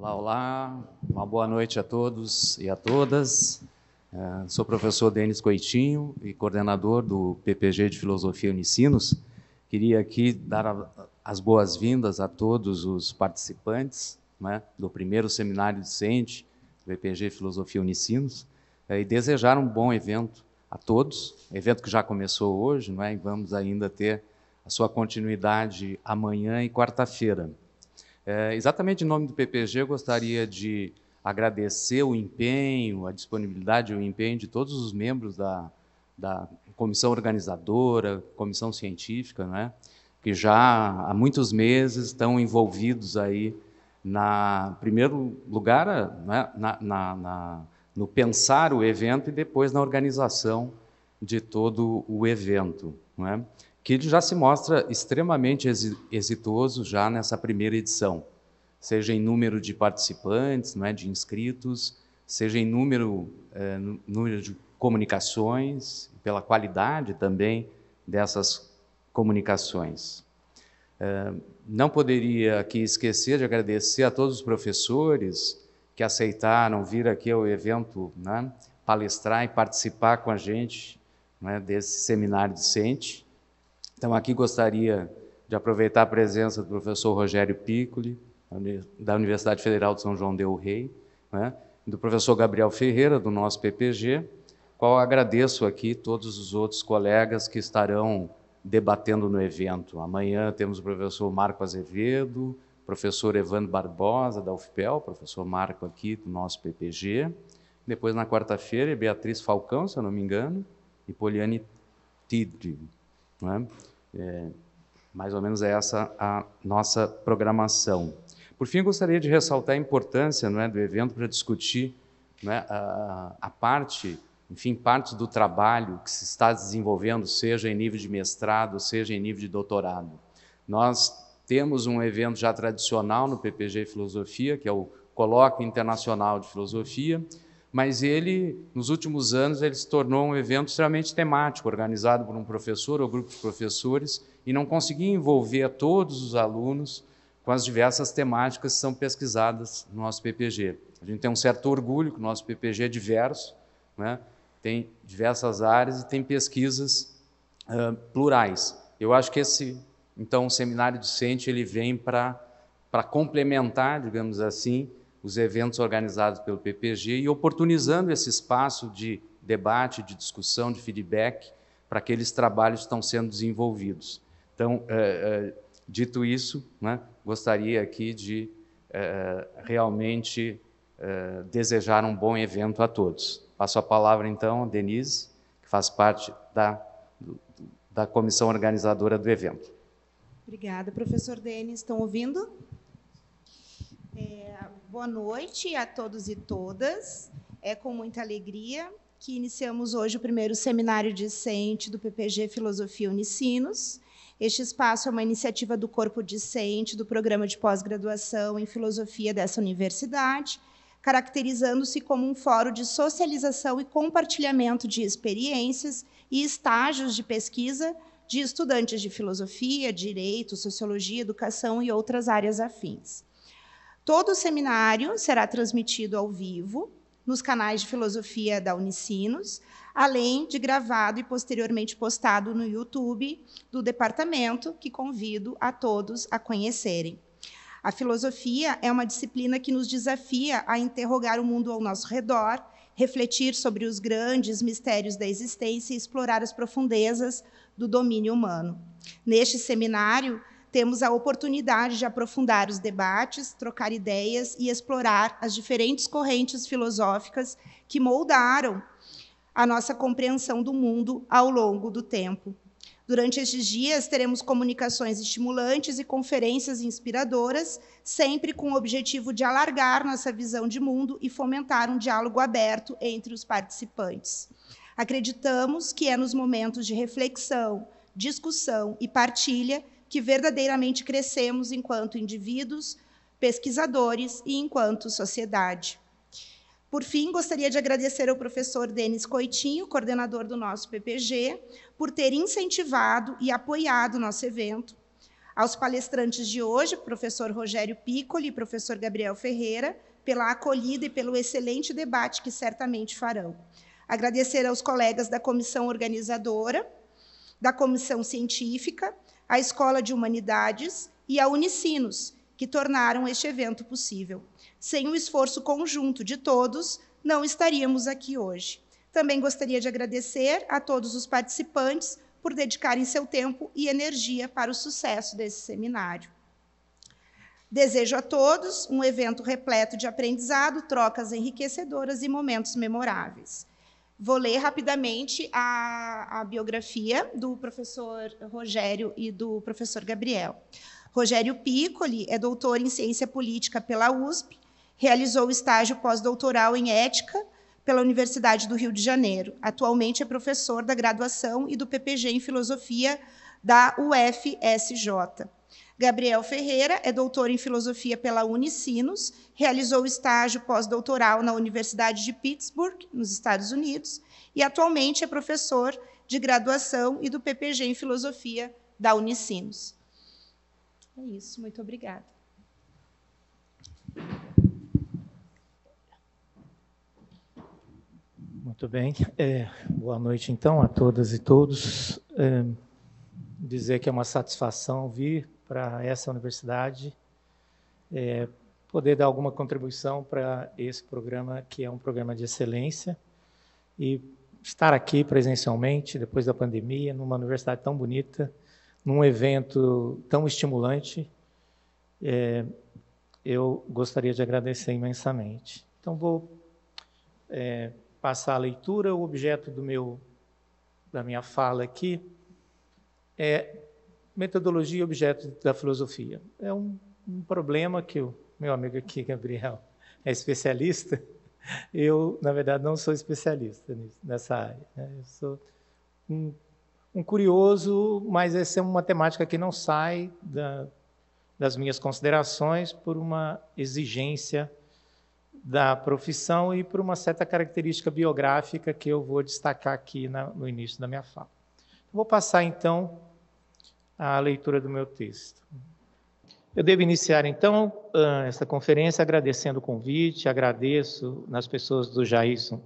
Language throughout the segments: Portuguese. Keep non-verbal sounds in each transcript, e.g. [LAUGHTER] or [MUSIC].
Olá, olá, uma boa noite a todos e a todas. Uh, sou professor Denis Coitinho e coordenador do PPG de Filosofia Unicinos. Queria aqui dar as boas-vindas a todos os participantes né, do primeiro seminário docente do PPG Filosofia Unicinos uh, e desejar um bom evento a todos, evento que já começou hoje, não é? e vamos ainda ter a sua continuidade amanhã e quarta-feira. É, exatamente em nome do PPG, eu gostaria de agradecer o empenho, a disponibilidade e o empenho de todos os membros da, da comissão organizadora, comissão científica, né, que já há muitos meses estão envolvidos aí, na primeiro lugar, né, na, na, na, no pensar o evento e depois na organização de todo o evento. Né que ele já se mostra extremamente exitoso já nessa primeira edição, seja em número de participantes, não é, de inscritos, seja em número, é, número de comunicações, pela qualidade também dessas comunicações. É, não poderia aqui esquecer de agradecer a todos os professores que aceitaram vir aqui ao evento né, palestrar e participar com a gente né, desse seminário docente. Então, aqui gostaria de aproveitar a presença do professor Rogério Piccoli, da Universidade Federal de São João del Rei, né, do professor Gabriel Ferreira, do nosso PPG, qual agradeço aqui todos os outros colegas que estarão debatendo no evento. Amanhã temos o professor Marco Azevedo, professor Evandro Barbosa, da UFPEL, professor Marco aqui do nosso PPG. Depois, na quarta-feira, Beatriz Falcão, se eu não me engano, e Poliane Tidri. É? É, mais ou menos é essa a nossa programação. Por fim, gostaria de ressaltar a importância não é, do evento para discutir é, a, a parte, enfim, parte do trabalho que se está desenvolvendo, seja em nível de mestrado, seja em nível de doutorado. Nós temos um evento já tradicional no PPG Filosofia, que é o Colóquio Internacional de Filosofia, mas ele, nos últimos anos, ele se tornou um evento extremamente temático, organizado por um professor ou grupo de professores, e não conseguia envolver todos os alunos com as diversas temáticas que são pesquisadas no nosso PPG. A gente tem um certo orgulho que o nosso PPG é diverso, né? tem diversas áreas e tem pesquisas uh, plurais. Eu acho que esse, então, seminário docente ele vem para complementar, digamos assim, os eventos organizados pelo PPG e oportunizando esse espaço de debate, de discussão, de feedback para aqueles trabalhos que estão sendo desenvolvidos. Então, é, é, dito isso, né, gostaria aqui de é, realmente desejar um bom evento a todos. Passo a palavra, então, a Denise, que faz parte da, da comissão organizadora do evento. Obrigada, professor Denis. Estão ouvindo? É, boa noite a todos e todas. É com muita alegria que iniciamos hoje o primeiro seminário discente do PPG Filosofia Unicinos. Este espaço é uma iniciativa do corpo discente do programa de pós-graduação em filosofia dessa universidade, caracterizando-se como um fórum de socialização e compartilhamento de experiências e estágios de pesquisa de estudantes de filosofia, direito, sociologia, educação e outras áreas afins. Todo o seminário será transmitido ao vivo nos canais de filosofia da Unicinos, além de gravado e posteriormente postado no YouTube do departamento, que convido a todos a conhecerem. A filosofia é uma disciplina que nos desafia a interrogar o mundo ao nosso redor, refletir sobre os grandes mistérios da existência e explorar as profundezas do domínio humano. Neste seminário, temos a oportunidade de aprofundar os debates, trocar ideias e explorar as diferentes correntes filosóficas que moldaram a nossa compreensão do mundo ao longo do tempo. Durante estes dias, teremos comunicações estimulantes e conferências inspiradoras, sempre com o objetivo de alargar nossa visão de mundo e fomentar um diálogo aberto entre os participantes. Acreditamos que é nos momentos de reflexão, discussão e partilha que verdadeiramente crescemos enquanto indivíduos, pesquisadores e enquanto sociedade. Por fim, gostaria de agradecer ao professor Denis Coitinho, coordenador do nosso PPG, por ter incentivado e apoiado nosso evento. Aos palestrantes de hoje, professor Rogério Piccoli e professor Gabriel Ferreira, pela acolhida e pelo excelente debate que certamente farão. Agradecer aos colegas da comissão organizadora, da comissão científica, à Escola de Humanidades e à Unicinos, que tornaram este evento possível. Sem o esforço conjunto de todos, não estaríamos aqui hoje. Também gostaria de agradecer a todos os participantes por dedicarem seu tempo e energia para o sucesso desse seminário. Desejo a todos um evento repleto de aprendizado, trocas enriquecedoras e momentos memoráveis. Vou ler rapidamente a, a biografia do professor Rogério e do professor Gabriel. Rogério Piccoli é doutor em ciência política pela USP, realizou estágio pós-doutoral em ética pela Universidade do Rio de Janeiro. Atualmente é professor da graduação e do PPG em filosofia da UFSJ. Gabriel Ferreira é doutor em filosofia pela Unicinos, realizou estágio pós-doutoral na Universidade de Pittsburgh, nos Estados Unidos, e atualmente é professor de graduação e do PPG em filosofia da Unicinos. É isso, muito obrigada. Muito bem. É, boa noite, então, a todas e todos. É, dizer que é uma satisfação vir para essa universidade, é, poder dar alguma contribuição para esse programa, que é um programa de excelência, e estar aqui presencialmente, depois da pandemia, numa universidade tão bonita, num evento tão estimulante, é, eu gostaria de agradecer imensamente. Então, vou é, passar a leitura. O objeto do meu, da minha fala aqui é metodologia e objeto da filosofia. É um, um problema que o meu amigo aqui, Gabriel, é especialista. Eu, na verdade, não sou especialista nessa área. Né? Eu sou um um curioso, mas essa é uma temática que não sai da, das minhas considerações por uma exigência da profissão e por uma certa característica biográfica que eu vou destacar aqui na, no início da minha fala. Vou passar então a leitura do meu texto. Eu devo iniciar então essa conferência agradecendo o convite, agradeço nas pessoas do Jairson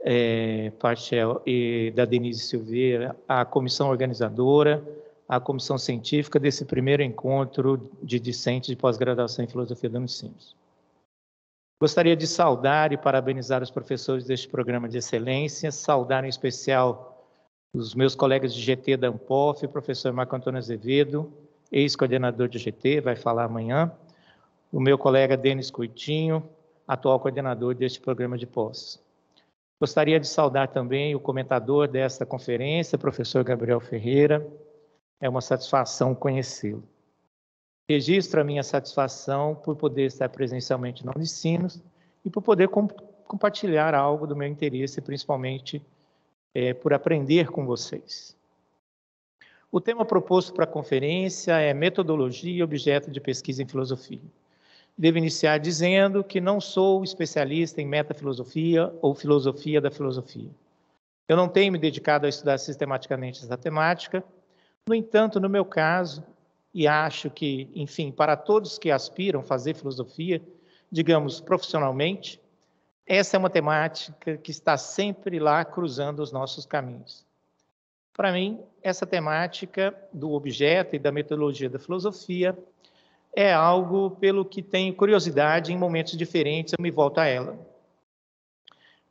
é, Parchel e da Denise Silveira, a comissão organizadora, a comissão científica desse primeiro encontro de discentes de pós-graduação em filosofia da Unicinos. Gostaria de saudar e parabenizar os professores deste programa de excelência, saudar em especial os meus colegas de GT da Ampof, professor Marco Antônio Azevedo, ex-coordenador de GT, vai falar amanhã, o meu colega Denis Coitinho, atual coordenador deste programa de pós. Gostaria de saudar também o comentador desta conferência, professor Gabriel Ferreira. É uma satisfação conhecê-lo. Registro a minha satisfação por poder estar presencialmente no Unicinos e por poder com, compartilhar algo do meu interesse, principalmente é, por aprender com vocês. O tema proposto para a conferência é Metodologia e Objeto de Pesquisa em Filosofia. Devo iniciar dizendo que não sou especialista em metafilosofia ou filosofia da filosofia. Eu não tenho me dedicado a estudar sistematicamente essa temática. No entanto, no meu caso, e acho que, enfim, para todos que aspiram a fazer filosofia, digamos profissionalmente, essa é uma temática que está sempre lá cruzando os nossos caminhos. Para mim, essa temática do objeto e da metodologia da filosofia é algo pelo que tenho curiosidade em momentos diferentes, eu me volto a ela.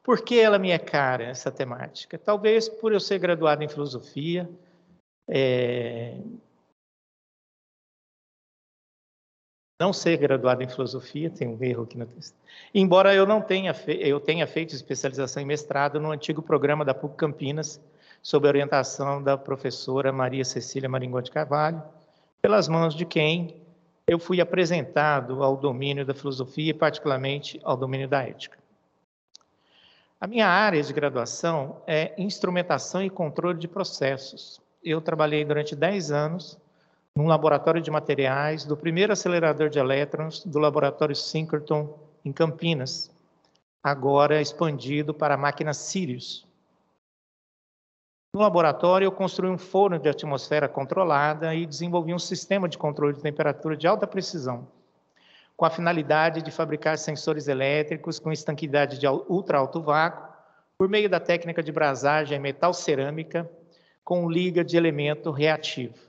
Por que ela me é cara, essa temática? Talvez por eu ser graduado em filosofia, é... não ser graduado em filosofia, tem um erro aqui no texto. Embora eu não tenha, eu tenha feito especialização em mestrado no antigo programa da PUC Campinas, sob a orientação da professora Maria Cecília Maringotti Carvalho, pelas mãos de quem eu fui apresentado ao domínio da filosofia e, particularmente, ao domínio da ética. A minha área de graduação é instrumentação e controle de processos. Eu trabalhei durante 10 anos num laboratório de materiais do primeiro acelerador de elétrons do laboratório Synchrotron, em Campinas, agora expandido para a máquina Sirius. No laboratório, eu construí um forno de atmosfera controlada e desenvolvi um sistema de controle de temperatura de alta precisão, com a finalidade de fabricar sensores elétricos com estanquidade de ultra alto vácuo, por meio da técnica de brasagem metal cerâmica com liga de elemento reativo.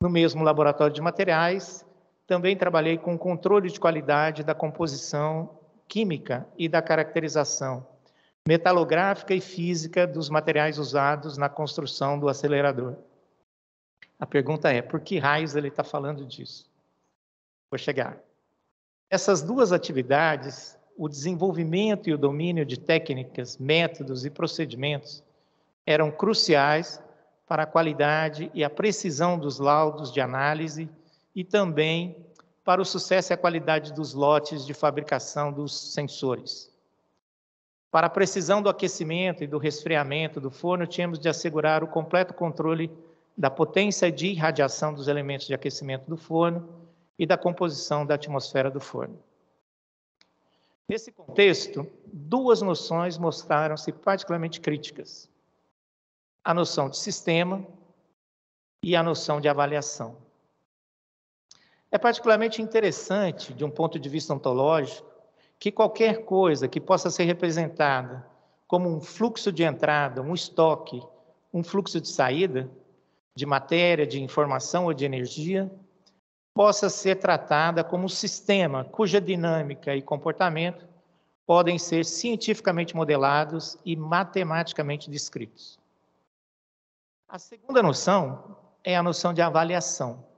No mesmo laboratório de materiais, também trabalhei com controle de qualidade da composição química e da caracterização metalográfica e física dos materiais usados na construção do acelerador. A pergunta é: por que raios ele está falando disso? Vou chegar. Essas duas atividades, o desenvolvimento e o domínio de técnicas, métodos e procedimentos, eram cruciais para a qualidade e a precisão dos laudos de análise e também para o sucesso e a qualidade dos lotes de fabricação dos sensores. Para a precisão do aquecimento e do resfriamento do forno, tínhamos de assegurar o completo controle da potência de irradiação dos elementos de aquecimento do forno e da composição da atmosfera do forno. Nesse contexto, duas noções mostraram-se particularmente críticas: a noção de sistema e a noção de avaliação. É particularmente interessante, de um ponto de vista ontológico, que qualquer coisa que possa ser representada como um fluxo de entrada, um estoque, um fluxo de saída de matéria, de informação ou de energia, possa ser tratada como um sistema cuja dinâmica e comportamento podem ser cientificamente modelados e matematicamente descritos. A segunda noção é a noção de avaliação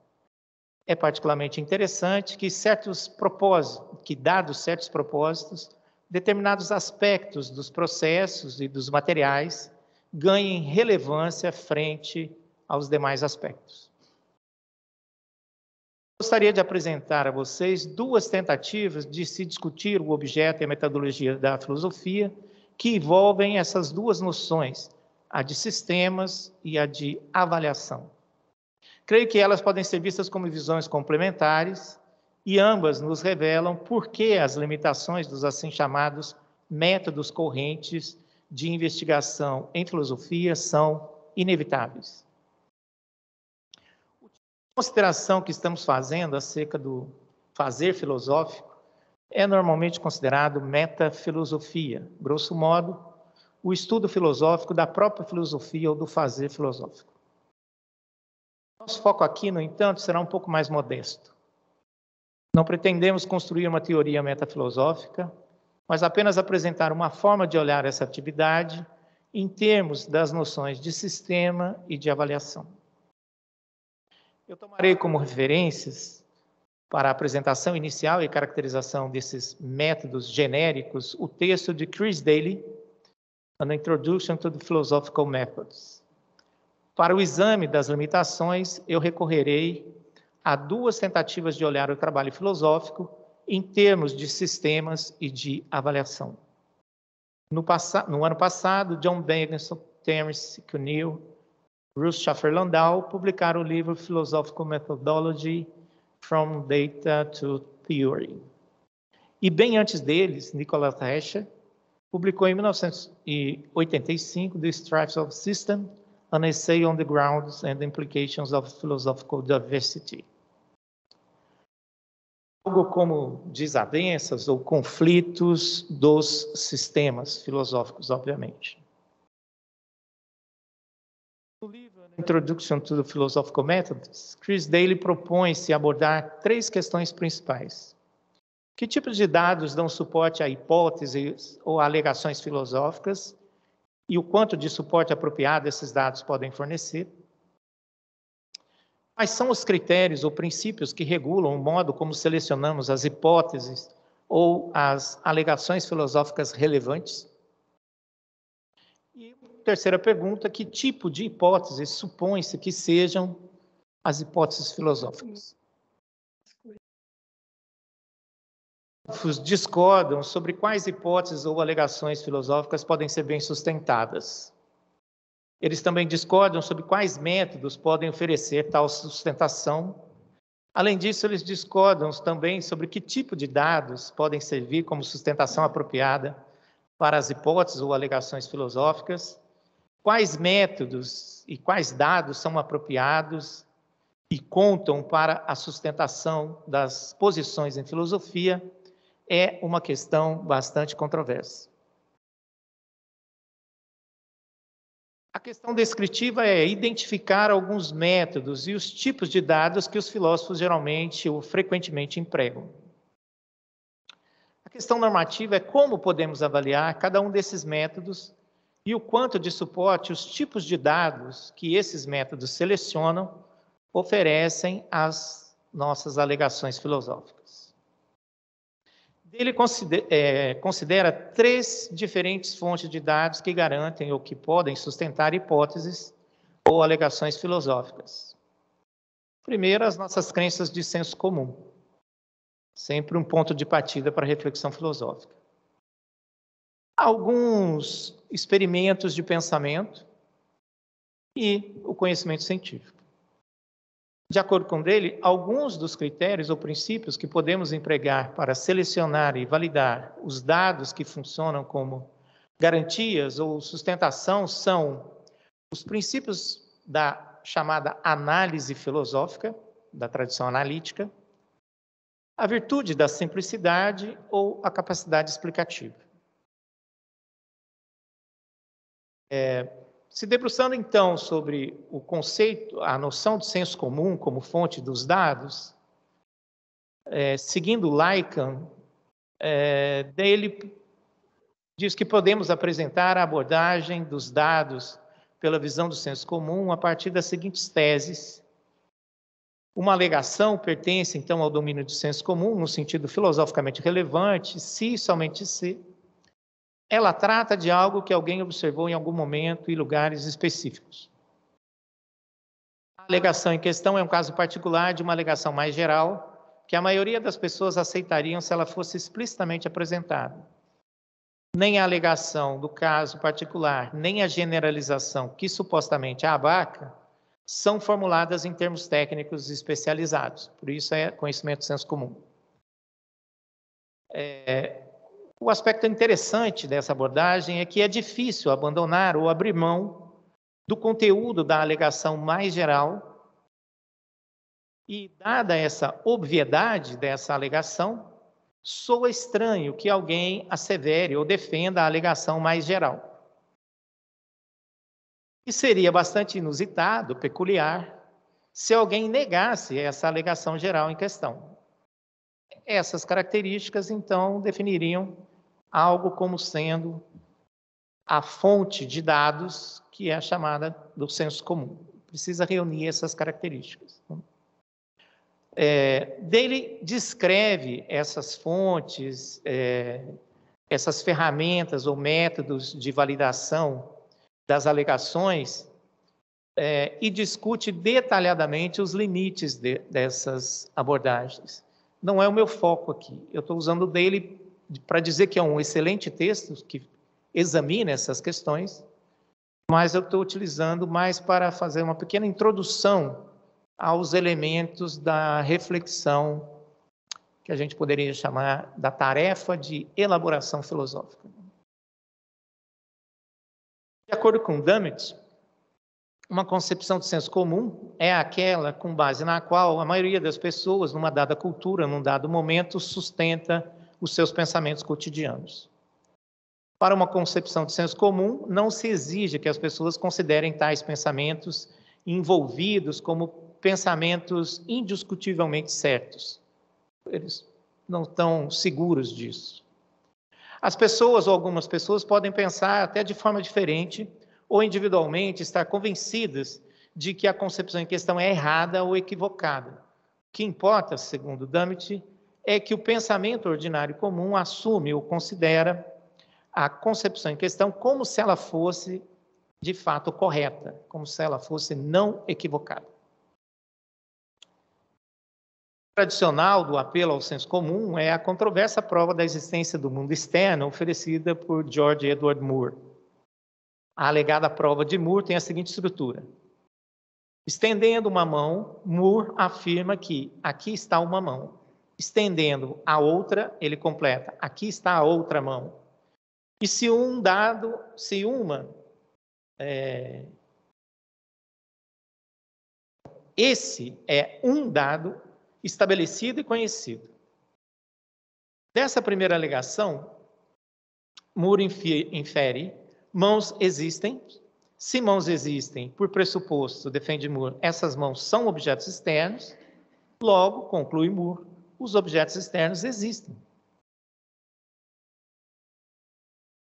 é particularmente interessante que certos propósitos, que dados certos propósitos, determinados aspectos dos processos e dos materiais ganhem relevância frente aos demais aspectos. Gostaria de apresentar a vocês duas tentativas de se discutir o objeto e a metodologia da filosofia que envolvem essas duas noções, a de sistemas e a de avaliação. Creio que elas podem ser vistas como visões complementares e ambas nos revelam por que as limitações dos assim chamados métodos correntes de investigação em filosofia são inevitáveis. A consideração que estamos fazendo acerca do fazer filosófico é normalmente considerado metafilosofia, grosso modo, o estudo filosófico da própria filosofia ou do fazer filosófico. Nosso foco aqui, no entanto, será um pouco mais modesto. Não pretendemos construir uma teoria metafilosófica, mas apenas apresentar uma forma de olhar essa atividade em termos das noções de sistema e de avaliação. Eu tomarei como referências para a apresentação inicial e caracterização desses métodos genéricos o texto de Chris Daly, An Introduction to the Philosophical Methods. Para o exame das limitações, eu recorrerei a duas tentativas de olhar o trabalho filosófico em termos de sistemas e de avaliação. No, no ano passado, John Benson, Terence Cunil, Ruth Schaffer Landau publicaram o livro Philosophical Methodology From Data to Theory. E bem antes deles, Nicholas Heschel publicou em 1985 The Stripes of System an essay on the grounds and implications of philosophical diversity. Algo como desavenças ou conflitos dos sistemas filosóficos, obviamente. No livro Introduction to the Philosophical Methods, Chris Daly propõe-se abordar três questões principais. Que tipos de dados dão suporte a hipóteses ou alegações filosóficas? e o quanto de suporte apropriado esses dados podem fornecer. Quais são os critérios ou princípios que regulam o modo como selecionamos as hipóteses ou as alegações filosóficas relevantes? E terceira pergunta: que tipo de hipóteses supõe-se que sejam as hipóteses filosóficas? Filósofos discordam sobre quais hipóteses ou alegações filosóficas podem ser bem sustentadas. Eles também discordam sobre quais métodos podem oferecer tal sustentação. Além disso, eles discordam também sobre que tipo de dados podem servir como sustentação apropriada para as hipóteses ou alegações filosóficas. quais métodos e quais dados são apropriados e contam para a sustentação das posições em filosofia é uma questão bastante controversa. A questão descritiva é identificar alguns métodos e os tipos de dados que os filósofos geralmente ou frequentemente empregam. A questão normativa é como podemos avaliar cada um desses métodos e o quanto de suporte os tipos de dados que esses métodos selecionam oferecem às nossas alegações filosóficas. Ele considera, é, considera três diferentes fontes de dados que garantem ou que podem sustentar hipóteses ou alegações filosóficas. Primeiro, as nossas crenças de senso comum, sempre um ponto de partida para a reflexão filosófica. Alguns experimentos de pensamento e o conhecimento científico. De acordo com ele, alguns dos critérios ou princípios que podemos empregar para selecionar e validar os dados que funcionam como garantias ou sustentação são os princípios da chamada análise filosófica, da tradição analítica, a virtude da simplicidade ou a capacidade explicativa. É, se debruçando então sobre o conceito, a noção de senso comum como fonte dos dados, é, seguindo Lycan, é, dele diz que podemos apresentar a abordagem dos dados pela visão do senso comum a partir das seguintes teses. Uma alegação pertence, então, ao domínio do senso comum, no sentido filosoficamente relevante, se somente se ela trata de algo que alguém observou em algum momento e lugares específicos. A alegação em questão é um caso particular de uma alegação mais geral, que a maioria das pessoas aceitariam se ela fosse explicitamente apresentada. Nem a alegação do caso particular, nem a generalização que supostamente abaca, são formuladas em termos técnicos especializados. Por isso é conhecimento de senso comum. É, o aspecto interessante dessa abordagem é que é difícil abandonar ou abrir mão do conteúdo da alegação mais geral. E, dada essa obviedade dessa alegação, soa estranho que alguém assevere ou defenda a alegação mais geral. E seria bastante inusitado, peculiar, se alguém negasse essa alegação geral em questão. Essas características, então, definiriam algo como sendo a fonte de dados que é a chamada do senso comum. Precisa reunir essas características. É, dele descreve essas fontes, é, essas ferramentas ou métodos de validação das alegações é, e discute detalhadamente os limites de, dessas abordagens. Não é o meu foco aqui. Eu estou usando dele para dizer que é um excelente texto que examina essas questões, mas eu estou utilizando mais para fazer uma pequena introdução aos elementos da reflexão que a gente poderia chamar da tarefa de elaboração filosófica. De acordo com Dummett, uma concepção de senso comum é aquela com base na qual a maioria das pessoas, numa dada cultura, num dado momento, sustenta os seus pensamentos cotidianos. Para uma concepção de senso comum, não se exige que as pessoas considerem tais pensamentos envolvidos como pensamentos indiscutivelmente certos. Eles não estão seguros disso. As pessoas, ou algumas pessoas, podem pensar até de forma diferente ou individualmente estar convencidas de que a concepção em questão é errada ou equivocada. O que importa, segundo Dummett, é que o pensamento ordinário comum assume ou considera a concepção em questão como se ela fosse de fato correta, como se ela fosse não equivocada. Tradicional do apelo ao senso comum é a controversa prova da existência do mundo externo oferecida por George Edward Moore. A alegada prova de Moore tem a seguinte estrutura: Estendendo uma mão, Moore afirma que aqui está uma mão. Estendendo a outra, ele completa: aqui está a outra mão. E se um dado, se uma É... Esse é um dado estabelecido e conhecido. Dessa primeira alegação, Moore infere mãos existem. Se mãos existem, por pressuposto, defende Moore, essas mãos são objetos externos. Logo, conclui Moore, os objetos externos existem.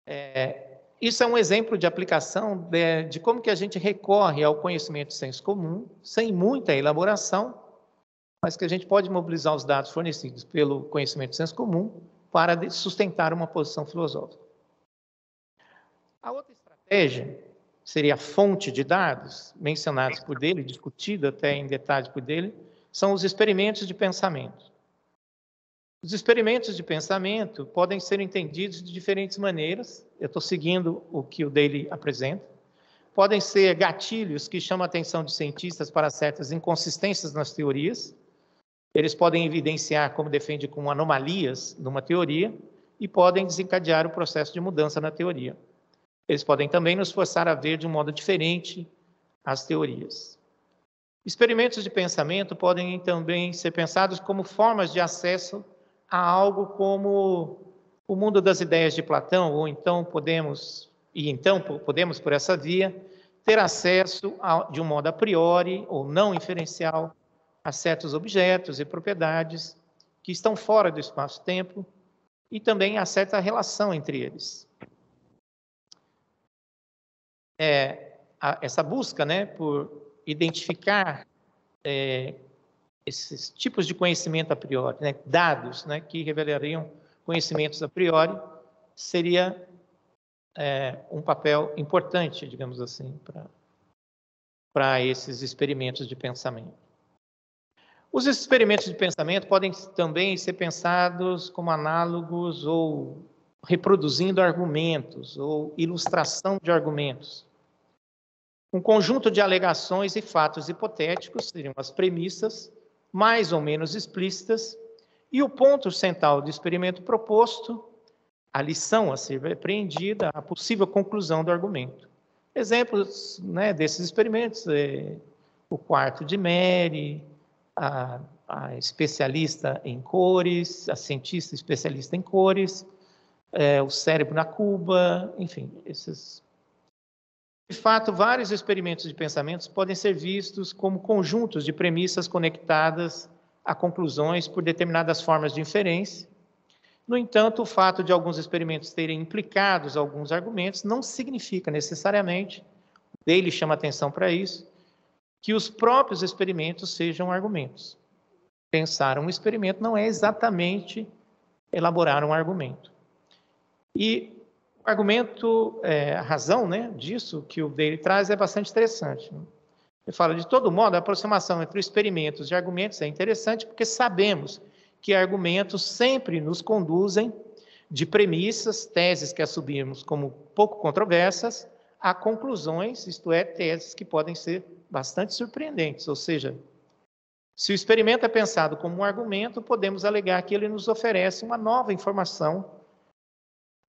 É, isso é um exemplo de aplicação de, de, como que a gente recorre ao conhecimento de senso comum, sem muita elaboração, mas que a gente pode mobilizar os dados fornecidos pelo conhecimento de senso comum para sustentar uma posição filosófica. A outra estratégia seria a fonte de dados, mencionados por dele, discutido até em detalhes por dele, são os experimentos de pensamento. Os experimentos de pensamento podem ser entendidos de diferentes maneiras. Eu estou seguindo o que o Daly apresenta. Podem ser gatilhos que chamam a atenção de cientistas para certas inconsistências nas teorias. Eles podem evidenciar, como defende, com anomalias numa teoria e podem desencadear o processo de mudança na teoria. Eles podem também nos forçar a ver de um modo diferente as teorias. Experimentos de pensamento podem também ser pensados como formas de acesso a algo como o mundo das ideias de Platão, ou então podemos, e então podemos por essa via, ter acesso a, de um modo a priori ou não inferencial a certos objetos e propriedades que estão fora do espaço-tempo e também a certa relação entre eles. É, a, essa busca né, por identificar é, esses tipos de conhecimento a priori, né, dados né, que revelariam conhecimentos a priori, seria é, um papel importante, digamos assim, para esses experimentos de pensamento. Os experimentos de pensamento podem também ser pensados como análogos ou reproduzindo argumentos ou ilustração de argumentos. Um conjunto de alegações e fatos hipotéticos seriam as premissas, mais ou menos explícitas, e o ponto central do experimento proposto, a lição a ser apreendida, a possível conclusão do argumento. Exemplos né, desses experimentos, é, o quarto de Mary, a, a, especialista em cores, a cientista especialista em cores, é, o cérebro na Cuba, enfim, esses de fato, vários experimentos de pensamentos podem ser vistos como conjuntos de premissas conectadas a conclusões por determinadas formas de inferência. No entanto, o fato de alguns experimentos terem implicados alguns argumentos não significa necessariamente, dele chama atenção para isso, que os próprios experimentos sejam argumentos. Pensar um experimento não é exatamente elaborar um argumento. E o argumento, é, a razão né, disso que o Daly traz é bastante interessante. Né? Ele fala, de todo modo, a aproximação entre experimentos e argumentos é interessante porque sabemos que argumentos sempre nos conduzem de premissas, teses que assumimos como pouco controversas, a conclusões, isto é, teses que podem ser bastante surpreendentes. Ou seja, se o experimento é pensado como um argumento, podemos alegar que ele nos oferece uma nova informação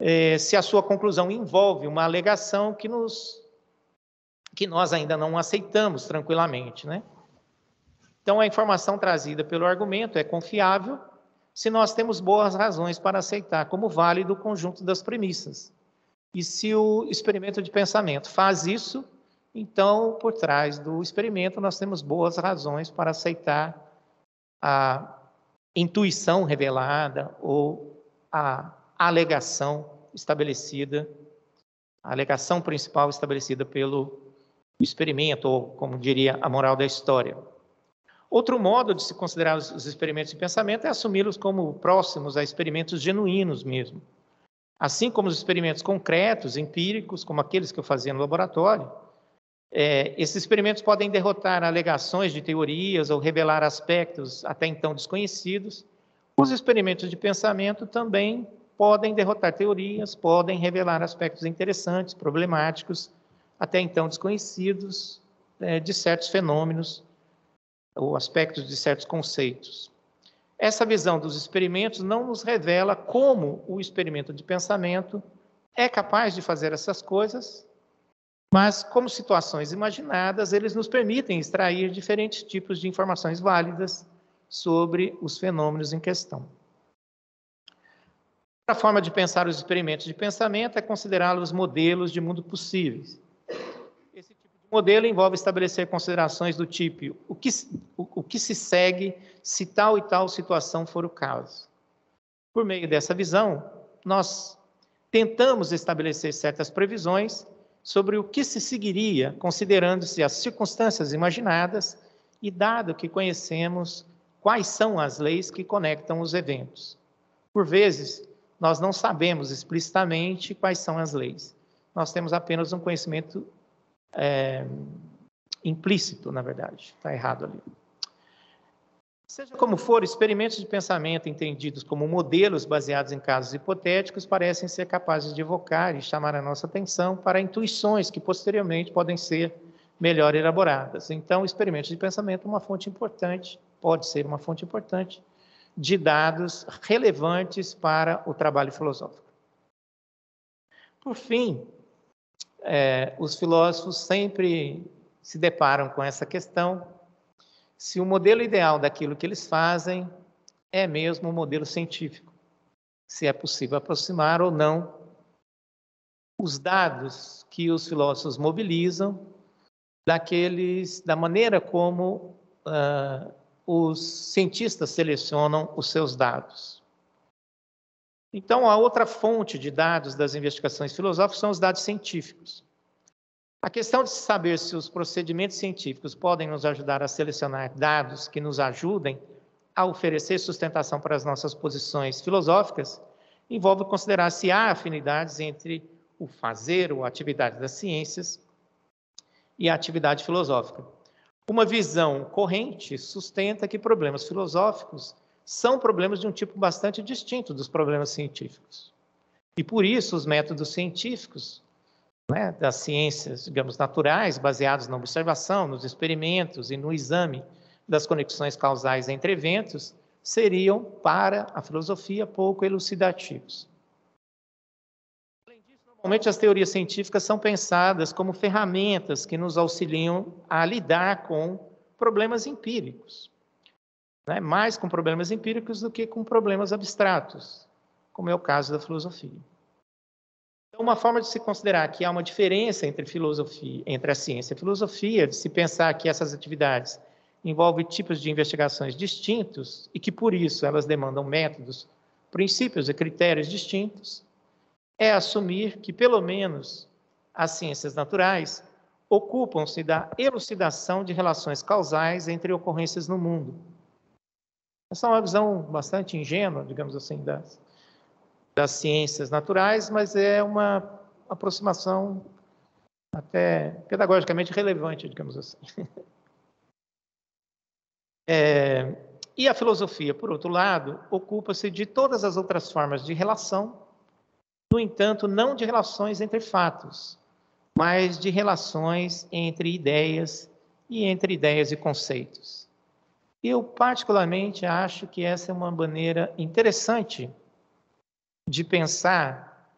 é, se a sua conclusão envolve uma alegação que, nos, que nós ainda não aceitamos tranquilamente. Né? Então, a informação trazida pelo argumento é confiável se nós temos boas razões para aceitar como válido o conjunto das premissas. E se o experimento de pensamento faz isso, então, por trás do experimento, nós temos boas razões para aceitar a intuição revelada ou a alegação estabelecida, a alegação principal estabelecida pelo experimento, ou como diria a moral da história. Outro modo de se considerar os experimentos de pensamento é assumi-los como próximos a experimentos genuínos mesmo. Assim como os experimentos concretos, empíricos, como aqueles que eu fazia no laboratório, é, esses experimentos podem derrotar alegações de teorias ou revelar aspectos até então desconhecidos. Os experimentos de pensamento também podem derrotar teorias, podem revelar aspectos interessantes, problemáticos, até então desconhecidos é, de certos fenômenos ou aspectos de certos conceitos. Essa visão dos experimentos não nos revela como o experimento de pensamento é capaz de fazer essas coisas, Mas, como situações imaginadas, eles nos permitem extrair diferentes tipos de informações válidas sobre os fenômenos em questão. A forma de pensar os experimentos de pensamento é considerá-los modelos de mundo possíveis. Esse tipo de modelo envolve estabelecer considerações do tipo o que, o, o que se segue se tal e tal situação for o caso. Por meio dessa visão, nós tentamos estabelecer certas previsões sobre o que se seguiria, considerando-se as circunstâncias imaginadas e dado que conhecemos quais são as leis que conectam os eventos. Por vezes, nós não sabemos explicitamente quais são as leis. Nós temos apenas um conhecimento é, implícito, na verdade. Está errado ali. Seja como for, experimentos de pensamento entendidos como modelos baseados em casos hipotéticos parecem ser capazes de evocar e chamar a nossa atenção para intuições que posteriormente podem ser melhor elaboradas. Então, experimentos de pensamento é uma fonte importante, pode ser uma fonte importante de dados relevantes para o trabalho filosófico. Por fim, é, os filósofos sempre se deparam com essa questão se o modelo ideal daquilo que eles fazem é mesmo o um modelo científico, se é possível aproximar ou não os dados que os filósofos mobilizam daqueles da maneira como uh, os cientistas selecionam os seus dados. Então, a outra fonte de dados das investigações filosóficas são os dados científicos. A questão de saber se os procedimentos científicos podem nos ajudar a selecionar dados que nos ajudem a oferecer sustentação para as nossas posições filosóficas envolve considerar se há afinidades entre o fazer ou a atividade das ciências e a atividade filosófica. Uma visão corrente sustenta que problemas filosóficos são problemas de um tipo bastante distinto dos problemas científicos. E por isso os métodos científicos né, das ciências, digamos, naturais, baseados na observação, nos experimentos e no exame das conexões causais entre eventos, seriam, para a filosofia, pouco elucidativos. Normalmente as teorias científicas são pensadas como ferramentas que nos auxiliam a lidar com problemas empíricos, né? mais com problemas empíricos do que com problemas abstratos, como é o caso da filosofia. Então, uma forma de se considerar que há uma diferença entre filosofia, entre a ciência e a filosofia, se pensar que essas atividades envolvem tipos de investigações distintos e que por isso elas demandam métodos, princípios e critérios distintos, é assumir que pelo menos as ciências naturais ocupam-se da elucidação de relações causais entre ocorrências no mundo. Essa é uma visão bastante ingênua, digamos assim, das, das ciências naturais, mas é uma aproximação até pedagogicamente relevante, digamos assim. [LAUGHS] É, e a filosofia, por outro lado, ocupa-se de todas as outras formas de relação, no entanto, não de relações entre fatos, mas de relações entre ideias e entre ideias e conceitos. Eu, particularmente, acho que essa é uma maneira interessante de pensar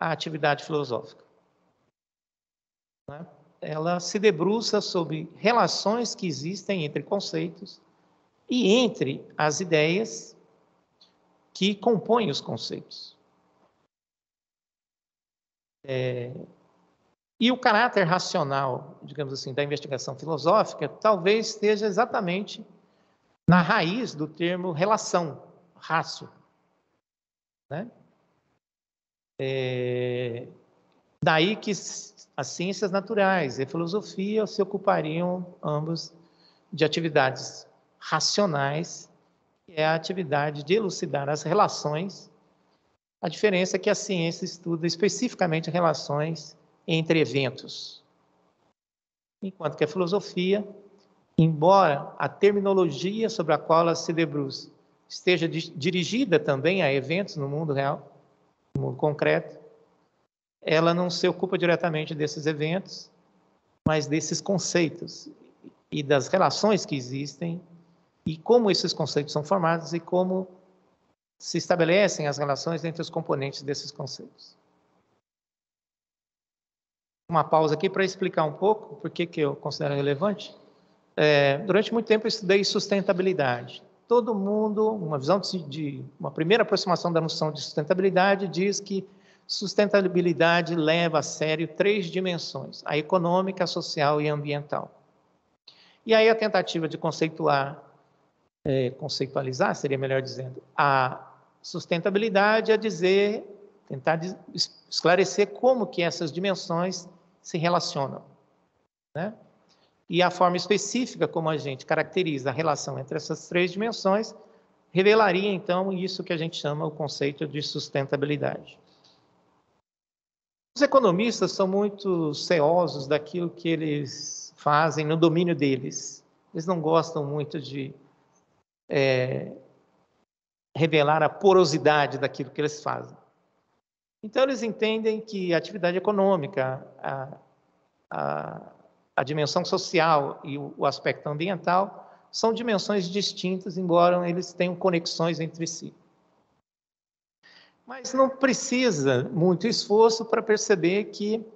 a atividade filosófica. Né? Ela se debruça sobre relações que existem entre conceitos e entre as ideias que compõem os conceitos. É, e o caráter racional, digamos assim, da investigação filosófica talvez esteja exatamente na raiz do termo relação, raço. Né? É, daí que as ciências naturais e a filosofia se ocupariam ambos de atividades racionais, que é a atividade de elucidar as relações. A diferença é que a ciência estuda especificamente relações entre eventos, enquanto que a filosofia, embora a terminologia sobre a qual ela se debruça esteja dirigida também a eventos no mundo real, no mundo concreto, ela não se ocupa diretamente desses eventos, mas desses conceitos e das relações que existem e como esses conceitos são formados e como se estabelecem as relações entre os componentes desses conceitos. uma pausa aqui para explicar um pouco por que, eu considero relevante. É, durante muito tempo eu estudei sustentabilidade. Todo mundo, uma visão de, de, uma primeira aproximação da noção de sustentabilidade diz que sustentabilidade leva a sério três dimensões: a econômica, a social e a ambiental. E aí a tentativa de conceituar, é, conceitualizar, seria melhor dizendo, a sustentabilidade é dizer, tentar esclarecer como que essas dimensões se relacionam, né? E a forma específica como a gente caracteriza a relação entre essas três dimensões revelaria então isso que a gente chama o conceito de sustentabilidade. Os economistas são muito ceosos daquilo que eles fazem no domínio deles. Eles não gostam muito de é, revelar a porosidade daquilo que eles fazem. Então, eles entendem que a atividade econômica, a, a, a dimensão social e o, o aspecto ambiental são dimensões distintas, embora eles tenham conexões entre si. Mas não precisa muito esforço para perceber que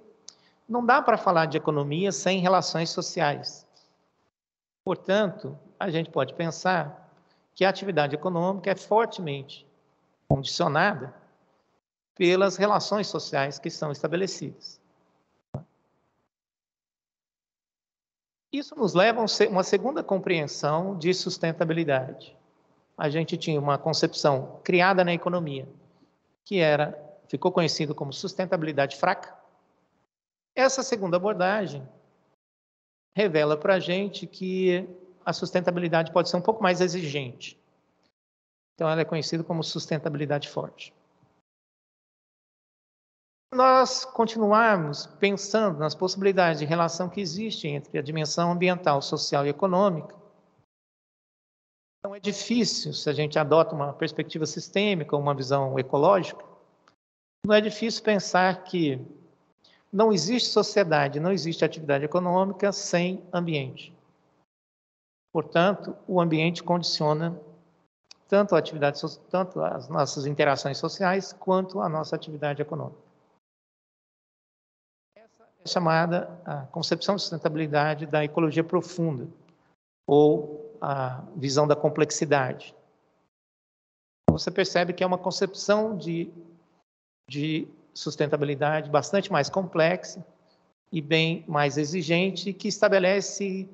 não dá para falar de economia sem relações sociais. Portanto, a gente pode pensar que a atividade econômica é fortemente condicionada pelas relações sociais que são estabelecidas. Isso nos leva a uma segunda compreensão de sustentabilidade. A gente tinha uma concepção criada na economia que era, ficou conhecido como sustentabilidade fraca. Essa segunda abordagem revela para a gente que a sustentabilidade pode ser um pouco mais exigente. Então, ela é conhecida como sustentabilidade forte. Nós continuarmos pensando nas possibilidades de relação que existe entre a dimensão ambiental, social e econômica, então é difícil, se a gente adota uma perspectiva sistêmica, uma visão ecológica, não é difícil pensar que não existe sociedade, não existe atividade econômica sem ambiente. Portanto, o ambiente condiciona tanto a atividade, tanto as nossas interações sociais quanto a nossa atividade econômica. Essa é chamada a concepção de sustentabilidade da ecologia profunda, ou a visão da complexidade. Você percebe que é uma concepção de, de sustentabilidade bastante mais complexa e bem mais exigente, que estabelece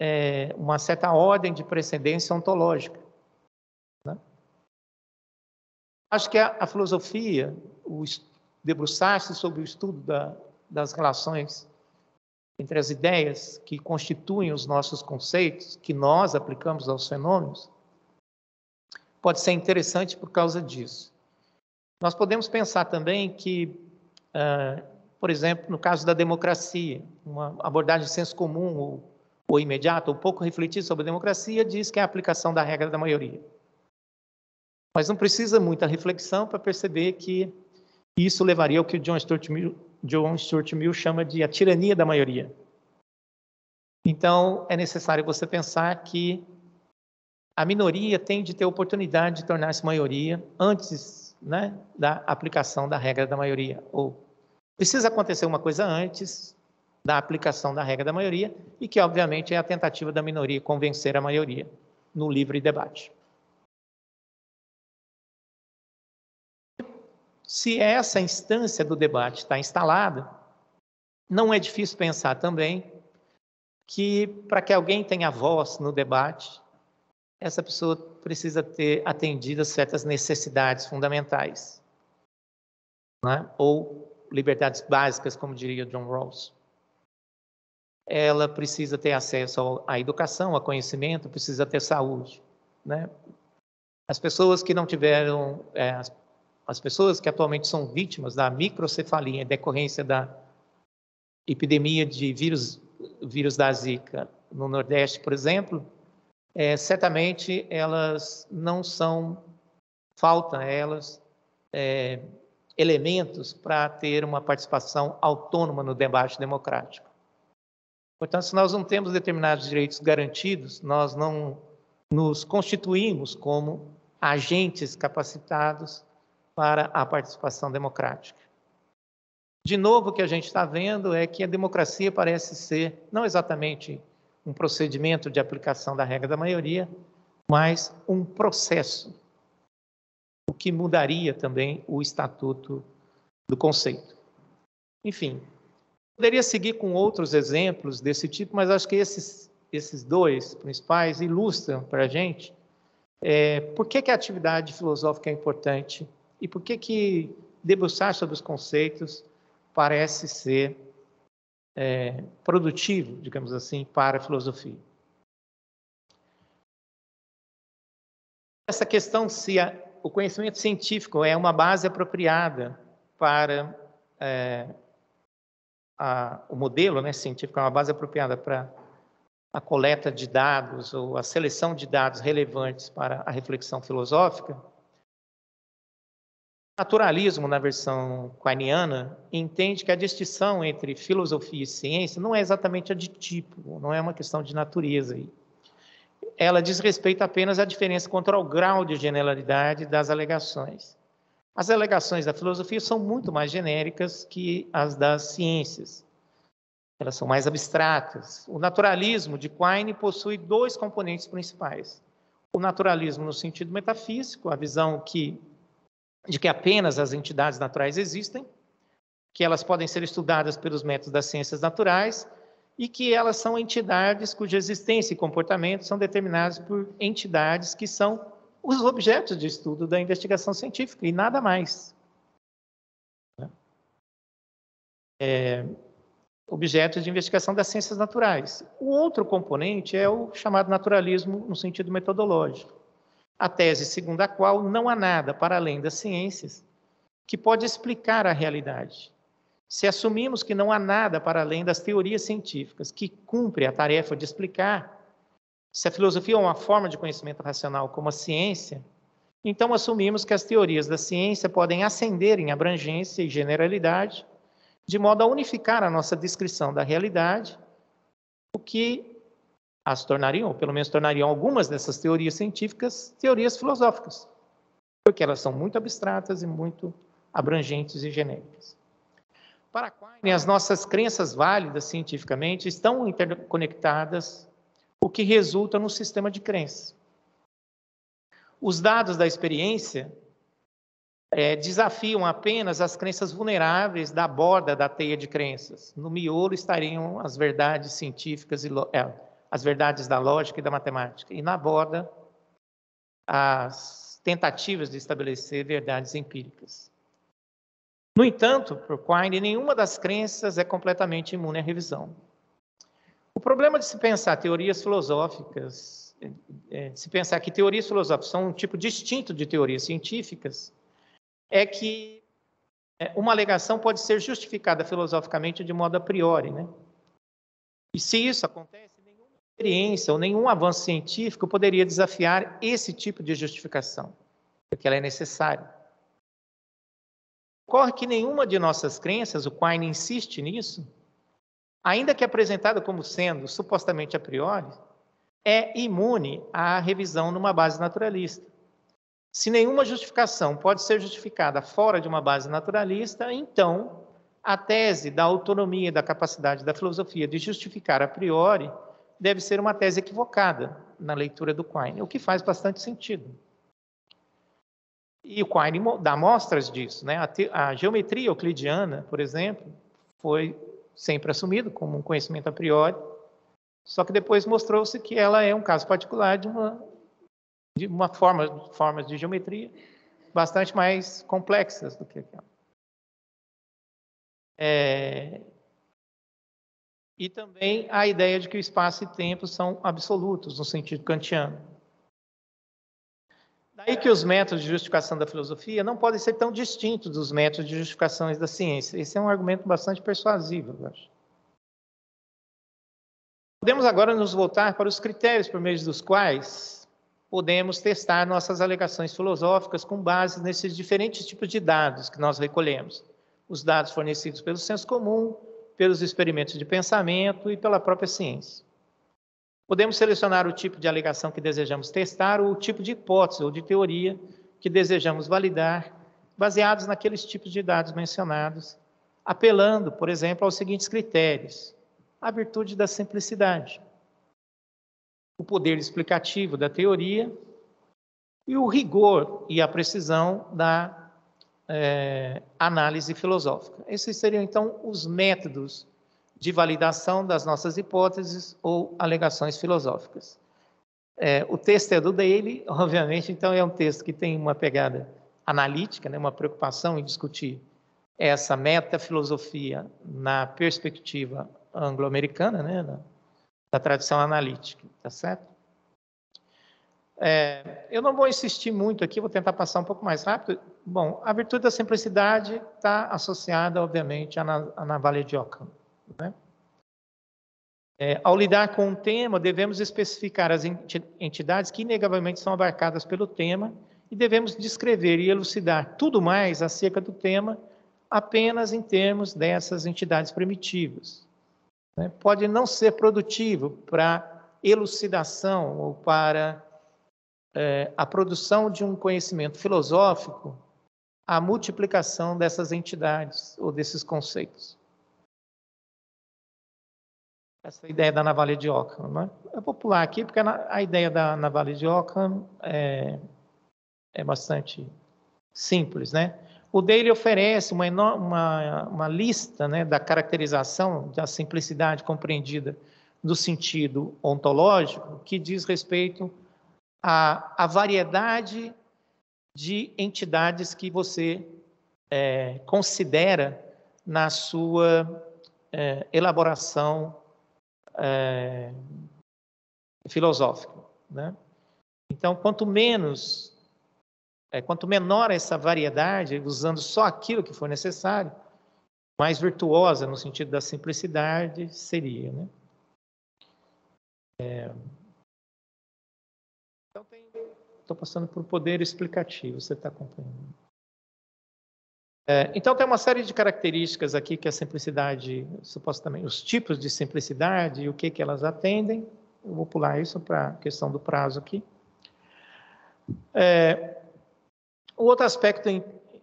é, uma certa ordem de precedência ontológica. Né? Acho que a, a filosofia, o debruçar-se sobre o estudo da, das relações entre as ideias que constituem os nossos conceitos, que nós aplicamos aos fenômenos, pode ser interessante por causa disso. Nós podemos pensar também que, uh, por exemplo, no caso da democracia, uma abordagem de senso comum ou, ou imediata, ou pouco refletir sobre a democracia, diz que é a aplicação da regra da maioria. Mas não precisa muita reflexão para perceber que isso levaria ao que o John Stuart Mill John Stuart Mill chama de a tirania da maioria. Então, é necessário você pensar que a minoria tem de ter oportunidade de tornar-se maioria antes né, da aplicação da regra da maioria. Ou precisa acontecer uma coisa antes da aplicação da regra da maioria, e que, obviamente, é a tentativa da minoria convencer a maioria no livre debate. Se essa instância do debate está instalada, não é difícil pensar também que para que alguém tenha voz no debate, essa pessoa precisa ter atendido certas necessidades fundamentais, né? ou liberdades básicas, como diria John Rawls. Ela precisa ter acesso à educação, a conhecimento, precisa ter saúde. Né? As pessoas que não tiveram, é, as as pessoas que atualmente são vítimas da microcefalia em decorrência da epidemia de vírus, vírus da Zika no Nordeste, por exemplo, é, certamente elas não são, falta a elas é, elementos para ter uma participação autônoma no debate democrático. Portanto, se nós não temos determinados direitos garantidos, nós não nos constituímos como agentes capacitados para a participação democrática. De novo, o que a gente está vendo é que a democracia parece ser não exatamente um procedimento de aplicação da regra da maioria, mas um processo, o que mudaria também o estatuto do conceito. Enfim, poderia seguir com outros exemplos desse tipo, mas acho que esses, esses dois principais ilustram para a gente é, por que, que a atividade filosófica é importante e por que, que debruçar sobre os conceitos parece ser é, produtivo, digamos assim, para a filosofia. Essa questão se a, o conhecimento científico é uma base apropriada para é, a, o modelo né, científico, é uma base apropriada para a coleta de dados ou a seleção de dados relevantes para a reflexão filosófica, naturalismo, na versão quiniana, entende que a distinção entre filosofia e ciência não é exatamente a de tipo, não é uma questão de natureza. Ela diz respeito apenas à diferença quanto ao grau de generalidade das alegações. As alegações da filosofia são muito mais genéricas que as das ciências. Elas são mais abstratas. O naturalismo de Quine possui dois componentes principais. O naturalismo no sentido metafísico, a visão que de que apenas as entidades naturais existem, que elas podem ser estudadas pelos métodos das ciências naturais e que elas são entidades cuja existência e comportamento são determinados por entidades que são os objetos de estudo da investigação científica e nada mais. É, objetos de investigação das ciências naturais. O outro componente é o chamado naturalismo no sentido metodológico a tese segundo a qual não há nada para além das ciências que pode explicar a realidade. Se assumimos que não há nada para além das teorias científicas que cumpre a tarefa de explicar, se a filosofia é uma forma de conhecimento racional como a ciência, então assumimos que as teorias da ciência podem ascender em abrangência e generalidade, de modo a unificar a nossa descrição da realidade, o que as tornariam, ou pelo menos tornariam algumas dessas teorias científicas, teorias filosóficas, porque elas são muito abstratas e muito abrangentes e genéricas. Para Quine, as nossas crenças válidas cientificamente estão interconectadas, o que resulta no sistema de crenças. Os dados da experiência é, desafiam apenas as crenças vulneráveis da borda da teia de crenças. No miolo estariam as verdades científicas e é, as verdades da lógica e da matemática, e na borda as tentativas de estabelecer verdades empíricas. No entanto, por Quine, nenhuma das crenças é completamente imune à revisão. O problema de se pensar teorias filosóficas, é, de se pensar que teorias filosóficas são um tipo distinto de teorias científicas, é que é, uma alegação pode ser justificada filosoficamente de modo a priori, né? E se isso acontece, experiência ou nenhum avanço científico poderia desafiar esse tipo de justificação, porque ela é necessária. Ocorre que nenhuma de nossas crenças, o Quine insiste nisso, ainda que apresentada como sendo supostamente a priori, é imune à revisão numa base naturalista. Se nenhuma justificação pode ser justificada fora de uma base naturalista, então a tese da autonomia e da capacidade da filosofia de justificar a priori deve ser uma tese equivocada na leitura do Quine, o que faz bastante sentido. E o Quine dá mostras disso. Né? A, a geometria euclidiana, por exemplo, foi sempre assumido como um conhecimento a priori, só que depois mostrou-se que ela é um caso particular de uma, de uma forma formas de geometria bastante mais complexas do que aquela. É, e também a ideia de que o espaço e tempo são absolutos, no sentido kantiano. Daí que os métodos de justificação da filosofia não podem ser tão distintos dos métodos de justificações da ciência. Esse é um argumento bastante persuasivo, eu acho. Podemos agora nos voltar para os critérios por meio dos quais podemos testar nossas alegações filosóficas com base nesses diferentes tipos de dados que nós recolhemos. Os dados fornecidos pelo senso comum, pelos experimentos de pensamento e pela própria ciência. Podemos selecionar o tipo de alegação que desejamos testar ou o tipo de hipótese ou de teoria que desejamos validar, baseados naqueles tipos de dados mencionados, apelando, por exemplo, aos seguintes critérios: a virtude da simplicidade, o poder explicativo da teoria e o rigor e a precisão da é, análise filosófica. Esses seriam, então, os métodos de validação das nossas hipóteses ou alegações filosóficas. É, o texto é do Daly, [LAUGHS] obviamente, então é um texto que tem uma pegada analítica, né, uma preocupação em discutir essa metafilosofia na perspectiva anglo-americana, né, da, tradição analítica, tá certo? É, eu não vou insistir muito aqui, vou tentar passar um pouco mais rápido. Bom, a virtude da simplicidade está associada, obviamente, à, à navalha de Ockham. Né? É, ao lidar com um tema, devemos especificar as entidades que inegavelmente são abarcadas pelo tema e devemos descrever e elucidar tudo mais acerca do tema apenas em termos dessas entidades primitivas. Né? Pode não ser produtivo para elucidação ou para é, a produção de um conhecimento filosófico a multiplicação dessas entidades ou desses conceitos essa ideia da navalha de Ockham. Né? Eu vou pular aqui, porque a, ideia da navalha de Ockham é, é bastante simples. Né? O Daly oferece uma, uma, uma lista né, da caracterização da simplicidade compreendida do sentido ontológico, que diz respeito à, à variedade de entidades que você é, considera na sua é, elaboração é, filosófico. Né? Então, quanto menos, é, quanto menor essa variedade, usando só aquilo que for necessário, mais virtuosa no sentido da simplicidade seria. Né? É... Então, estou passando por poder explicativo, você está acompanhando. É, então, tem uma série de características aqui que a simplicidade, supostamente, os tipos de simplicidade e o que, que elas atendem. Eu vou pular isso para a questão do prazo aqui. É, o outro aspecto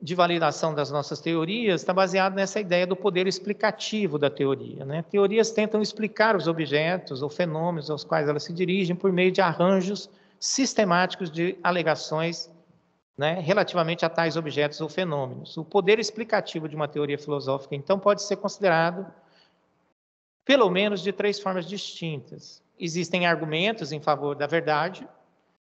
de validação das nossas teorias está baseado nessa ideia do poder explicativo da teoria. Né? Teorias tentam explicar os objetos ou fenômenos aos quais elas se dirigem por meio de arranjos sistemáticos de alegações né, relativamente a tais objetos ou fenômenos. O poder explicativo de uma teoria filosófica, então, pode ser considerado pelo menos de três formas distintas. Existem argumentos em favor da verdade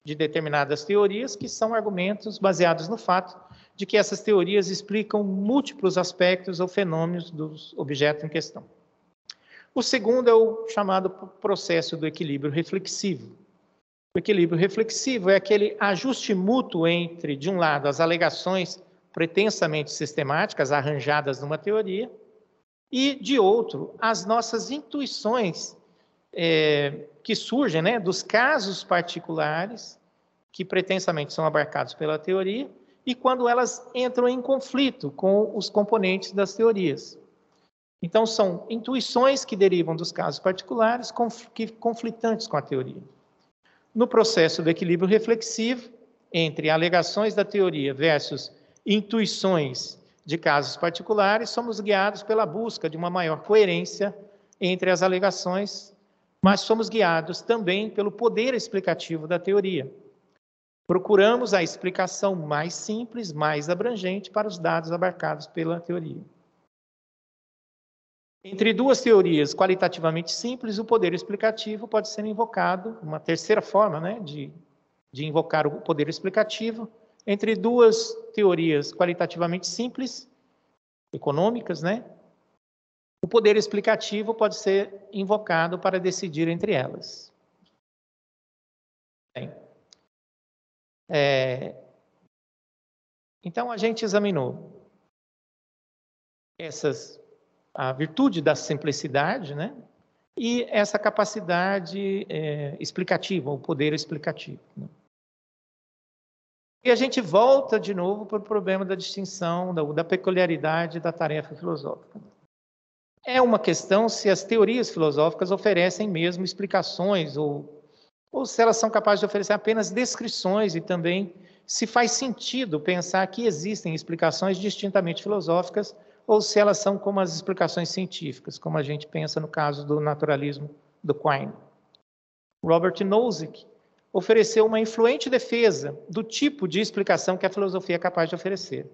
de determinadas teorias, que são argumentos baseados no fato de que essas teorias explicam múltiplos aspectos ou fenômenos dos objetos em questão. O segundo é o chamado processo do equilíbrio reflexivo, o equilíbrio reflexivo é aquele ajuste mútuo entre, de um lado, as alegações pretensamente sistemáticas arranjadas numa teoria, e, de outro, as nossas intuições é, que surgem né, dos casos particulares que pretensamente são abarcados pela teoria e quando elas entram em conflito com os componentes das teorias. Então, são intuições que derivam dos casos particulares conflitantes com a teoria no processo do equilíbrio reflexivo entre alegações da teoria versus intuições de casos particulares, somos guiados pela busca de uma maior coerência entre as alegações, mas somos guiados também pelo poder explicativo da teoria. Procuramos a explicação mais simples, mais abrangente para os dados abarcados pela teoria. Entre duas teorias qualitativamente simples, o poder explicativo pode ser invocado, uma terceira forma né, de, de invocar o poder explicativo, entre duas teorias qualitativamente simples, econômicas, né, o poder explicativo pode ser invocado para decidir entre elas. Bem, é, então, a gente examinou essas a virtude da simplicidade, né? E essa capacidade é, explicativa, o poder explicativo. Né? E a gente volta de novo para o problema da distinção, da, da peculiaridade da tarefa filosófica. É uma questão se as teorias filosóficas oferecem mesmo explicações ou, ou se elas são capazes de oferecer apenas descrições e também se faz sentido pensar que existem explicações distintamente filosóficas ou se elas são como as explicações científicas, como a gente pensa no caso do naturalismo do Quine. Robert Nozick ofereceu uma influente defesa do tipo de explicação que a filosofia é capaz de oferecer.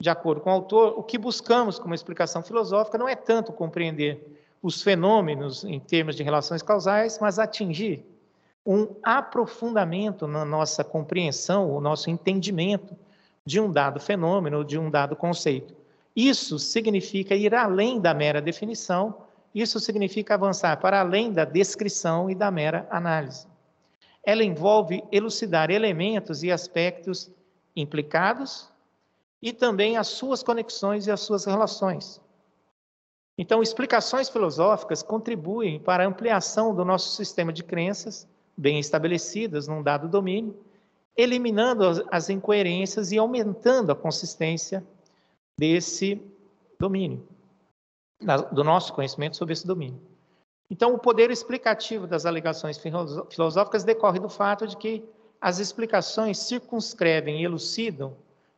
De acordo com o autor, o que buscamos como explicação filosófica não é tanto compreender os fenômenos em termos de relações causais, mas atingir um aprofundamento na nossa compreensão, o nosso entendimento de um dado fenômeno, de um dado conceito. Isso significa ir além da mera definição, isso significa avançar para além da descrição e da mera análise. Ela envolve elucidar elementos e aspectos implicados e também as suas conexões e as suas relações. Então, explicações filosóficas contribuem para a ampliação do nosso sistema de crenças bem estabelecidas num dado domínio, eliminando as incoerências e aumentando a consistência desse domínio, do nosso conhecimento sobre esse domínio. Então, o poder explicativo das alegações filosóficas decorre do fato de que as explicações circunscrevem e elucidam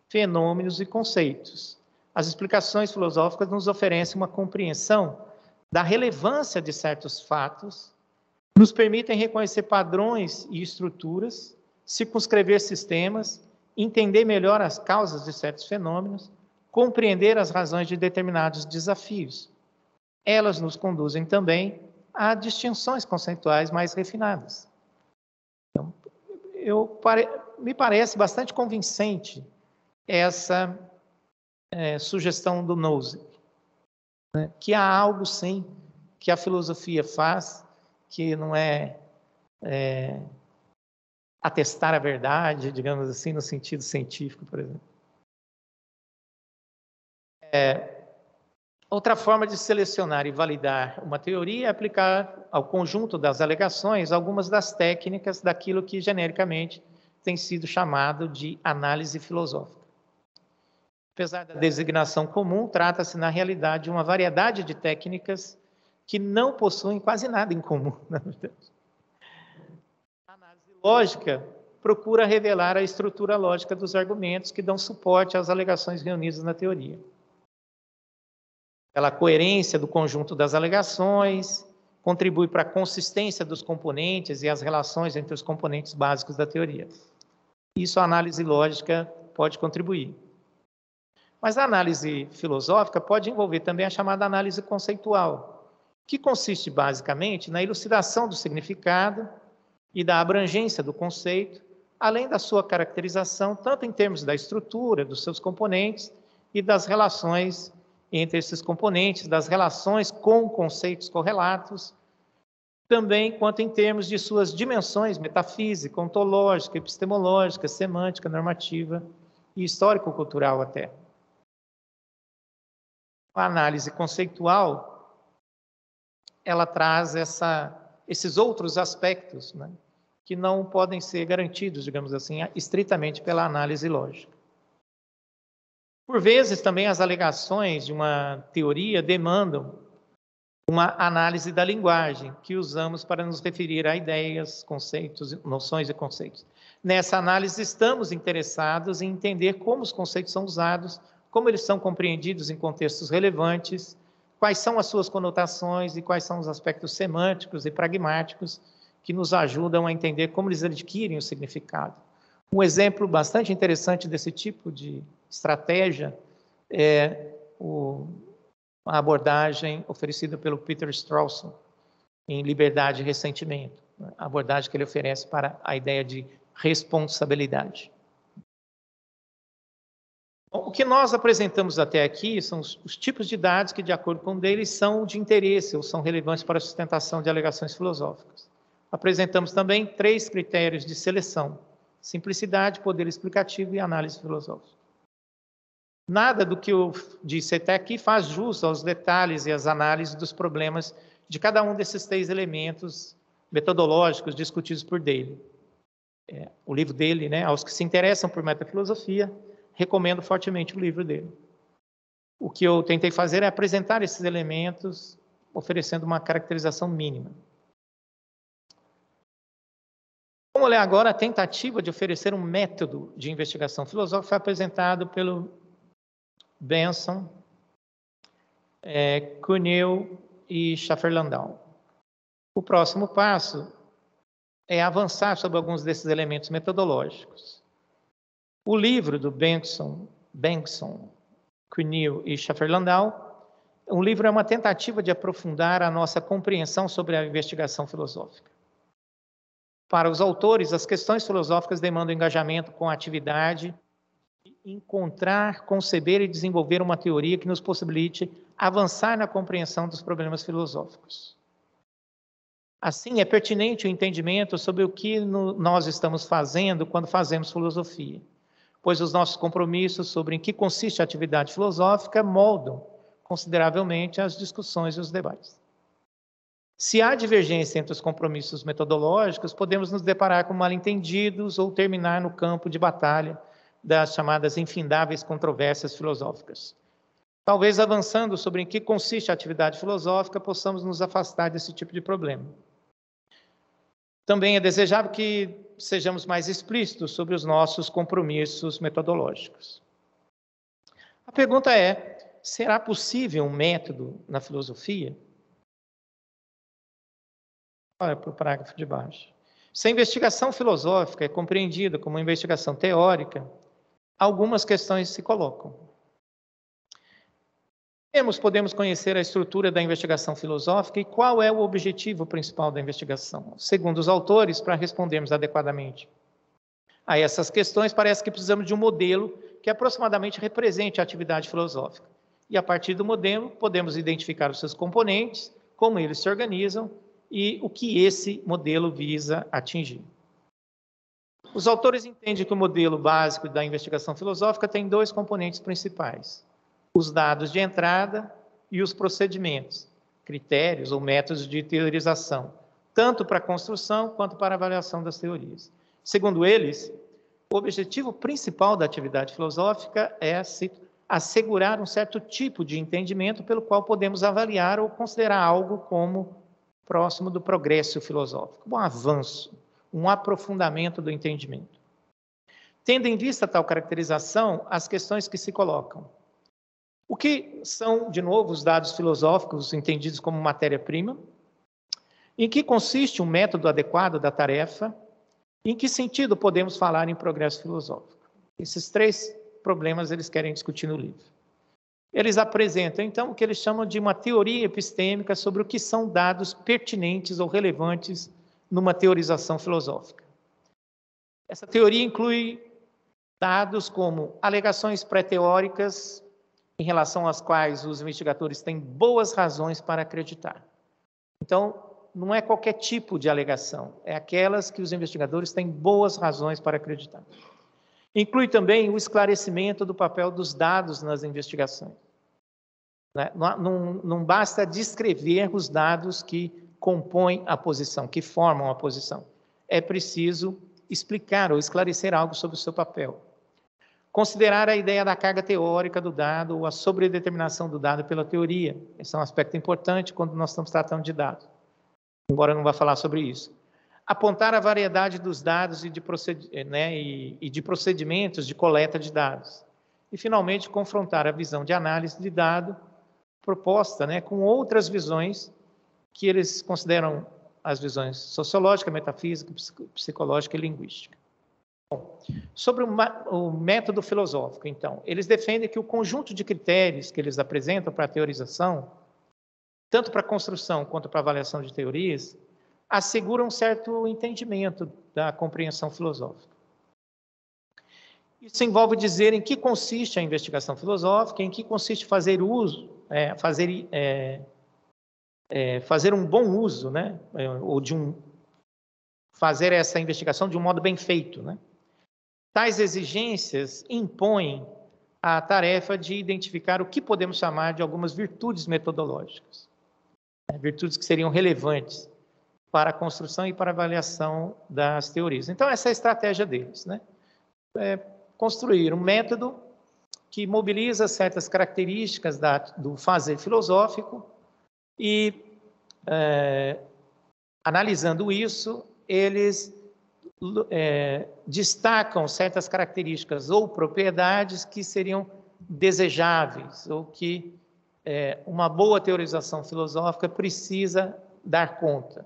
fenômenos e conceitos. As explicações filosóficas nos oferecem uma compreensão da relevância de certos fatos nos permitem reconhecer padrões e estruturas, circunscrever sistemas, entender melhor as causas de certos fenômenos, compreender as razões de determinados desafios. Elas nos conduzem também a distinções conceituais mais refinadas. Então, eu, pare, me parece bastante convincente essa é, sugestão do Nozick, né, que há algo, sim, que a filosofia faz que não é, é atestar a verdade, digamos assim, no sentido científico, por exemplo. É, outra forma de selecionar e validar uma teoria é aplicar ao conjunto das alegações algumas das técnicas daquilo que genericamente tem sido chamado de análise filosófica. Apesar da designação comum, trata-se na realidade de uma variedade de técnicas que não possuem quase nada em comum, [LAUGHS] na verdade. A análise lógica procura revelar a estrutura lógica dos argumentos que dão suporte às alegações reunidas na teoria. Pela coerência do conjunto das alegações, contribui para a consistência dos componentes e as relações entre os componentes básicos da teoria. Isso a análise lógica pode contribuir. Mas a análise filosófica pode envolver também a chamada análise conceitual, que consiste basicamente na elucidação do significado e da abrangência do conceito, além da sua caracterização, tanto em termos da estrutura, dos seus componentes e das relações entre esses componentes, das relações com conceitos correlatos, também quanto em termos de suas dimensões metafísica, ontológica, epistemológica, semântica, normativa e histórico-cultural até. A análise conceitual ela traz essa, esses outros aspectos né, que não podem ser garantidos, digamos assim, estritamente pela análise lógica. Por vezes, também as alegações de uma teoria demandam uma análise da linguagem que usamos para nos referir a ideias, conceitos, noções e conceitos. Nessa análise, estamos interessados em entender como os conceitos são usados, como eles são compreendidos em contextos relevantes, quais são as suas conotações e quais são os aspectos semânticos e pragmáticos que nos ajudam a entender como eles adquirem o significado. Um exemplo bastante interessante desse tipo de estratégia é o, a abordagem oferecida pelo Peter Strawson em Liberdade e Ressentimento, a abordagem que ele oferece para a ideia de responsabilidade. O que nós apresentamos até aqui são os, os, tipos de dados que, de acordo com eles, são de interesse ou são relevantes para a sustentação de alegações filosóficas. Apresentamos também três critérios de seleção: simplicidade, poder explicativo e análise filosófica. Nada do que eu disse até aqui faz jus aos detalhes e às análises dos problemas de cada um desses três elementos metodológicos discutidos por Dale. É, o livro dele, né, aos que se interessam por metafilosofia, recomendo fortemente o livro dele. O que eu tentei fazer é apresentar esses elementos, oferecendo uma caracterização mínima. Vamos olhar agora a tentativa de oferecer um método de investigação filosófica apresentado pelo Benson, é, Cuneu e Schaffer-Landau. O próximo passo é avançar sobre alguns desses elementos metodológicos. O livro do Benson, Benson Cuneo e Schaffer-Landau, o livro é uma tentativa de aprofundar a nossa compreensão sobre a investigação filosófica. Para os autores, as questões filosóficas demandam engajamento com a atividade, encontrar, conceber e desenvolver uma teoria que nos possibilite avançar na compreensão dos problemas filosóficos. Assim, é pertinente o entendimento sobre o que no, nós estamos fazendo quando fazemos filosofia, pois os nossos compromissos sobre em que consiste a atividade filosófica moldam consideravelmente as discussões e os debates. Se há divergência entre os compromissos metodológicos, podemos nos deparar com mal-entendidos ou terminar no campo de batalha das chamadas infindáveis controvérsias filosóficas. Talvez avançando sobre em que consiste a atividade filosófica, possamos nos afastar desse tipo de problema. Também é desejável que sejamos mais explícitos sobre os nossos compromissos metodológicos. A pergunta é: será possível um método na filosofia? Olha para o parágrafo de baixo. Se a investigação filosófica é compreendida como uma investigação teórica, algumas questões se colocam. Temos, podemos conhecer a estrutura da investigação filosófica e qual é o objetivo principal da investigação. Segundo os autores, para respondermos adequadamente a essas questões, parece que precisamos de um modelo que aproximadamente represente a atividade filosófica. E a partir do modelo, podemos identificar os seus componentes, como eles se organizam e o que esse modelo visa atingir. Os autores entendem que o modelo básico da investigação filosófica tem dois componentes principais: os dados de entrada e os procedimentos, critérios ou métodos de teorização, tanto para a construção quanto para a avaliação das teorias. Segundo eles, o objetivo principal da atividade filosófica é assegurar um certo tipo de entendimento pelo qual podemos avaliar ou considerar algo como próximo do progresso filosófico, um avanço, um aprofundamento do entendimento. Tendo em vista tal caracterização, as questões que se colocam. O que são, de novo, os dados filosóficos entendidos como matéria-prima? Em que consiste um método adequado da tarefa? Em que sentido podemos falar em progresso filosófico? Esses três problemas eles querem discutir no livro. Eles apresentam, então, o que eles chamam de uma teoria epistêmica sobre o que são dados pertinentes ou relevantes numa teorização filosófica. Essa teoria inclui dados como alegações pré-teóricas, em relação às quais os investigadores têm boas razões para acreditar. Então, não é qualquer tipo de alegação, é aquelas que os investigadores têm boas razões para acreditar. Inclui também o esclarecimento do papel dos dados nas investigações. Né? Não, não, não basta descrever os dados que compõem a posição, que formam a posição. É preciso explicar ou esclarecer algo sobre o seu papel. Considerar a ideia da carga teórica do dado ou a sobredeterminação do dado pela teoria. Esse é um aspecto importante quando nós estamos tratando de dados, embora eu não vá falar sobre isso apontar a variedade dos dados e de, proced... né, e, e de procedimentos de coleta de dados. E, finalmente, confrontar a visão de análise de dado proposta né, com outras visões que eles consideram as visões sociológica, metafísica, psicológica e linguística. Bom, sobre o, método filosófico, então, eles defendem que o conjunto de critérios que eles apresentam para a teorização, tanto para a construção quanto para a avaliação de teorias, assegura um certo entendimento da compreensão filosófica. Isso envolve dizer em que consiste a investigação filosófica, em que consiste fazer uso, é, fazer, é, é, fazer um bom uso, né, é, ou de um fazer essa investigação de um modo bem feito, né. Tais exigências impõem a tarefa de identificar o que podemos chamar de algumas virtudes metodológicas, né, virtudes que seriam relevantes para a construção e para a avaliação das teorias. Então, essa é a estratégia deles, né? É construir um método que mobiliza certas características da, do fazer filosófico e, é, analisando isso, eles é, destacam certas características ou propriedades que seriam desejáveis ou que é, uma boa teorização filosófica precisa dar conta.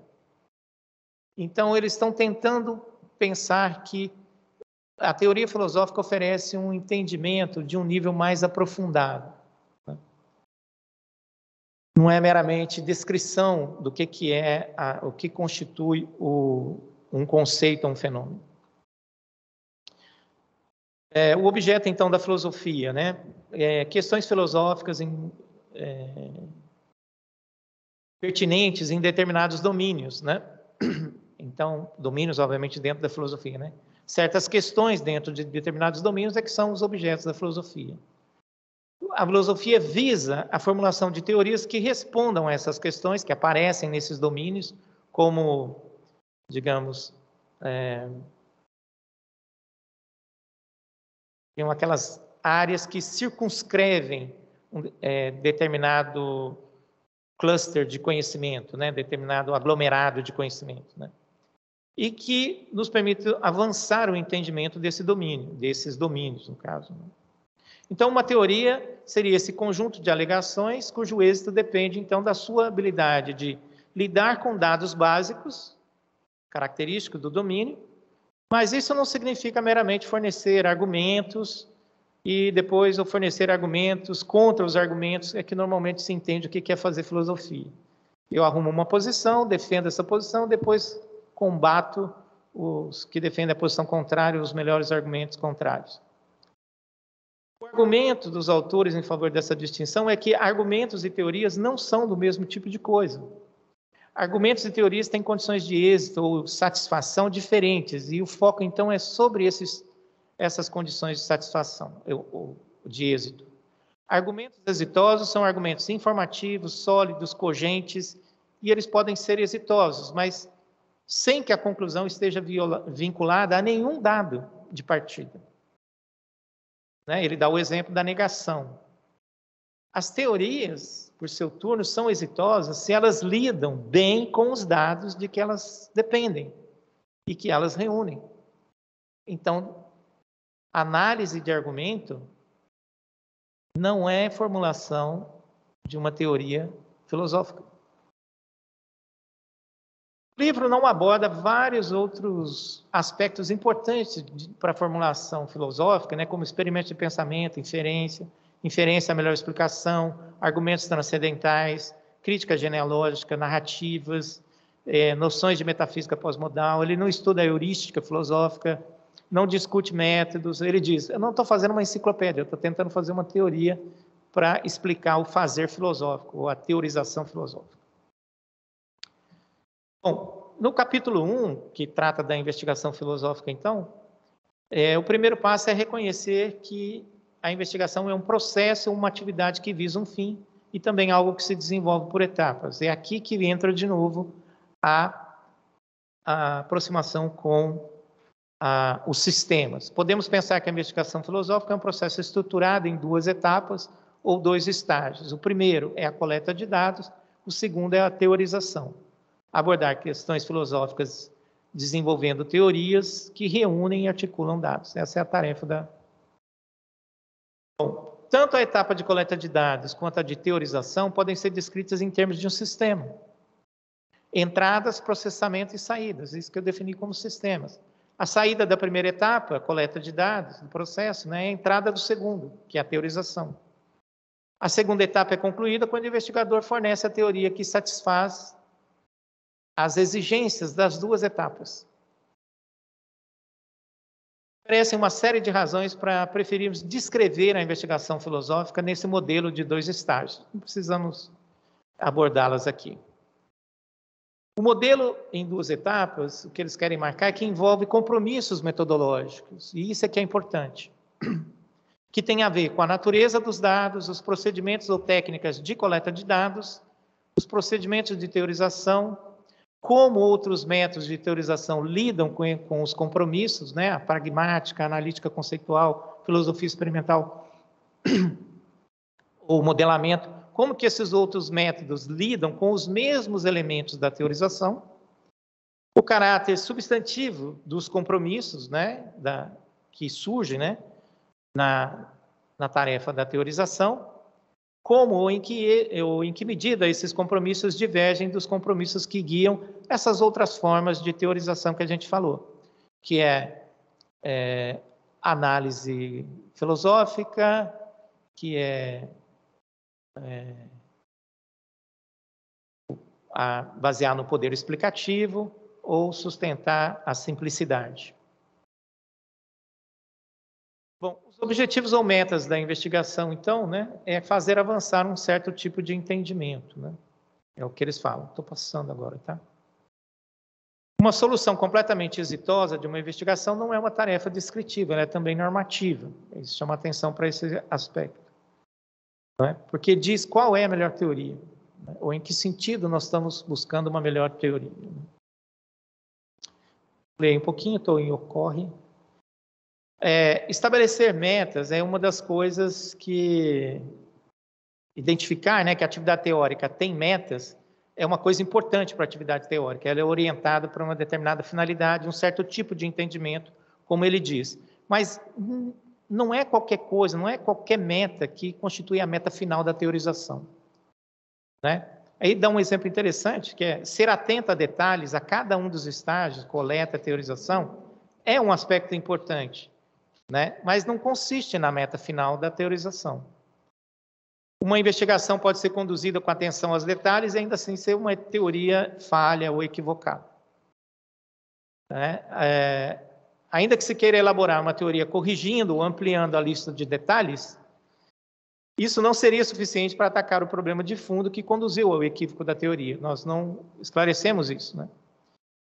Então, eles estão tentando pensar que a teoria filosófica oferece um entendimento de um nível mais aprofundado. Não é meramente descrição do que, que é a, o que constitui o, um conceito, um fenômeno. É, o objeto, então, da filosofia, né? É, questões filosóficas em, é, pertinentes em determinados domínios, né? Então, domínios, obviamente, dentro da filosofia, né? Certas questões dentro de determinados domínios é que são os objetos da filosofia. A filosofia visa a formulação de teorias que respondam a essas questões que aparecem nesses domínios, como, digamos, é, aquelas áreas que circunscrevem um é, determinado cluster de conhecimento, né, determinado aglomerado de conhecimento, né, e que nos permite avançar o entendimento desse domínio, desses domínios, no caso. Né. Então, uma teoria seria esse conjunto de alegações cujo êxito depende, então, da sua habilidade de lidar com dados básicos, característicos do domínio, mas isso não significa meramente fornecer argumentos e depois eu fornecer argumentos contra os argumentos, é que normalmente se entende o que é fazer filosofia. Eu arrumo uma posição, defendo essa posição, depois combato os que defendem a posição contrária, os melhores argumentos contrários. O argumento dos autores em favor dessa distinção é que argumentos e teorias não são do mesmo tipo de coisa. Argumentos e teorias têm condições de êxito ou satisfação diferentes, e o foco então é sobre esses essas condições de satisfação, ou de êxito. Argumentos exitosos são argumentos informativos, sólidos, cogentes, e eles podem ser exitosos, mas sem que a conclusão esteja vinculada a nenhum dado de partida. Né? Ele dá o exemplo da negação. As teorias, por seu turno, são exitosas se elas lidam bem com os dados de que elas dependem e que elas reúnem. Então, análise de argumento não é formulação de uma teoria filosófica. O livro não aborda vários outros aspectos importantes para a formulação filosófica, né, como experimento de pensamento, inferência, inferência a melhor explicação, argumentos transcendentais, crítica genealógica, narrativas, é, noções de metafísica pós-modal. Ele não estuda a heurística filosófica, não discute métodos. Ele diz: Eu não estou fazendo uma enciclopédia, eu estou tentando fazer uma teoria para explicar o fazer filosófico, ou a teorização filosófica. Bom, no capítulo 1, que trata da investigação filosófica, então, é, o primeiro passo é reconhecer que a investigação é um processo, uma atividade que visa um fim e também algo que se desenvolve por etapas. É aqui que entra de novo a, a aproximação com ah, os sistemas. Podemos pensar que a investigação filosófica é um processo estruturado em duas etapas ou dois estágios. O primeiro é a coleta de dados, o segundo é a teorização. Abordar questões filosóficas desenvolvendo teorias que reúnem e articulam dados. Essa é a tarefa da. Bom, tanto a etapa de coleta de dados quanto a de teorização podem ser descritas em termos de um sistema. Entradas, processamento e saídas, isso que eu defini como sistemas. A saída da primeira etapa, coleta de dados, do processo, né, é a entrada do segundo, que é a teorização. A segunda etapa é concluída quando o investigador fornece a teoria que satisfaz as exigências das duas etapas. Parecem uma série de razões para preferirmos descrever a investigação filosófica nesse modelo de dois estágios. Não precisamos abordá-las aqui. O modelo em duas etapas, o que eles querem marcar é que envolve compromissos metodológicos, e isso é que é importante, que tem a ver com a natureza dos dados, os procedimentos ou técnicas de coleta de dados, os procedimentos de teorização, como outros métodos de teorização lidam com, com os compromissos, né? a pragmática, a analítica conceitual, filosofia experimental, [CLEARS THROAT] ou modelamento, como que esses outros métodos lidam com os mesmos elementos da teorização O caráter substantivo dos compromissos, né, da, que surge, né, na, na tarefa da teorização, como ou em que, ou em que medida esses compromissos divergem dos compromissos que guiam essas outras formas de teorização que a gente falou, que é, é análise filosófica, que é, é basear no poder explicativo ou sustentar a simplicidade. Objetivos ou metas da investigação, então, né, é fazer avançar um certo tipo de entendimento. Né? É o que eles falam. Estou passando agora, tá? Uma solução completamente exitosa de uma investigação não é uma tarefa descritiva, ela é também normativa. Isso chama atenção para esse aspecto. É? Porque diz qual é a melhor teoria, né? ou em que sentido nós estamos buscando uma melhor teoria. Leia um pouquinho, estou em ocorre. É, estabelecer metas é uma das coisas que identificar, né, que a atividade teórica tem metas é uma coisa importante para a atividade teórica. Ela é orientada para uma determinada finalidade, um certo tipo de entendimento, como ele diz. Mas não é qualquer coisa, não é qualquer meta que constitui a meta final da teorização. Né? Aí dá um exemplo interessante, que é ser atento a detalhes a cada um dos estágios, coleta, teorização, é um aspecto importante né? mas não consiste na meta final da teorização. Uma investigação pode ser conduzida com atenção aos detalhes e ainda assim ser uma teoria falha ou equivocada. Né? É, ainda que se queira elaborar uma teoria corrigindo ou ampliando a lista de detalhes, isso não seria suficiente para atacar o problema de fundo que conduziu ao equívoco da teoria. Nós não esclarecemos isso. Né?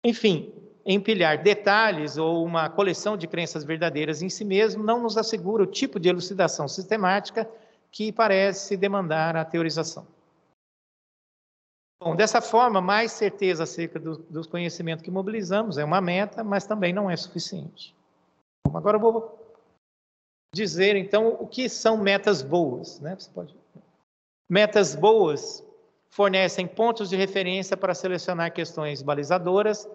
Enfim, empilhar detalhes ou uma coleção de crenças verdadeiras em si mesmo não nos assegura o tipo de elucidação sistemática que parece demandar a teorização. Bom, dessa forma, mais certeza acerca do, dos conhecimentos que mobilizamos é uma meta, mas também não é suficiente. Bom, agora eu vou dizer, então, o que são metas boas. Né? Você pode... Metas boas fornecem pontos de referência para selecionar questões balizadoras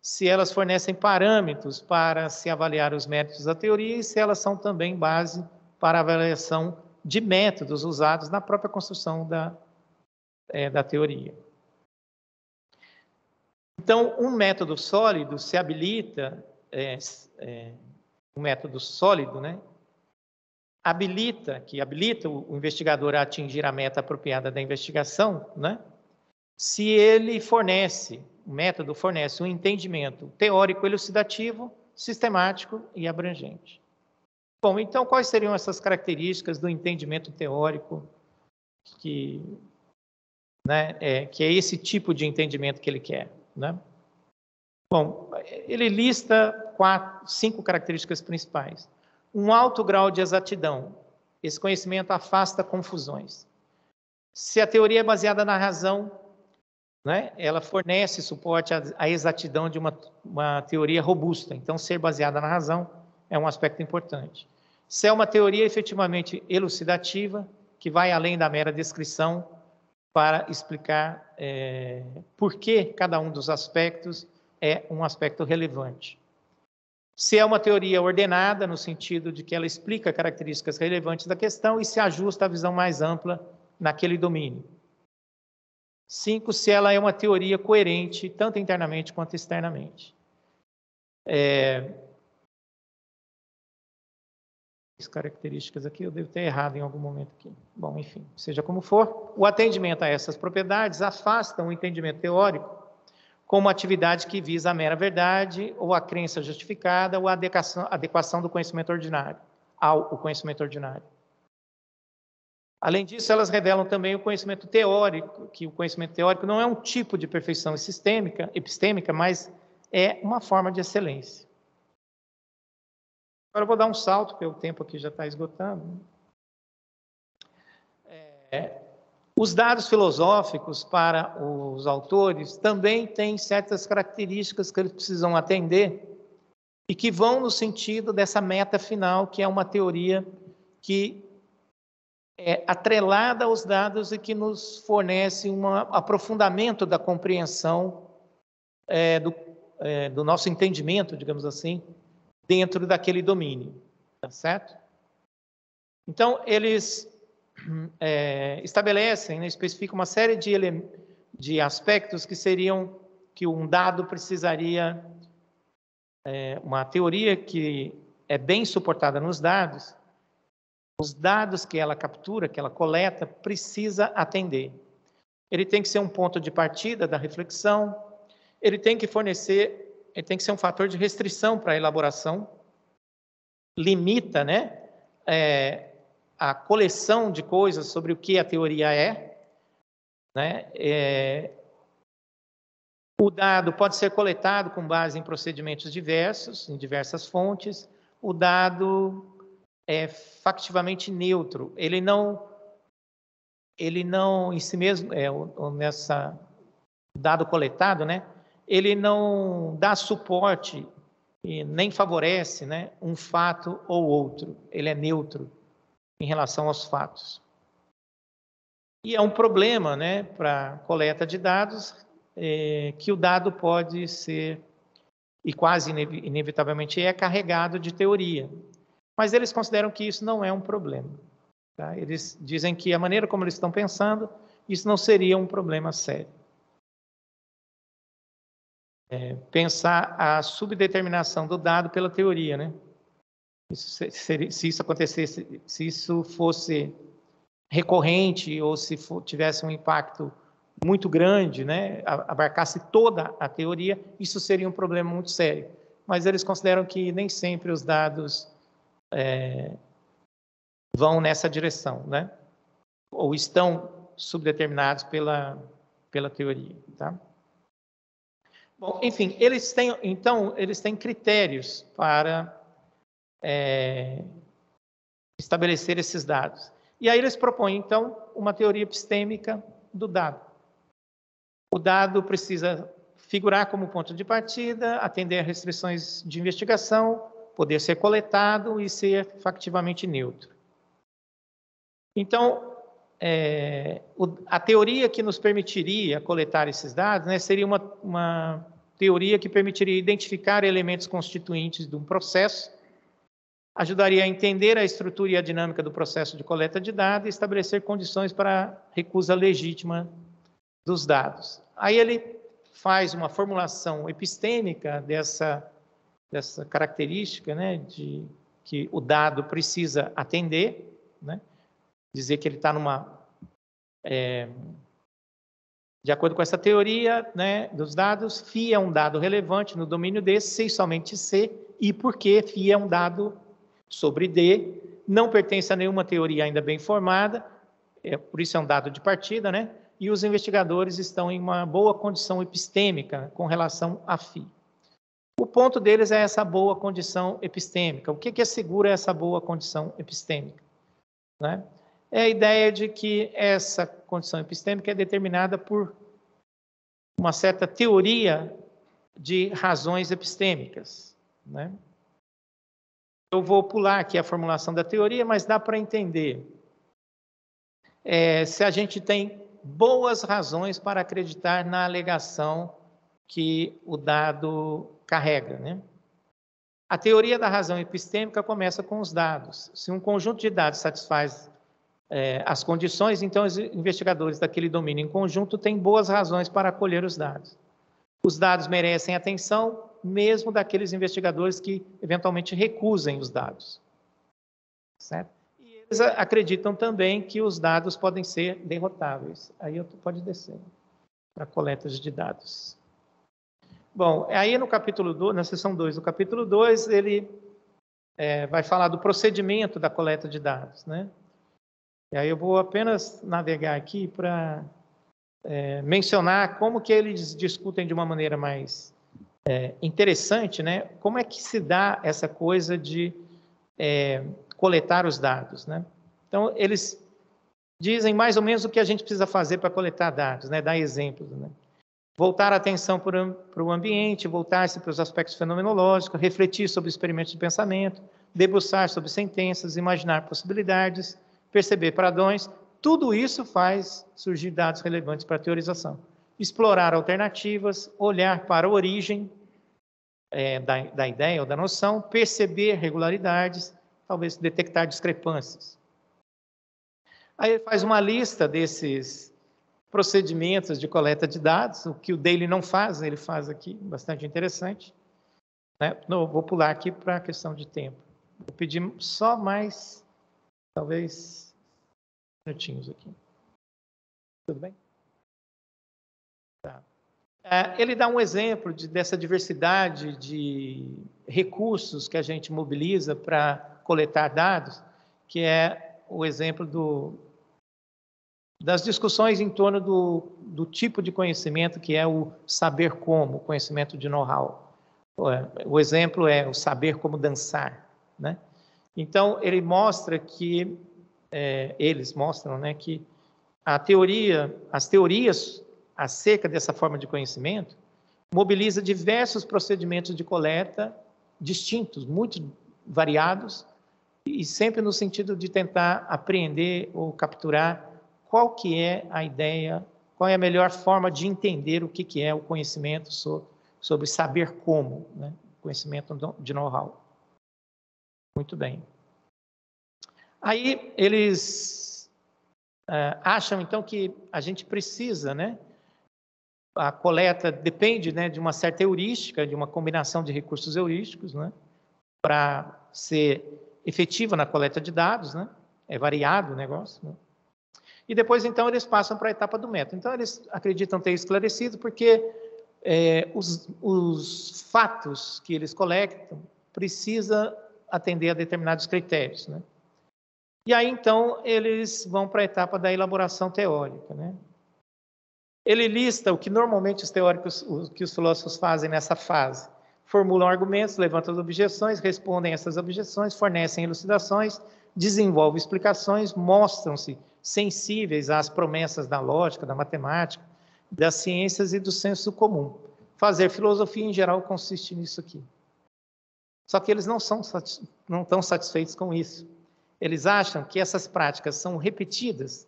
se elas fornecem parâmetros para se avaliar os métodos da teoria e se elas são também base para avaliação de métodos usados na própria construção da, é, da teoria. Então, um método sólido se habilita, é, é, um método sólido, né, habilita, que habilita o, o investigador a atingir a meta apropriada da investigação, né, se ele fornece o método fornece um entendimento teórico elucidativo, sistemático e abrangente. Bom, então quais seriam essas características do entendimento teórico que, né, é, que é esse tipo de entendimento que ele quer, né? Bom, ele lista quatro, cinco características principais. Um alto grau de exatidão. Esse conhecimento afasta confusões. Se a teoria é baseada na razão, né, ela fornece suporte à, à exatidão de uma, uma teoria robusta. Então, ser baseada na razão é um aspecto importante. Se é uma teoria efetivamente elucidativa, que vai além da mera descrição para explicar é, por que cada um dos aspectos é um aspecto relevante. Se é uma teoria ordenada, no sentido de que ela explica características relevantes da questão e se ajusta à visão mais ampla naquele domínio. Cinco, se ela é uma teoria coerente, tanto internamente quanto externamente. É... As características aqui eu devo ter errado em algum momento aqui. Bom, enfim, seja como for, o atendimento a essas propriedades afasta o entendimento teórico como atividade que visa a mera verdade ou a crença justificada ou a adequação, adequação do conhecimento ordinário ao conhecimento ordinário. Além disso, elas revelam também o conhecimento teórico, que o conhecimento teórico não é um tipo de perfeição sistêmica, epistêmica, mas é uma forma de excelência. Agora eu vou dar um salto, porque o tempo aqui já está esgotando. É, os dados filosóficos para os autores também têm certas características que eles precisam atender e que vão no sentido dessa meta final, que é uma teoria que é, atrelada aos dados e que nos fornece um aprofundamento da compreensão é, do, é, do nosso entendimento, digamos assim, dentro daquele domínio, tá certo? Então, eles é, estabelecem, né, especificam uma série de, de aspectos que seriam que um dado precisaria, é, uma teoria que é bem suportada nos dados, os dados que ela captura, que ela coleta, precisa atender. Ele tem que ser um ponto de partida da reflexão, ele tem que fornecer, ele tem que ser um fator de restrição para a elaboração, limita, né, é, a coleção de coisas sobre o que a teoria é, né, é, o dado pode ser coletado com base em procedimentos diversos, em diversas fontes. O dado é factivamente neutro. Ele não, ele não em si mesmo, é, nessa dado coletado, né? Ele não dá suporte e nem favorece, né, um fato ou outro. Ele é neutro em relação aos fatos. E é um problema, né, para coleta de dados, é, que o dado pode ser e quase inevitavelmente é carregado de teoria. Mas eles consideram que isso não é um problema. Tá? Eles dizem que a maneira como eles estão pensando, isso não seria um problema sério. É, pensar a subdeterminação do dado pela teoria, né? Isso seria, se isso acontecesse, se isso fosse recorrente ou se for, tivesse um impacto muito grande, né, abarcasse toda a teoria, isso seria um problema muito sério. Mas eles consideram que nem sempre os dados é, vão nessa direção, né? Ou estão subdeterminados pela, pela teoria, tá? Bom, enfim, eles têm, então, eles têm critérios para é, estabelecer esses dados. E aí eles propõem, então, uma teoria epistêmica do dado. O dado precisa figurar como ponto de partida, atender a restrições de investigação, poder ser coletado e ser factivamente neutro. Então, é, o, a teoria que nos permitiria coletar esses dados né, seria uma, uma teoria que permitiria identificar elementos constituintes de um processo, ajudaria a entender a estrutura e a dinâmica do processo de coleta de dados e estabelecer condições para a recusa legítima dos dados. Aí ele faz uma formulação epistêmica dessa dessa característica né, de que o dado precisa atender, né, dizer que ele está numa. É, de acordo com essa teoria né, dos dados, φ é um dado relevante no domínio D, se somente C, e porque φ é um dado sobre D, não pertence a nenhuma teoria ainda bem formada, é, por isso é um dado de partida, né? E os investigadores estão em uma boa condição epistêmica com relação a FI. O ponto deles é essa boa condição epistêmica. O que, que assegura essa boa condição epistêmica? Né? É a ideia de que essa condição epistêmica é determinada por uma certa teoria de razões epistêmicas. Né? Eu vou pular aqui a formulação da teoria, mas dá para entender. É, se a gente tem boas razões para acreditar na alegação que o dado carrega. Né? A teoria da razão epistêmica começa com os dados. Se um conjunto de dados satisfaz é, as condições, então os investigadores daquele domínio em conjunto têm boas razões para acolher os dados. Os dados merecem atenção, mesmo daqueles investigadores que eventualmente recusem os dados. Certo? E eles acreditam também que os dados podem ser derrotáveis. Aí eu pode descer para coletas de dados. Bom, aí no capítulo 2, na seção 2 do capítulo 2, ele é, vai falar do procedimento da coleta de dados, né? E aí eu vou apenas navegar aqui para é, mencionar como que eles discutem de uma maneira mais é, interessante, né? Como é que se dá essa coisa de é, coletar os dados, né? Então, eles dizem mais ou menos o que a gente precisa fazer para coletar dados, né? Dar exemplos, né? Voltar a atenção para o ambiente, voltar-se para os aspectos fenomenológicos, refletir sobre experimentos de pensamento, debruçar sobre sentenças, imaginar possibilidades, perceber padrões, tudo isso faz surgir dados relevantes para a teorização. Explorar alternativas, olhar para a origem, é, da, da ideia ou da noção, perceber regularidades, talvez detectar discrepâncias. Aí ele faz uma lista desses procedimentos de coleta de dados, o que o Daily não faz, ele faz aqui, bastante interessante. Né? Não, vou pular aqui para a questão de tempo. Vou pedir só mais, talvez, minutinhos aqui. Tudo bem? Tá. É, ele dá um exemplo de, dessa diversidade de recursos que a gente mobiliza para coletar dados, que é o exemplo do, das discussões em torno do, do tipo de conhecimento que é o saber como, o conhecimento de know-how. O exemplo é o saber como dançar, né? Então ele mostra que é, eles mostram, né, que a teoria, as teorias acerca dessa forma de conhecimento mobiliza diversos procedimentos de coleta distintos, muito variados e sempre no sentido de tentar apreender ou capturar qual que é a ideia, qual é a melhor forma de entender o que, que é o conhecimento sobre, sobre saber como, né? conhecimento de know-how. Muito bem. Aí eles uh, acham então que a gente precisa, né? A coleta depende, né, de uma certa heurística, de uma combinação de recursos heurísticos, né, para ser efetiva na coleta de dados, né? É variado o negócio. Né? E depois, então, eles passam para a etapa do método. Então, eles acreditam ter esclarecido, porque é, os, os, fatos que eles coletam precisa atender a determinados critérios. Né? E aí, então, eles vão para a etapa da elaboração teórica. Né? Ele lista o que normalmente os teóricos, o que os filósofos fazem nessa fase. Formulam argumentos, levantam objeções, respondem essas objeções, fornecem elucidações, desenvolvem explicações, mostram-se sensíveis às promessas da lógica, da matemática, das ciências e do senso comum. Fazer filosofia, em geral, consiste nisso aqui. Só que eles não, são, não estão satisfeitos com isso. Eles acham que essas práticas são repetidas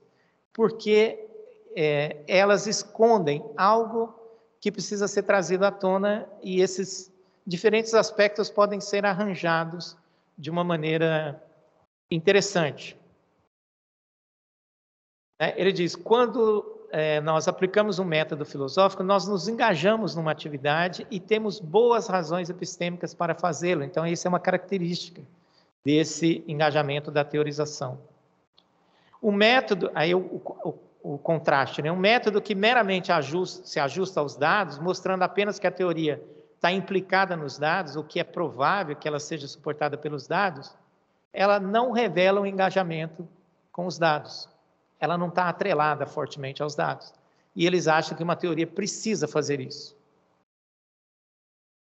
porque é, elas escondem algo que precisa ser trazido à tona e esses diferentes aspectos podem ser arranjados de uma maneira interessante. É, ele diz: quando é, nós aplicamos um método filosófico, nós nos engajamos numa atividade e temos boas razões epistêmicas para fazê-lo. Então, isso é uma característica desse engajamento da teorização. O método, aí o, o, o contraste, né? um método que meramente ajusta, se ajusta aos dados, mostrando apenas que a teoria está implicada nos dados, o que é provável que ela seja suportada pelos dados, ela não revela um engajamento com os dados ela não está atrelada fortemente aos dados. E eles acham que uma teoria precisa fazer isso.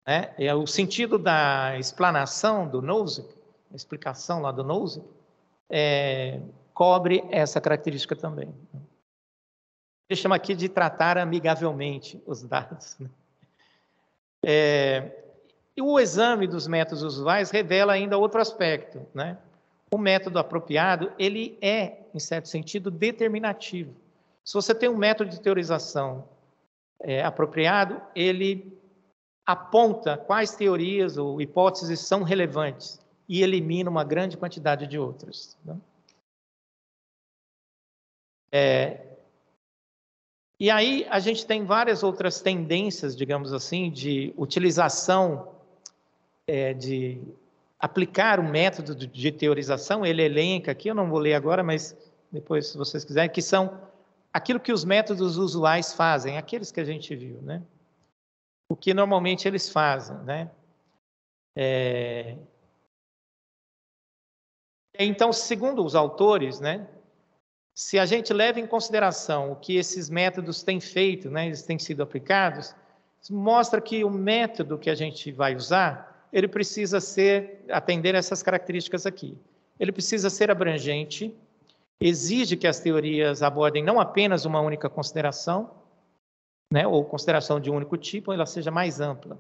É, é o sentido da explanação do Nozick, a explicação lá do Nozick, é, cobre essa característica também. Ele chama aqui de tratar amigavelmente os dados. Né? É, e o exame dos métodos usuais revela ainda outro aspecto, né? o método apropriado, ele é, em certo sentido, determinativo. Se você tem um método de teorização é, apropriado, ele aponta quais teorias ou hipóteses são relevantes e elimina uma grande quantidade de outras. Né? É, e aí a gente tem várias outras tendências, digamos assim, de utilização é, de aplicar o método de teorização, ele elenca aqui, eu não vou ler agora, mas depois, se vocês quiserem, que são aquilo que os métodos usuais fazem, aqueles que a gente viu, né? O que normalmente eles fazem, né? É... Então, segundo os autores, né? Se a gente leva em consideração o que esses métodos têm feito, né? Eles têm sido aplicados, mostra que o método que a gente vai usar ele precisa ser atender essas características aqui. Ele precisa ser abrangente, exige que as teorias abordem não apenas uma única consideração, né, ou consideração de um único tipo, ela seja mais ampla.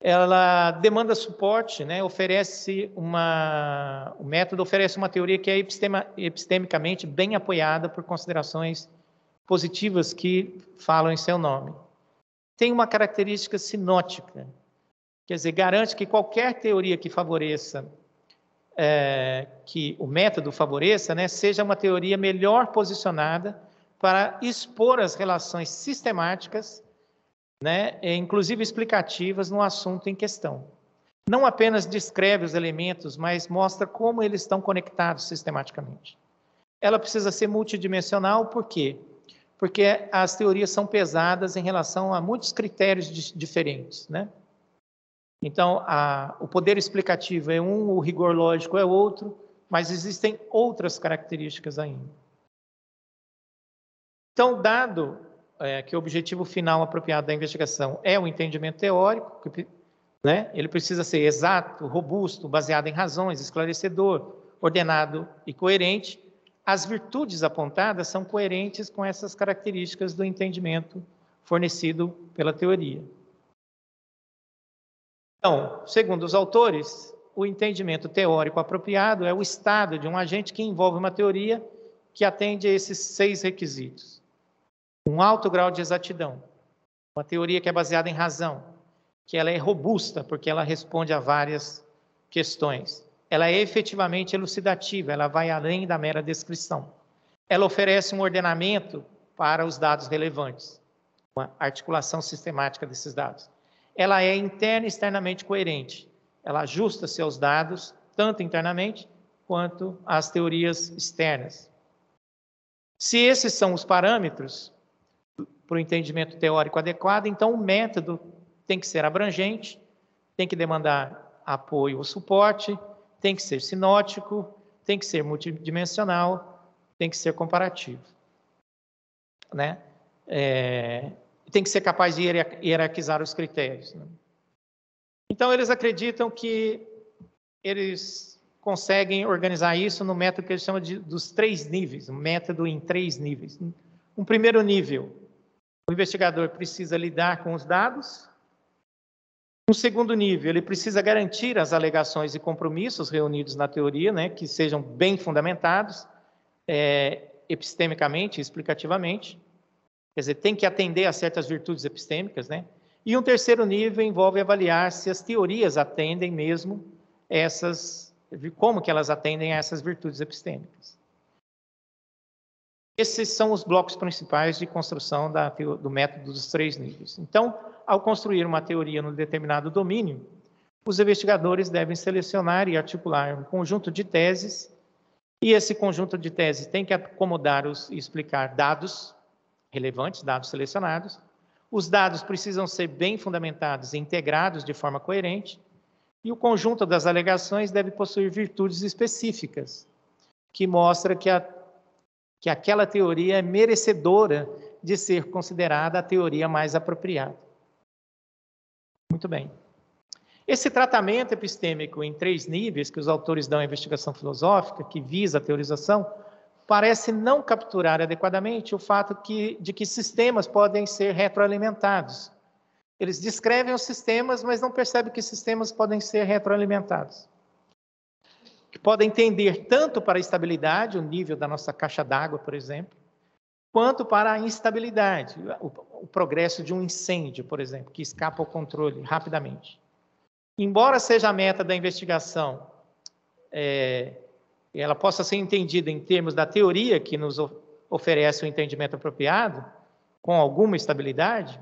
Ela demanda suporte, né, oferece uma, o método oferece uma teoria que é epistema, epistemicamente bem apoiada por considerações positivas que falam em seu nome. Tem uma característica sinótica, Quer dizer, garante que qualquer teoria que favoreça, é, que o método favoreça, né, seja uma teoria melhor posicionada para expor as relações sistemáticas, né, inclusive explicativas, no assunto em questão. Não apenas descreve os elementos, mas mostra como eles estão conectados sistematicamente. Ela precisa ser multidimensional, por quê? Porque as teorias são pesadas em relação a muitos critérios diferentes, né? Então, a, o poder explicativo é um, o rigor lógico é outro, mas existem outras características ainda. Então, dado é, que o objetivo final apropriado da investigação é o entendimento teórico, que, né, ele precisa ser exato, robusto, baseado em razões, esclarecedor, ordenado e coerente, as virtudes apontadas são coerentes com essas características do entendimento fornecido pela teoria. Então, segundo os autores, o entendimento teórico apropriado é o estado de um agente que envolve uma teoria que atende a esses seis requisitos um alto grau de exatidão, uma teoria que é baseada em razão, que ela é robusta porque ela responde a várias questões. Ela é efetivamente elucidativa, ela vai além da mera descrição. Ela oferece um ordenamento para os dados relevantes, uma articulação sistemática desses dados. Ela é interna e externamente coerente. Ela ajusta seus dados tanto internamente quanto às teorias externas. Se esses são os parâmetros, para o entendimento teórico adequado, então o método tem que ser abrangente, tem que demandar apoio ou suporte, tem que ser sinótico, tem que ser multidimensional, tem que ser comparativo. Né? É, tem que ser capaz de hierarquizar os critérios. Né? Então, eles acreditam que eles conseguem organizar isso no método que eles chamam de, dos três níveis, um método em três níveis. Um primeiro nível, o investigador precisa lidar com os dados. No segundo nível, ele precisa garantir as alegações e compromissos reunidos na teoria, né, que sejam bem fundamentados, é, epistemicamente, explicativamente. Quer dizer, tem que atender a certas virtudes epistêmicas, né? E um terceiro nível envolve avaliar se as teorias atendem mesmo essas, como que elas atendem a essas virtudes epistêmicas. Esses são os blocos principais de construção da, do método dos três níveis. Então, ao construir uma teoria num determinado domínio, os investigadores devem selecionar e articular um conjunto de teses, e esse conjunto de teses tem que acomodar os, e explicar dados relevantes, dados selecionados. Os dados precisam ser bem fundamentados e integrados de forma coerente, e o conjunto das alegações deve possuir virtudes específicas, que mostra que a que aquela teoria é merecedora de ser considerada a teoria mais apropriada. Muito bem. Esse tratamento epistêmico em três níveis que os autores dão à investigação filosófica, que visa a teorização, parece não capturar adequadamente o fato que, de que sistemas podem ser retroalimentados. Eles descrevem os sistemas, mas não percebem que sistemas podem ser retroalimentados que podem tender tanto para a estabilidade, o nível da nossa caixa d'água, por exemplo, quanto para a instabilidade, o, o, progresso de um incêndio, por exemplo, que escapa ao controle rapidamente. Embora seja a meta da investigação, é, ela possa ser entendida em termos da teoria que nos oferece o entendimento apropriado, com alguma estabilidade,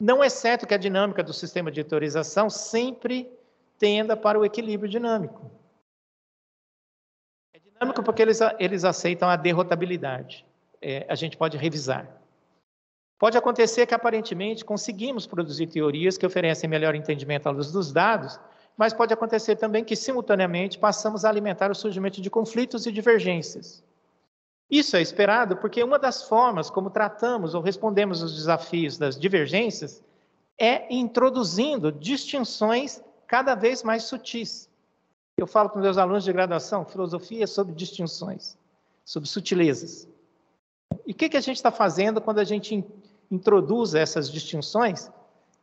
não é certo que a dinâmica do sistema de autorização sempre tenda para o equilíbrio dinâmico dinâmico porque eles, eles aceitam a derrotabilidade. É, a gente pode revisar. Pode acontecer que, aparentemente, conseguimos produzir teorias que oferecem melhor entendimento à luz dos dados, mas pode acontecer também que, simultaneamente, passamos a alimentar o surgimento de conflitos e divergências. Isso é esperado porque uma das formas como tratamos ou respondemos aos desafios das divergências é introduzindo distinções cada vez mais sutis. Eu falo com meus alunos de graduação, filosofia é sobre distinções, sobre sutilezas. E o que, que a gente está fazendo quando a gente introduz essas distinções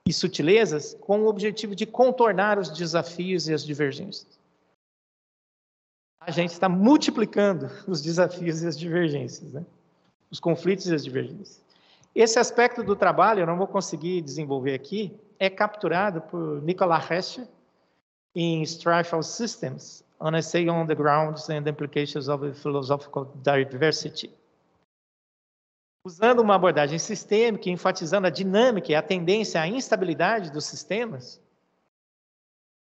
e sutilezas com o objetivo de contornar os desafios e as divergências? A gente está multiplicando os desafios e as divergências, né? os conflitos e as divergências. Esse aspecto do trabalho, eu não vou conseguir desenvolver aqui, é capturado por Nicolas Hescher em Strifle Systems, An Essay on the Grounds and Implications of Philosophical Diversity. Usando uma abordagem sistêmica, enfatizando a dinâmica e a tendência à instabilidade dos sistemas,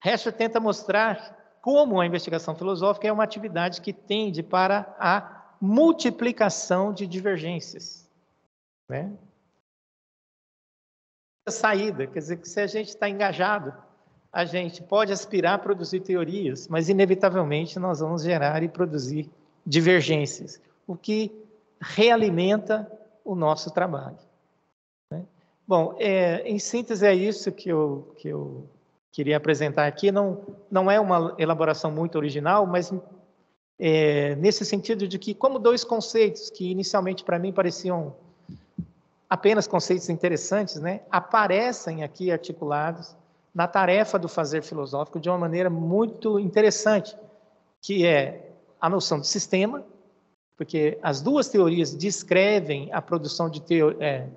Hescher tenta mostrar como a investigação filosófica é uma atividade que tende para a multiplicação de divergências. Né? A saída, quer dizer que se a gente está engajado, a gente pode aspirar a produzir teorias, mas inevitavelmente nós vamos gerar e produzir divergências, o que realimenta o nosso trabalho. Né? Bom, é, em síntese é isso que eu, que eu queria apresentar aqui. Não, não é uma elaboração muito original, mas é, nesse sentido de que, como dois conceitos que inicialmente para mim pareciam apenas conceitos interessantes, né, aparecem aqui articulados na tarefa do fazer filosófico de uma maneira muito interessante, que é a noção de sistema, porque as duas teorias descrevem a produção de teo, é,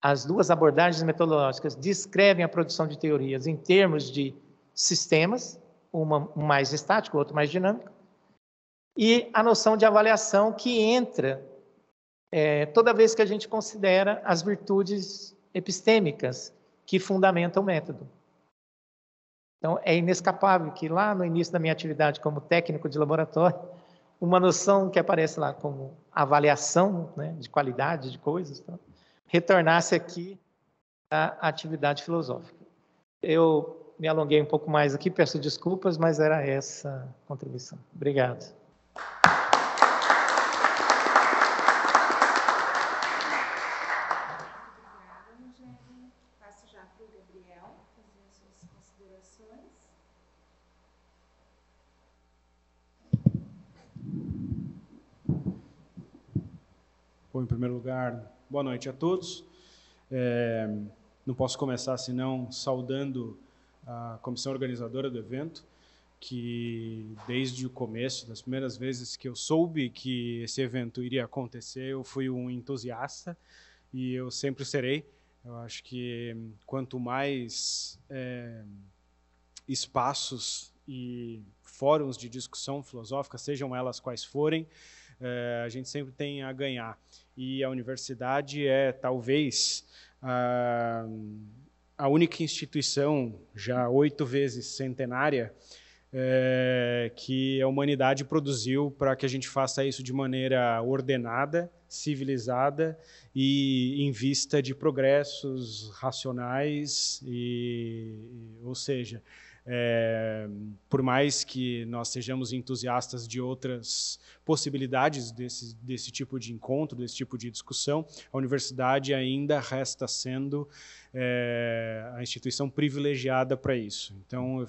as duas abordagens metodológicas descrevem a produção de teorias em termos de sistemas, uma um mais estático, outro mais dinâmico, e a noção de avaliação que entra é, toda vez que a gente considera as virtudes epistêmicas que fundamentam o método. Então, é inescapável que lá no início da minha atividade como técnico de laboratório, uma noção que aparece lá como avaliação né, de qualidade de coisas, tá? retornasse aqui à atividade filosófica. Eu me alonguei um pouco mais aqui, peço desculpas, mas era essa a contribuição. Obrigado. Bom, em primeiro lugar, boa noite a todos. É, não posso começar senão saudando a comissão organizadora do evento, que desde o começo, das primeiras vezes que eu soube que esse evento iria acontecer, eu fui um entusiasta e eu sempre serei. Eu acho que quanto mais é, espaços e fóruns de discussão filosófica, sejam elas quais forem, é, a gente sempre tem a ganhar. E a universidade é, talvez, a, a única instituição, já oito vezes centenária, é, que a humanidade produziu para que a gente faça isso de maneira ordenada, civilizada e em vista de progressos racionais, e, ou seja, é, por mais que nós sejamos entusiastas de outras possibilidades desse, desse tipo de encontro, desse tipo de discussão, a universidade ainda resta sendo é, a instituição privilegiada para isso. Então, eu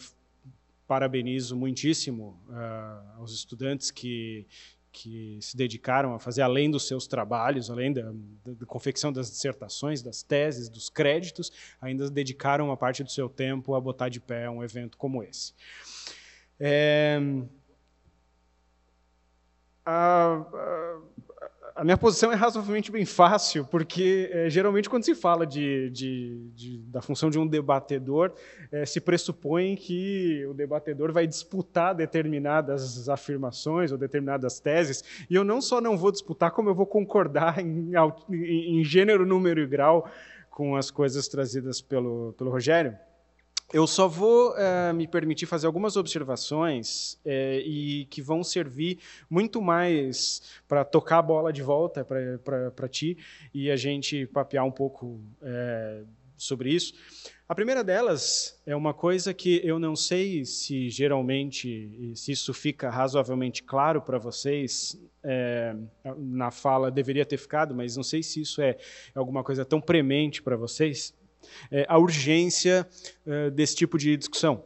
parabenizo muitíssimo uh, aos estudantes que, que se dedicaram a fazer além dos seus trabalhos, além da, da, confecção das dissertações, das teses, dos créditos, ainda dedicaram uma parte do seu tempo a botar de pé um evento como esse. É, a, a, minha posição é razoavelmente bem fácil, porque é, geralmente quando se fala de, de, de, da função de um debatedor, é, se pressupõe que o debatedor vai disputar determinadas afirmações ou determinadas teses, e eu não só não vou disputar, como eu vou concordar em, em, em gênero, número e grau com as coisas trazidas pelo, pelo Rogério. Eu só vou uh, me permitir fazer algumas observações uh, e que vão servir muito mais para tocar a bola de volta para ti e a gente papear um pouco uh, sobre isso. A primeira delas é uma coisa que eu não sei se geralmente, se isso fica razoavelmente claro para vocês, na fala deveria ter ficado, mas não sei se isso é alguma coisa tão premente para vocês é, a urgência é, desse tipo de discussão.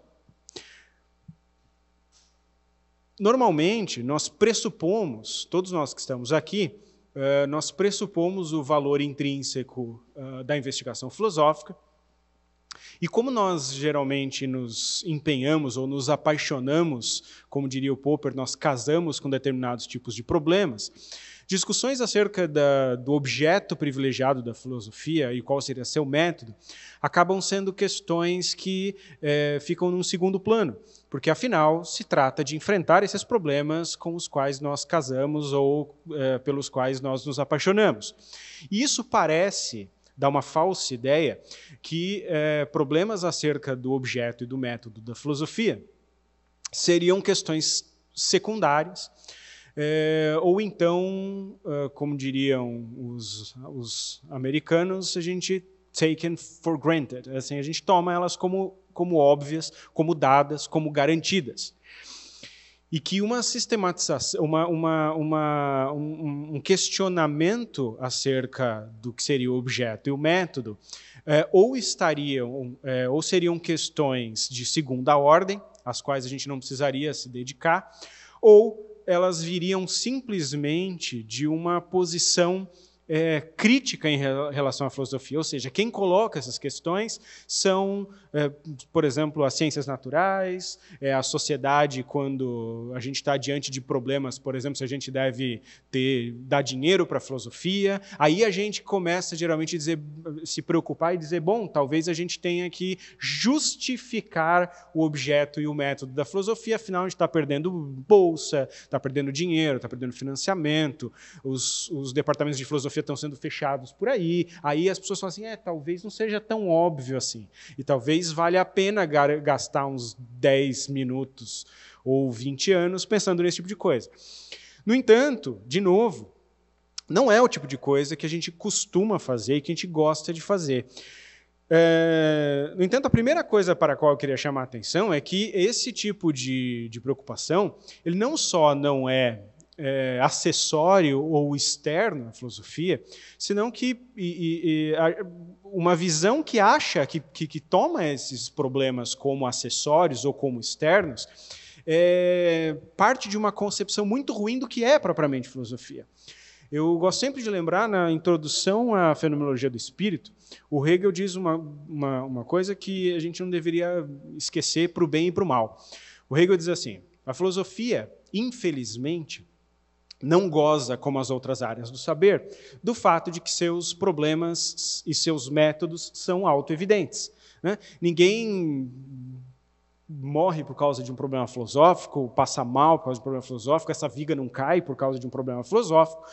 Normalmente, nós pressupomos, todos nós que estamos aqui, é, nós pressupomos o valor intrínseco é, da investigação filosófica, e como nós geralmente nos empenhamos ou nos apaixonamos, como diria o Popper, nós casamos com determinados tipos de problemas, Discussões acerca da, do objeto privilegiado da filosofia e qual seria seu método acabam sendo questões que é, ficam num segundo plano, porque afinal se trata de enfrentar esses problemas com os quais nós casamos ou é, pelos quais nós nos apaixonamos. E isso parece dar uma falsa ideia que é, problemas acerca do objeto e do método da filosofia seriam questões secundárias é, ou então, uh, como diriam os, os americanos, a gente taken for granted. Assim, a gente toma elas como, como óbvias, como dadas, como garantidas. E que uma sistematização, uma, uma, uma, um, um questionamento acerca do que seria o objeto e o método, é, ou estariam, é, ou seriam questões de segunda ordem, às quais a gente não precisaria se dedicar, ou elas viriam simplesmente de uma posição é, crítica em relação à filosofia, ou seja, quem coloca essas questões são, é, por exemplo, as ciências naturais, é, a sociedade quando a gente está diante de problemas, por exemplo, se a gente deve ter dar dinheiro para a filosofia, aí a gente começa geralmente a dizer, se preocupar e dizer, bom, talvez a gente tenha que justificar o objeto e o método da filosofia, afinal a gente está perdendo bolsa, está perdendo dinheiro, está perdendo financiamento, os, os departamentos de filosofia estão sendo fechados por aí. Aí as pessoas falam assim: é, talvez não seja tão óbvio assim. E talvez valha a pena gastar uns 10 minutos ou 20 anos pensando nesse tipo de coisa. No entanto, de novo, não é o tipo de coisa que a gente costuma fazer e que a gente gosta de fazer. É, no entanto, a primeira coisa para a qual eu queria chamar a atenção é que esse tipo de, de preocupação, ele não só não é é, acessório ou externo à filosofia, senão que e, e, a, uma visão que acha que, que, que, toma esses problemas como acessórios ou como externos é parte de uma concepção muito ruim do que é propriamente filosofia. Eu gosto sempre de lembrar, na introdução à fenomenologia do espírito, o Hegel diz uma, uma, uma coisa que a gente não deveria esquecer para o bem e para o mal. O Hegel diz assim: a filosofia, infelizmente, não goza, como as outras áreas do saber, do fato de que seus problemas e seus métodos são autoevidentes. Né? Ninguém morre por causa de um problema filosófico, passa mal por causa de um problema filosófico, essa viga não cai por causa de um problema filosófico.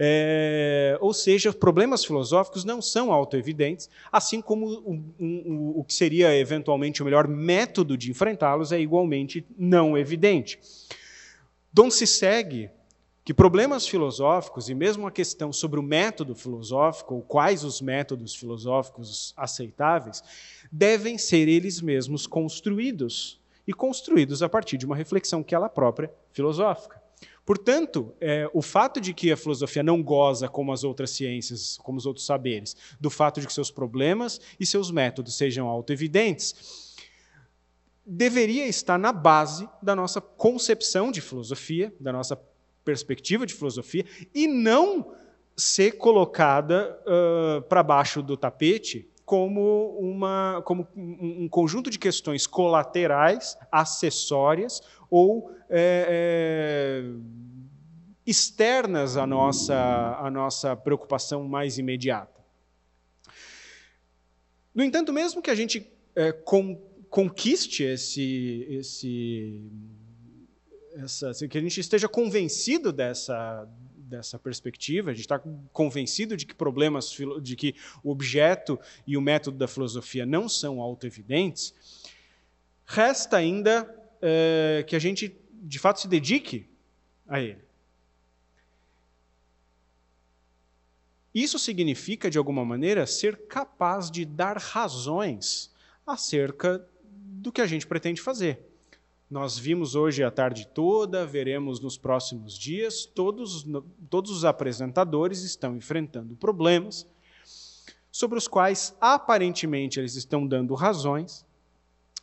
É, ou seja, problemas filosóficos não são autoevidentes, assim como o, o, o que seria eventualmente o melhor método de enfrentá-los é igualmente não evidente. Dom se segue que problemas filosóficos e mesmo a questão sobre o método filosófico, ou quais os métodos filosóficos aceitáveis, devem ser eles mesmos construídos, e construídos a partir de uma reflexão que ela própria filosófica. Portanto, é, o fato de que a filosofia não goza como as outras ciências, como os outros saberes, do fato de que seus problemas e seus métodos sejam autoevidentes, deveria estar na base da nossa concepção de filosofia, da nossa perspectiva de filosofia e não ser colocada uh, para baixo do tapete como, uma, como um conjunto de questões colaterais, acessórias ou é, é, externas à nossa, à nossa preocupação mais imediata. No entanto, mesmo que a gente é, con, conquiste esse, esse essa, assim, que a gente esteja convencido dessa, dessa perspectiva, a gente está convencido de que problemas, de que o objeto e o método da filosofia não são autoevidentes, resta ainda é, que a gente, de fato, se dedique a ele. Isso significa, de alguma maneira, ser capaz de dar razões acerca do que a gente pretende fazer. Nós vimos hoje a tarde toda, veremos nos próximos dias, todos, todos os apresentadores estão enfrentando problemas sobre os quais aparentemente eles estão dando razões,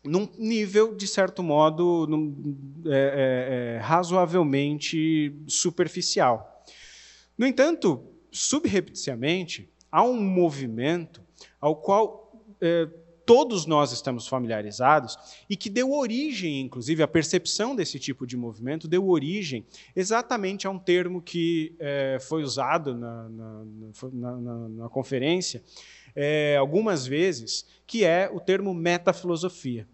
num nível, de certo modo, num, é, é, é, razoavelmente superficial. No entanto, subrepticiamente, há um movimento ao qual é, todos nós estamos familiarizados e que deu origem, inclusive, a percepção desse tipo de movimento deu origem exatamente a um termo que é, foi usado na, na, na, na conferência é, algumas vezes, que é o termo metafilosofia.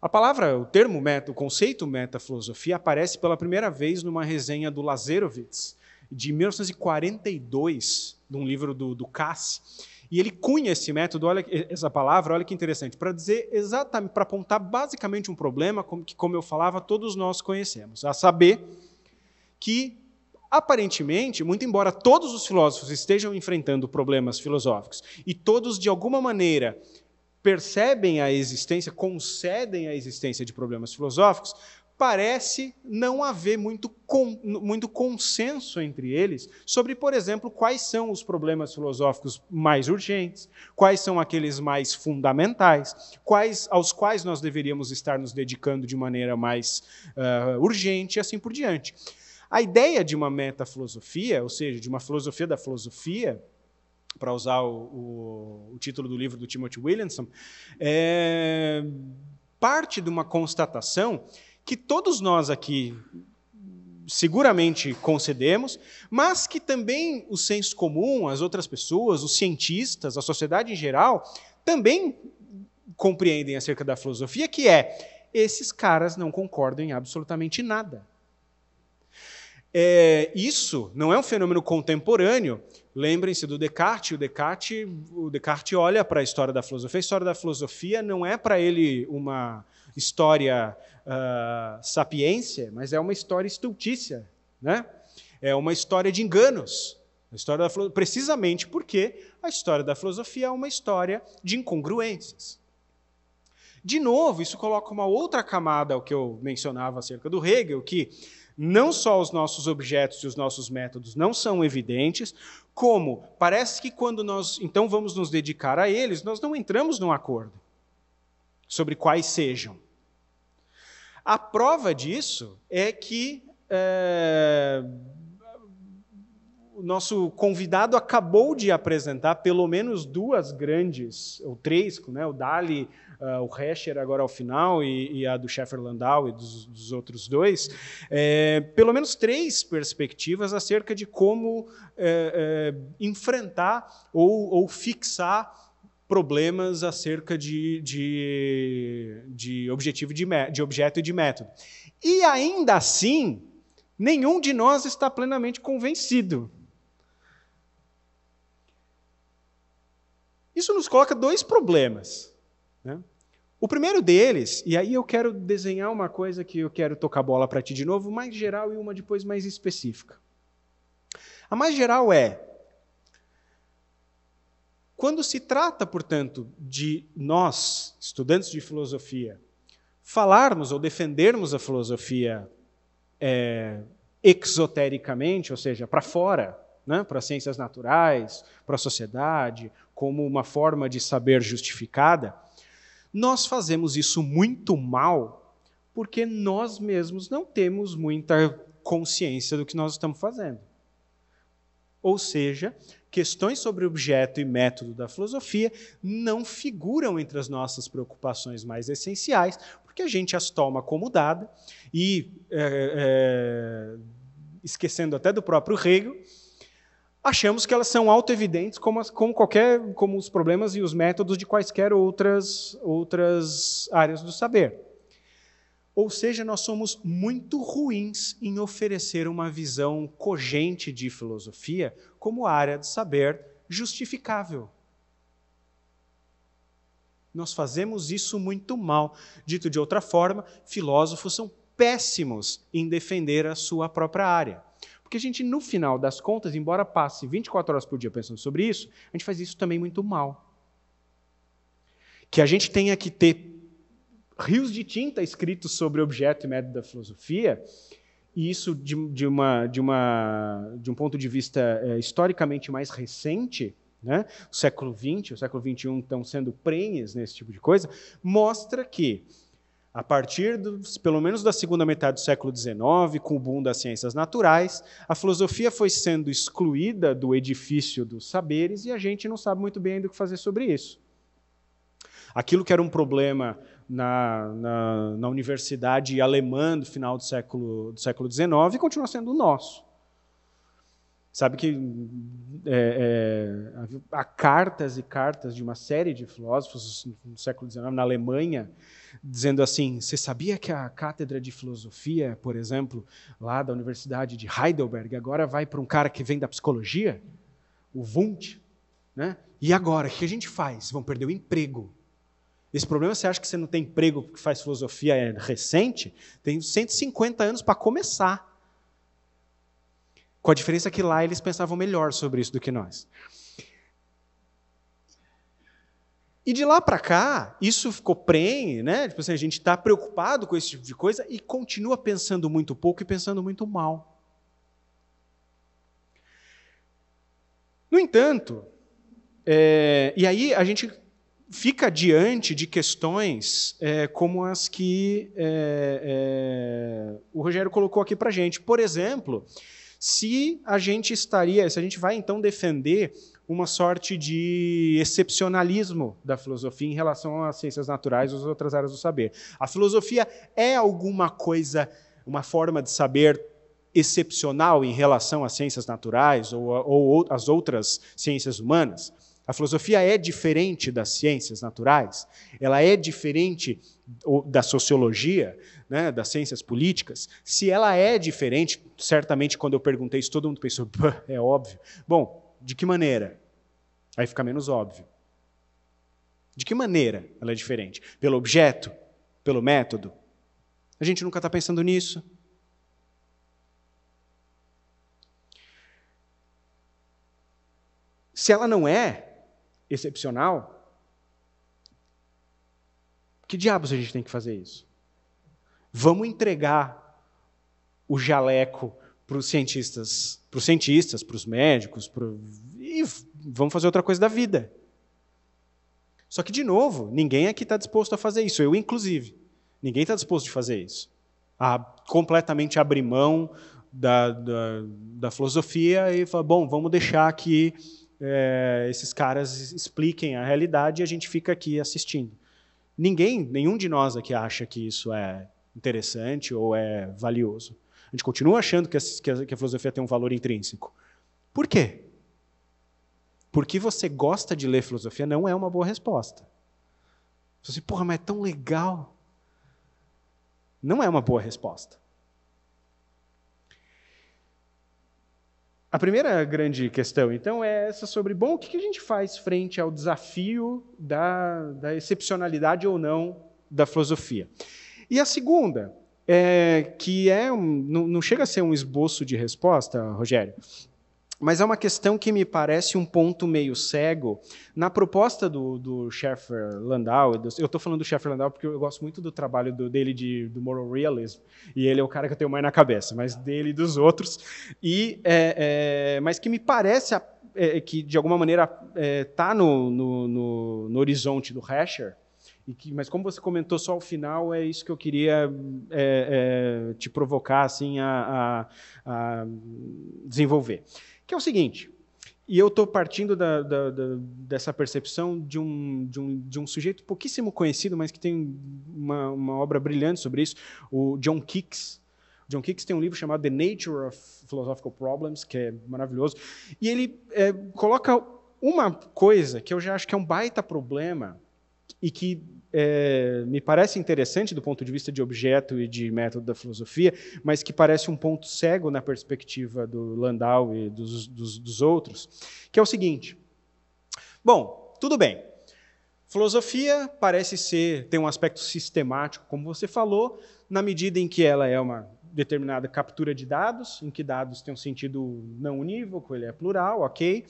A palavra, o termo meta, o conceito metafilosofia aparece pela primeira vez numa resenha do Lazarowitz, de 1942, num livro do, do Cass. E ele cunha esse método, olha essa palavra, olha que interessante, para dizer exatamente, para apontar basicamente um problema que, como eu falava, todos nós conhecemos, a saber que aparentemente, muito embora todos os filósofos estejam enfrentando problemas filosóficos e todos de alguma maneira percebem a existência, concedem a existência de problemas filosóficos, parece não haver muito, muito consenso entre eles sobre, por exemplo, quais são os problemas filosóficos mais urgentes, quais são aqueles mais fundamentais, quais aos quais nós deveríamos estar nos dedicando de maneira mais uh, urgente e assim por diante. A ideia de uma metafilosofia, ou seja, de uma filosofia da filosofia, para usar o, o, o, título do livro do Timothy Williamson, é parte de uma constatação que todos nós aqui seguramente concedemos, mas que também o senso comum, as outras pessoas, os cientistas, a sociedade em geral, também compreendem acerca da filosofia, que é esses caras não concordam em absolutamente nada. É, isso não é um fenômeno contemporâneo. Lembrem-se do Descartes. O Descartes, o Descartes olha para a história da filosofia. A história da filosofia não é para ele uma história uh, sapiência, mas é uma história estultícia, né? É uma história de enganos. A história da precisamente porque a história da filosofia é uma história de incongruências. De novo, isso coloca uma outra camada ao que eu mencionava acerca do Hegel, que não só os nossos objetos e os nossos métodos não são evidentes, como parece que quando nós então vamos nos dedicar a eles, nós não entramos num acordo sobre quais sejam. A prova disso é que é, o nosso convidado acabou de apresentar pelo menos duas grandes, ou três, né, o Dali, uh, o Hescher agora ao final e, e a do Sheffer Landau e dos, dos outros dois, é, pelo menos três perspectivas acerca de como é, é, enfrentar ou, ou fixar problemas acerca de, de, de objetivo de, de objeto e de método. E ainda assim, nenhum de nós está plenamente convencido. Isso nos coloca dois problemas. Né? O primeiro deles, e aí eu quero desenhar uma coisa que eu quero tocar bola para ti de novo, mais geral e uma depois mais específica. A mais geral é: quando se trata, portanto, de nós, estudantes de filosofia, falarmos ou defendermos a filosofia é, exotericamente, ou seja, para fora, né, para as ciências naturais, para a sociedade, como uma forma de saber justificada, nós fazemos isso muito mal porque nós mesmos não temos muita consciência do que nós estamos fazendo. Ou seja, questões sobre objeto e método da filosofia não figuram entre as nossas preocupações mais essenciais, porque a gente as toma como dada e, é, é, esquecendo até do próprio Hegel, achamos que elas são auto-evidentes como, como, qualquer, como os problemas e os métodos de quaisquer outras, outras áreas do saber. Ou seja, nós somos muito ruins em oferecer uma visão cogente de filosofia como área de saber justificável. Nós fazemos isso muito mal. Dito de outra forma, filósofos são péssimos em defender a sua própria área. Porque a gente, no final das contas, embora passe 24 horas por dia pensando sobre isso, a gente faz isso também muito mal. Que a gente tenha que ter rios de tinta escritos sobre objeto e método da filosofia, e isso de, de, uma, de, uma, de um ponto de vista é, historicamente mais recente, né? o século XX, o século XXI estão sendo prenhes nesse tipo de coisa, mostra que a partir, do, pelo menos, da segunda metade do século XIX, com o boom das ciências naturais, a filosofia foi sendo excluída do edifício dos saberes e a gente não sabe muito bem ainda o que fazer sobre isso. Aquilo que era um problema na, na, na universidade alemã do final do século, do século XIX continua sendo o nosso. Sabe que é, é, há cartas e cartas de uma série de filósofos no século XIX, na Alemanha, dizendo assim: você sabia que a cátedra de filosofia, por exemplo, lá da Universidade de Heidelberg, agora vai para um cara que vem da psicologia? O Wundt. Né? E agora, o que a gente faz? Vão perder o emprego. Esse problema, você acha que você não tem emprego porque faz filosofia é recente? Tem 150 anos para começar. Com a diferença que lá eles pensavam melhor sobre isso do que nós. E de lá para cá, isso ficou prenhe, né? Tipo assim, a gente está preocupado com esse tipo de coisa e continua pensando muito pouco e pensando muito mal. No entanto, é, e aí a gente fica diante de questões é, como as que é, é o Rogério colocou aqui para gente. Por exemplo, se a gente estaria, se a gente vai então defender uma sorte de excepcionalismo da filosofia em relação às ciências naturais e às outras áreas do saber. A filosofia é alguma coisa, uma forma de saber excepcional em relação às ciências naturais ou, ou às outras ciências humanas? A filosofia é diferente das ciências naturais, ela é diferente da sociologia, né, das ciências políticas. Se ela é diferente, certamente quando eu perguntei isso, todo mundo pensou, é óbvio. Bom, de que maneira? Aí fica menos óbvio. De que maneira ela é diferente? Pelo objeto? Pelo método? A gente nunca está pensando nisso. Se ela não é, excepcional, que diabos a gente tem que fazer isso? Vamos entregar o jaleco para os cientistas, para os cientistas, para os médicos, pro... e vamos fazer outra coisa da vida. Só que, de novo, ninguém aqui está disposto a fazer isso, eu inclusive. Ninguém está disposto a fazer isso. A completamente abrir mão da, da, da filosofia e falar, bom, vamos deixar que é, esses caras expliquem a realidade e a gente fica aqui assistindo. Ninguém, nenhum de nós aqui acha que isso é interessante ou é valioso. A gente continua achando que a, que a, filosofia tem um valor intrínseco. Por quê? Porque você gosta de ler filosofia não é uma boa resposta. Você assim, porra, mas é tão legal. Não é uma boa resposta. A primeira grande questão, então, é essa sobre, bom, o que a gente faz frente ao desafio da, da excepcionalidade ou não da filosofia? E a segunda, é, que é um, não, não chega a ser um esboço de resposta, Rogério, mas é uma questão que me parece um ponto meio cego na proposta do, do Landau. Eu estou falando do Schaeffer Landau porque eu gosto muito do trabalho do, dele de, do moral realism, e ele é o cara que eu tenho mais na cabeça, mas dele e dos outros. E, é, é, mas que me parece é, que, de alguma maneira, está é, no, no, no, no, horizonte do Heschel. Que, mas como você comentou só ao final, é isso que eu queria é, é, te provocar assim, a, a, a desenvolver que é o seguinte, e eu estou partindo da, da, da, dessa percepção de um, de, um, de um sujeito pouquíssimo conhecido, mas que tem uma, uma obra brilhante sobre isso, o John Keeks. John Keeks tem um livro chamado The Nature of Philosophical Problems, que é maravilhoso, e ele é, coloca uma coisa que eu já acho que é um baita problema e que é, me parece interessante do ponto de vista de objeto e de método da filosofia, mas que parece um ponto cego na perspectiva do Landau e dos, dos, dos outros, que é o seguinte: bom, tudo bem. Filosofia parece ser tem um aspecto sistemático, como você falou, na medida em que ela é uma determinada captura de dados, em que dados têm um sentido não unívoco, ele é plural, ok?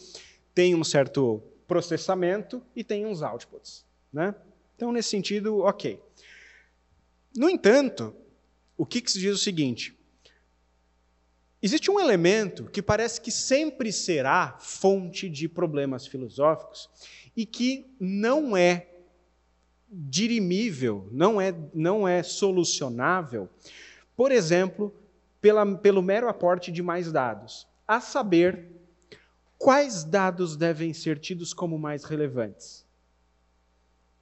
Tem um certo processamento e tem uns outputs, né? Então, nesse sentido, ok. No entanto, o Kix diz o seguinte: existe um elemento que parece que sempre será fonte de problemas filosóficos e que não é dirimível, não é, não é solucionável, por exemplo, pela, pelo mero aporte de mais dados, a saber, quais dados devem ser tidos como mais relevantes.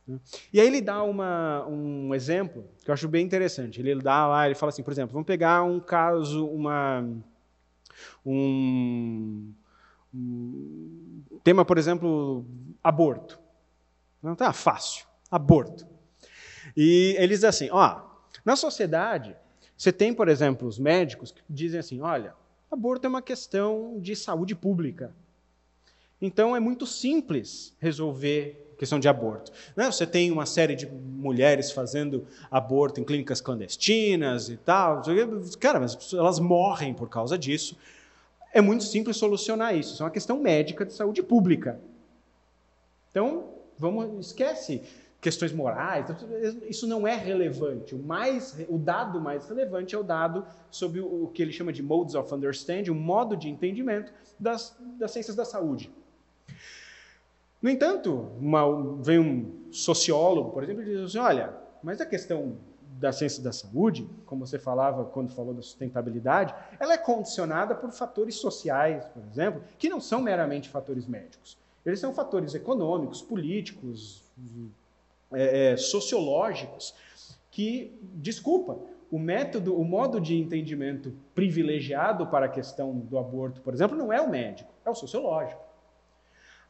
Né? E aí ele dá uma, um exemplo que eu acho bem interessante. Ele dá lá, ele fala assim, por exemplo, vamos pegar um caso, uma, um, um tema, por exemplo, aborto. Não tá fácil, aborto. E eles dizem assim, ó, na sociedade, você tem, por exemplo, os médicos que dizem assim, olha, aborto é uma questão de saúde pública. Então é muito simples resolver questão de aborto. Né? Você tem uma série de mulheres fazendo aborto em clínicas clandestinas e tal. Cara, mas elas morrem por causa disso. É muito simples solucionar isso. Isso é uma questão médica de saúde pública. Então, vamos esquece questões morais. Isso não é relevante. O mais, o dado mais relevante é o dado sobre o que ele chama de modes of understanding, o modo de entendimento das, das ciências da saúde. No entanto, uma, vem um sociólogo, por exemplo, e diz assim: olha, mas a questão da ciência da saúde, como você falava quando falou da sustentabilidade, ela é condicionada por fatores sociais, por exemplo, que não são meramente fatores médicos. Eles são fatores econômicos, políticos, é, é, sociológicos, que, desculpa, o método, o modo de entendimento privilegiado para a questão do aborto, por exemplo, não é o médico, é o sociológico.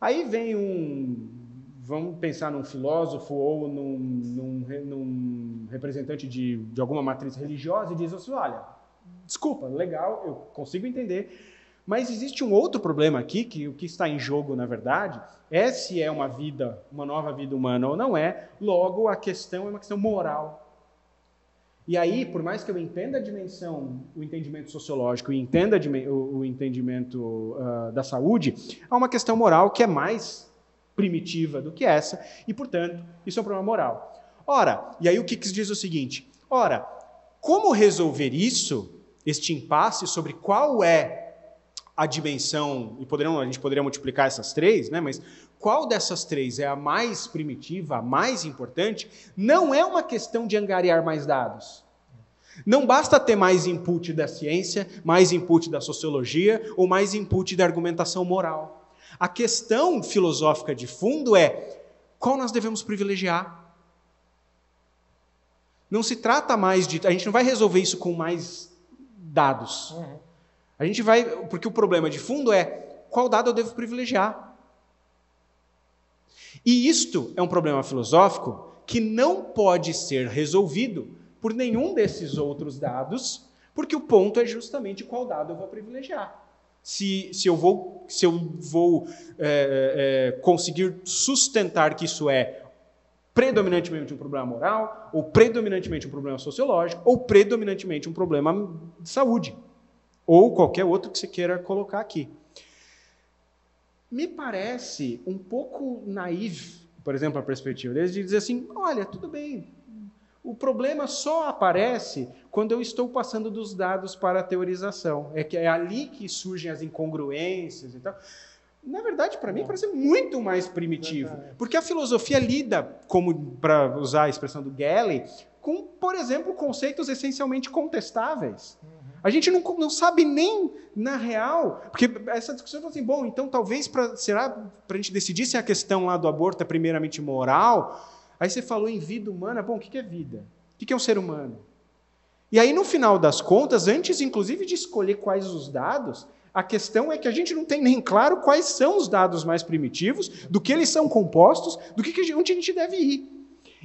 Aí vem um, vamos pensar num filósofo ou num, num, num representante de, de alguma matriz religiosa e diz assim, olha, desculpa, legal, eu consigo entender, mas existe um outro problema aqui, que o que está em jogo, na verdade, é se é uma vida, uma nova vida humana ou não é, logo a questão é uma questão moral. E aí, por mais que eu entenda a dimensão, o entendimento sociológico e entenda o, entendimento uh, da saúde, há uma questão moral que é mais primitiva do que essa, e, portanto, isso é um problema moral. Ora, e aí o Kicks diz o seguinte: ora, como resolver isso, este impasse sobre qual é a dimensão, e poderiam, a gente poderia multiplicar essas três, né, mas qual dessas três é a mais primitiva, a mais importante, não é uma questão de angariar mais dados. Não basta ter mais input da ciência, mais input da sociologia ou mais input da argumentação moral. A questão filosófica de fundo é qual nós devemos privilegiar. Não se trata mais de. A gente não vai resolver isso com mais dados. A gente vai. Porque o problema de fundo é qual dado eu devo privilegiar. E isto é um problema filosófico que não pode ser resolvido por nenhum desses outros dados, porque o ponto é justamente qual dado eu vou privilegiar. Se, se eu vou, se eu vou é, é, conseguir sustentar que isso é predominantemente um problema moral, ou predominantemente um problema sociológico, ou predominantemente um problema de saúde, ou qualquer outro que você queira colocar aqui me parece um pouco naivo, por exemplo, a perspectiva deles, de dizer assim: olha, tudo bem, o problema só aparece quando eu estou passando dos dados para a teorização. É que é ali que surgem as incongruências e tal. Na verdade, para mim, parece muito mais primitivo. Porque a filosofia lida, como para usar a expressão do Gelley, com, por exemplo, conceitos essencialmente contestáveis. A gente não, não sabe nem, na real, porque essa discussão é assim, bom, então talvez, pra, será para a gente decidir se a questão lá do aborto é primeiramente moral, aí você falou em vida humana, bom, o que é vida? O que é um ser humano? E aí, no final das contas, antes, inclusive, de escolher quais os dados, a questão é que a gente não tem nem claro quais são os dados mais primitivos, do que eles são compostos, do que onde a gente deve ir.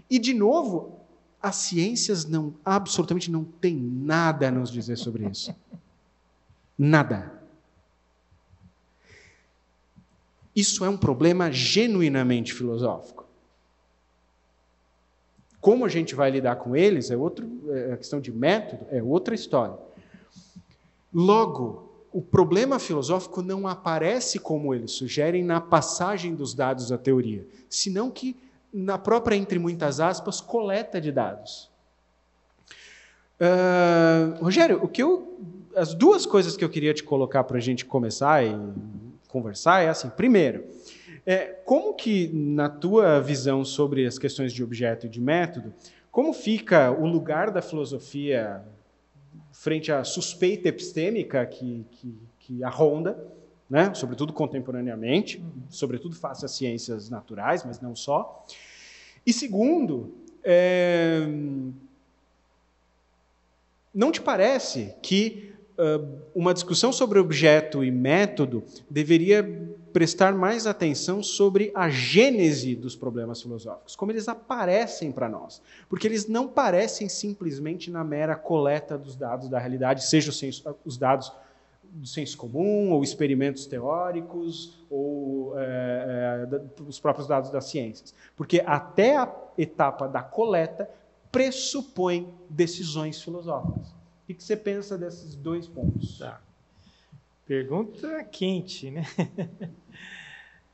E, de novo, as ciências não, absolutamente não têm nada a nos dizer sobre isso. Nada. Isso é um problema genuinamente filosófico. Como a gente vai lidar com eles é outro, é a questão de método é outra história. Logo, o problema filosófico não aparece como eles sugerem na passagem dos dados à teoria, senão que na própria, entre muitas aspas, coleta de dados. Uh, Rogério, o que eu, as duas coisas que eu queria te colocar para a gente começar e conversar é assim: primeiro, é, como que na tua visão sobre as questões de objeto e de método, como fica o lugar da filosofia frente à suspeita epistêmica que, que, que a ronda? Né? sobretudo contemporaneamente, sobretudo face às ciências naturais, mas não só. E segundo, é... não te parece que uh, uma discussão sobre objeto e método deveria prestar mais atenção sobre a gênese dos problemas filosóficos, como eles aparecem para nós. Porque eles não parecem simplesmente na mera coleta dos dados da realidade, seja os dados do senso comum, ou experimentos teóricos, ou é, é, os próprios dados das ciências. Porque até a etapa da coleta pressupõe decisões filosóficas. O que você pensa desses dois pontos? Tá. Pergunta quente, né? [LAUGHS]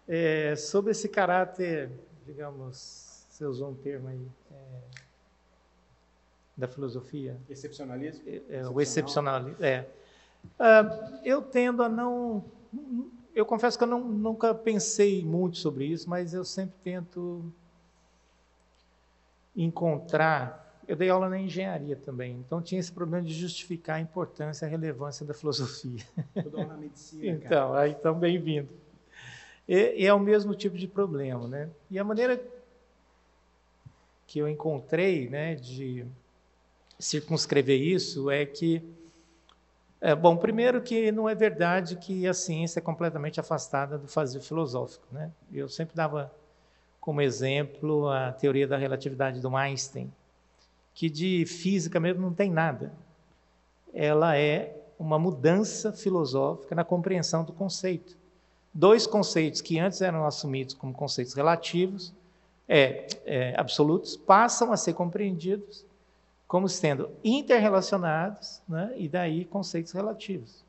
É, sobre esse caráter, digamos, você usou um termo aí, é, da filosofia. Excepcionalismo? É, é o excepcionalismo, é. Uh, eu tendo a não. Eu confesso que eu não, nunca pensei muito sobre isso, mas eu sempre tento encontrar. Eu dei aula na engenharia também, então tinha esse problema de justificar a importância e a relevância da filosofia. Eu dou na medicina. então, aí então bem-vindo. E, e é o mesmo tipo de problema, né? E a maneira que eu encontrei, né, de circunscrever isso é que é, bom, primeiro que não é verdade que a ciência é completamente afastada do fazer filosófico. Né? Eu sempre dava como exemplo a teoria da relatividade do Einstein, que de física mesmo não tem nada. Ela é uma mudança filosófica na compreensão do conceito. Dois conceitos que antes eram assumidos como conceitos relativos, é, é, absolutos, passam a ser compreendidos como sendo interrelacionados, né? e daí conceitos relativos.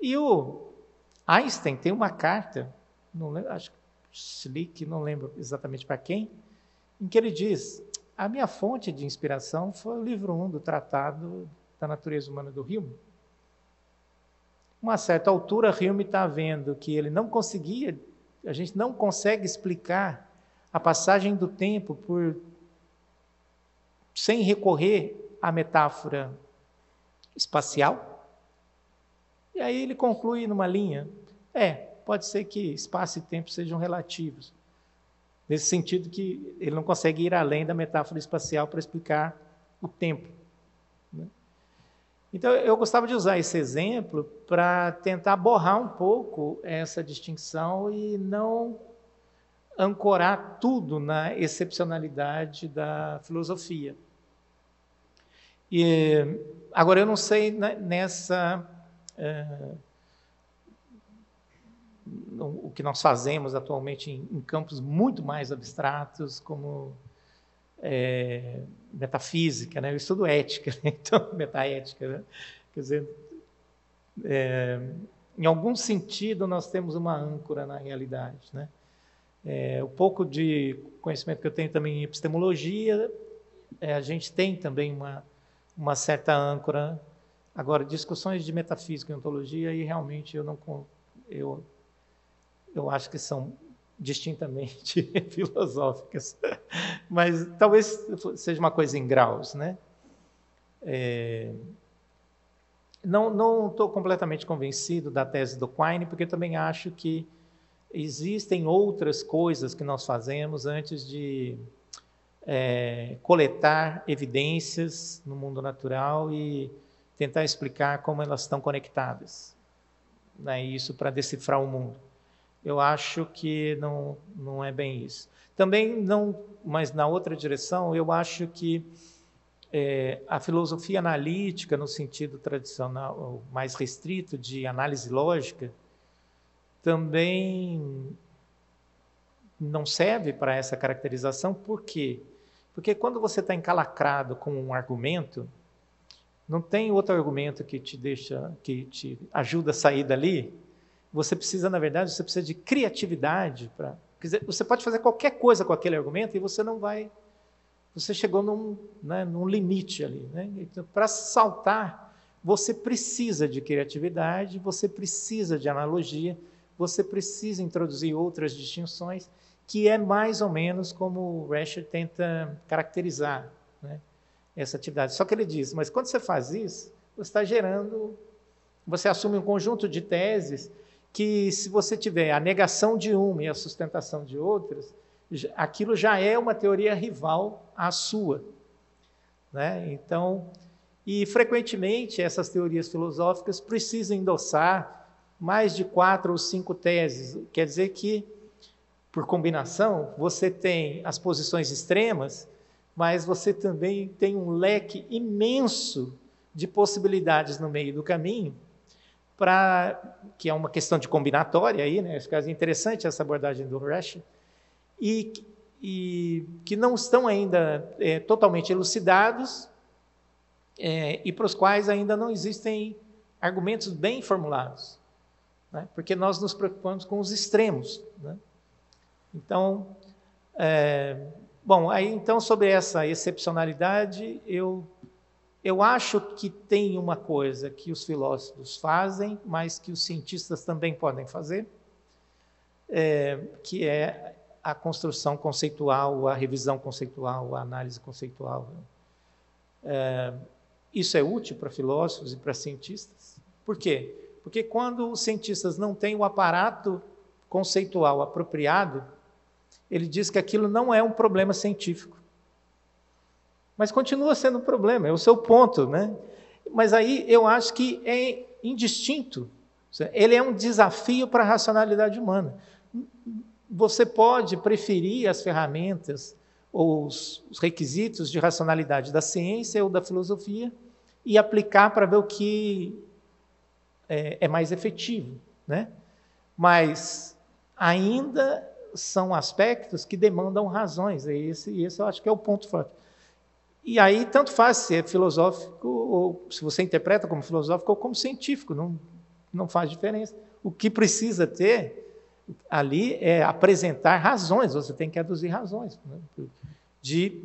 E o Einstein tem uma carta, não lembro, acho que Schlick, não lembro exatamente para quem, em que ele diz: a minha fonte de inspiração foi o livro 1 do Tratado da Natureza Humana do Hume. Uma certa altura, Hume está vendo que ele não conseguia, a gente não consegue explicar a passagem do tempo por sem recorrer à metáfora espacial. E aí ele conclui numa linha: é, pode ser que espaço e tempo sejam relativos. Nesse sentido que ele não consegue ir além da metáfora espacial para explicar o tempo. Né? Então, eu gostava de usar esse exemplo para tentar borrar um pouco essa distinção e não ancorar tudo na excepcionalidade da filosofia. E, agora, eu não sei né, nessa. É, o que nós fazemos atualmente em, em campos muito mais abstratos, como é, metafísica, né? eu estudo ética, né? [LAUGHS] então, metaética. Né? Quer dizer, é, em algum sentido, nós temos uma âncora na realidade. Né? É, o pouco de conhecimento que eu tenho também em epistemologia, é, a gente tem também uma uma certa âncora. Agora, discussões de metafísica e ontologia, aí realmente eu não eu, eu acho que são distintamente [LAUGHS] filosóficas, mas talvez seja uma coisa em graus, né? É, não estou completamente convencido da tese do Quine, porque também acho que existem outras coisas que nós fazemos antes de é, coletar evidências no mundo natural e tentar explicar como elas estão conectadas. Né? Isso para decifrar o mundo. Eu acho que não, não é bem isso. Também não, mas na outra direção, eu acho que é, a filosofia analítica, no sentido tradicional, mais restrito de análise lógica, também não serve para essa caracterização, por quê? Porque quando você está encalacrado com um argumento, não tem outro argumento que te deixa, que te ajuda a sair dali. Você precisa, na verdade, você precisa de criatividade para. Você pode fazer qualquer coisa com aquele argumento e você não vai. Você chegou num, né, num limite ali. Né? Então, para saltar, você precisa de criatividade, você precisa de analogia, você precisa introduzir outras distinções que é mais ou menos como o Rasher tenta caracterizar né, essa atividade. Só que ele diz, mas quando você faz isso, você está gerando, você assume um conjunto de teses que, se você tiver a negação de uma e a sustentação de outras, aquilo já é uma teoria rival à sua. Né? Então, e frequentemente essas teorias filosóficas precisam endossar mais de quatro ou cinco teses. Quer dizer que, por combinação, você tem as posições extremas, mas você também tem um leque imenso de possibilidades no meio do caminho, para que é uma questão de combinatória aí, né? Acho que é interessante essa abordagem do Rush, e, e que não estão ainda é, totalmente elucidados é, e para os quais ainda não existem argumentos bem formulados, né? porque nós nos preocupamos com os extremos. Né? Então, é, bom, aí então sobre essa excepcionalidade, eu eu acho que tem uma coisa que os filósofos fazem, mas que os cientistas também podem fazer, é, que é a construção conceitual, a revisão conceitual, a análise conceitual. É, isso é útil para filósofos e para cientistas. Por quê? Porque quando os cientistas não têm o aparato conceitual apropriado, ele diz que aquilo não é um problema científico. Mas continua sendo um problema, é o seu ponto, né? Mas aí eu acho que é indistinto. Ele é um desafio para a racionalidade humana. Você pode preferir as ferramentas ou os requisitos de racionalidade da ciência ou da filosofia e aplicar para ver o que é, é mais efetivo, né? Mas ainda são aspectos que demandam razões. E esse, esse eu acho que é o ponto forte. E aí, tanto faz se é filosófico, ou se você interpreta como filosófico ou como científico, não, não faz diferença. O que precisa ter ali é apresentar razões, você tem que aduzir razões. Né? De,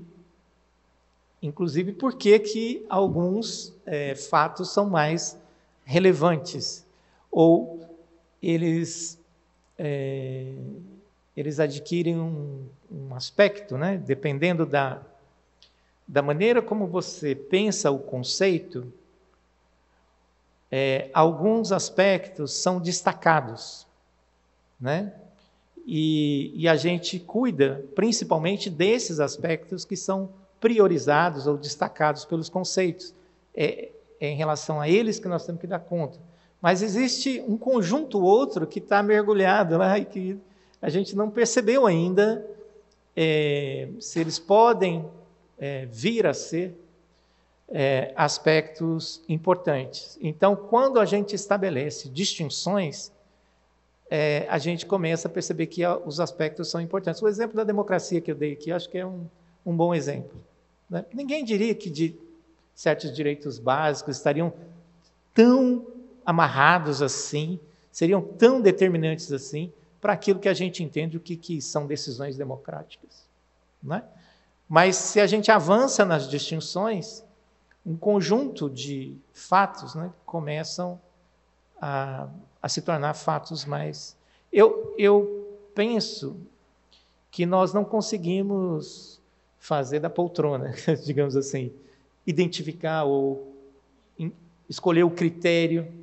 inclusive, por que, que alguns é, fatos são mais relevantes, ou eles, é, eles adquirem um, um aspecto, né? dependendo da da maneira como você pensa o conceito, é, alguns aspectos são destacados, né? E, e, a gente cuida principalmente desses aspectos que são priorizados ou destacados pelos conceitos. É, é em relação a eles que nós temos que dar conta. Mas existe um conjunto outro que está mergulhado lá e que a gente não percebeu ainda é, se eles podem é, vir a ser é, aspectos importantes. Então, quando a gente estabelece distinções, é, a gente começa a perceber que os aspectos são importantes. O exemplo da democracia que eu dei aqui, acho que é um, um bom exemplo. Né? Ninguém diria que de certos direitos básicos estariam tão amarrados assim, seriam tão determinantes assim para aquilo que a gente entende o que, que são decisões democráticas. Não é? Mas se a gente avança nas distinções, um conjunto de fatos né, começam a, a se tornar fatos mais. Eu, eu penso que nós não conseguimos fazer da poltrona, [LAUGHS] digamos assim, identificar ou escolher o critério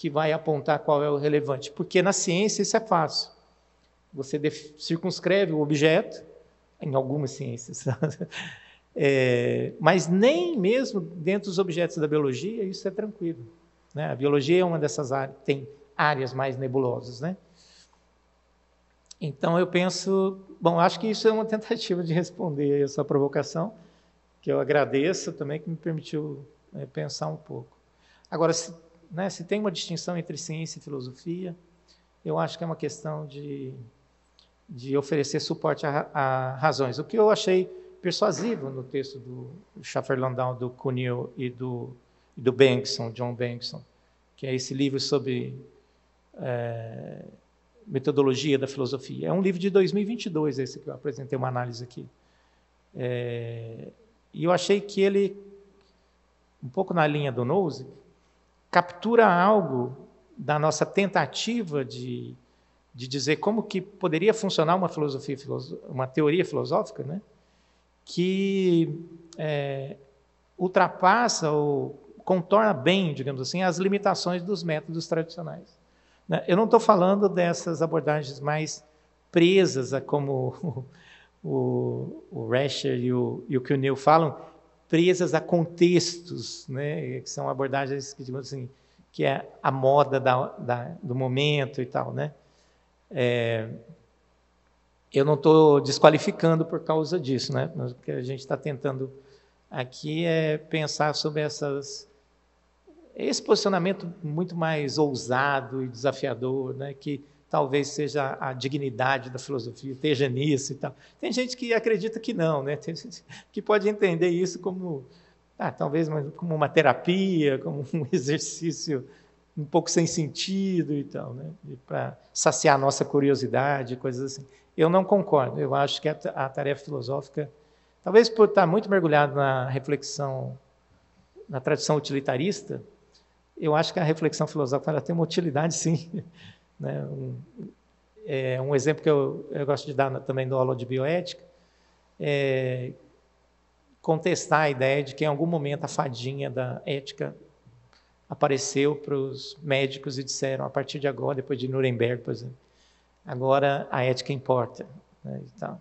que vai apontar qual é o relevante. Porque na ciência isso é fácil. Você circunscreve o objeto em algumas ciências. [LAUGHS] é, mas nem mesmo dentro dos objetos da biologia isso é tranquilo. Né? A biologia é uma dessas áreas, tem áreas mais nebulosas. Né? Então eu penso, bom, acho que isso é uma [LAUGHS] tentativa de responder essa provocação, que eu agradeço também, que me permitiu é, pensar um pouco. Agora, se, né, se tem uma distinção entre ciência e filosofia, eu acho que é uma questão de de oferecer suporte a, a, razões. O que eu achei persuasivo no texto do Schaffer Landau, do Cunil e do, do Bankson, John Bankson, que é esse livro sobre é, metodologia da filosofia. É um livro de 2022, esse que eu apresentei uma análise aqui. É, e eu achei que ele, um pouco na linha do Nozick, captura algo da nossa tentativa de de dizer como que poderia funcionar uma filosofia, uma teoria filosófica, né? que é, ultrapassa ou contorna bem, digamos assim, as limitações dos métodos tradicionais. Né? Eu não estou falando dessas abordagens mais presas a como [LAUGHS] o, o Rescher e o, e o Neil falam, presas a contextos, né, que são abordagens que, digamos assim, que é a moda da, da, do momento e tal, né? É, eu não estou desqualificando por causa disso, né? O que a gente está tentando aqui é pensar sobre essas esse posicionamento muito mais ousado e desafiador, né? Que talvez seja a dignidade da filosofia, esteja nisso e tal. Tem gente que acredita que não, né? Tem gente que pode entender isso como, ah, talvez como uma terapia, como um [LAUGHS] exercício um pouco sem sentido e tal, né? Para saciar a nossa curiosidade, coisas assim. Eu não concordo. Eu acho que a, tarefa filosófica, talvez por estar muito mergulhado na reflexão, na tradição utilitarista, eu acho que a reflexão filosófica ela tem uma utilidade, sim. Né? Um, é, um exemplo que eu, eu gosto de dar também no aula de bioética é contestar a ideia de que em algum momento a fadinha da ética apareceu para os médicos e disseram, a partir de agora, depois de Nuremberg, por exemplo, agora a ética importa. Né, e, tal.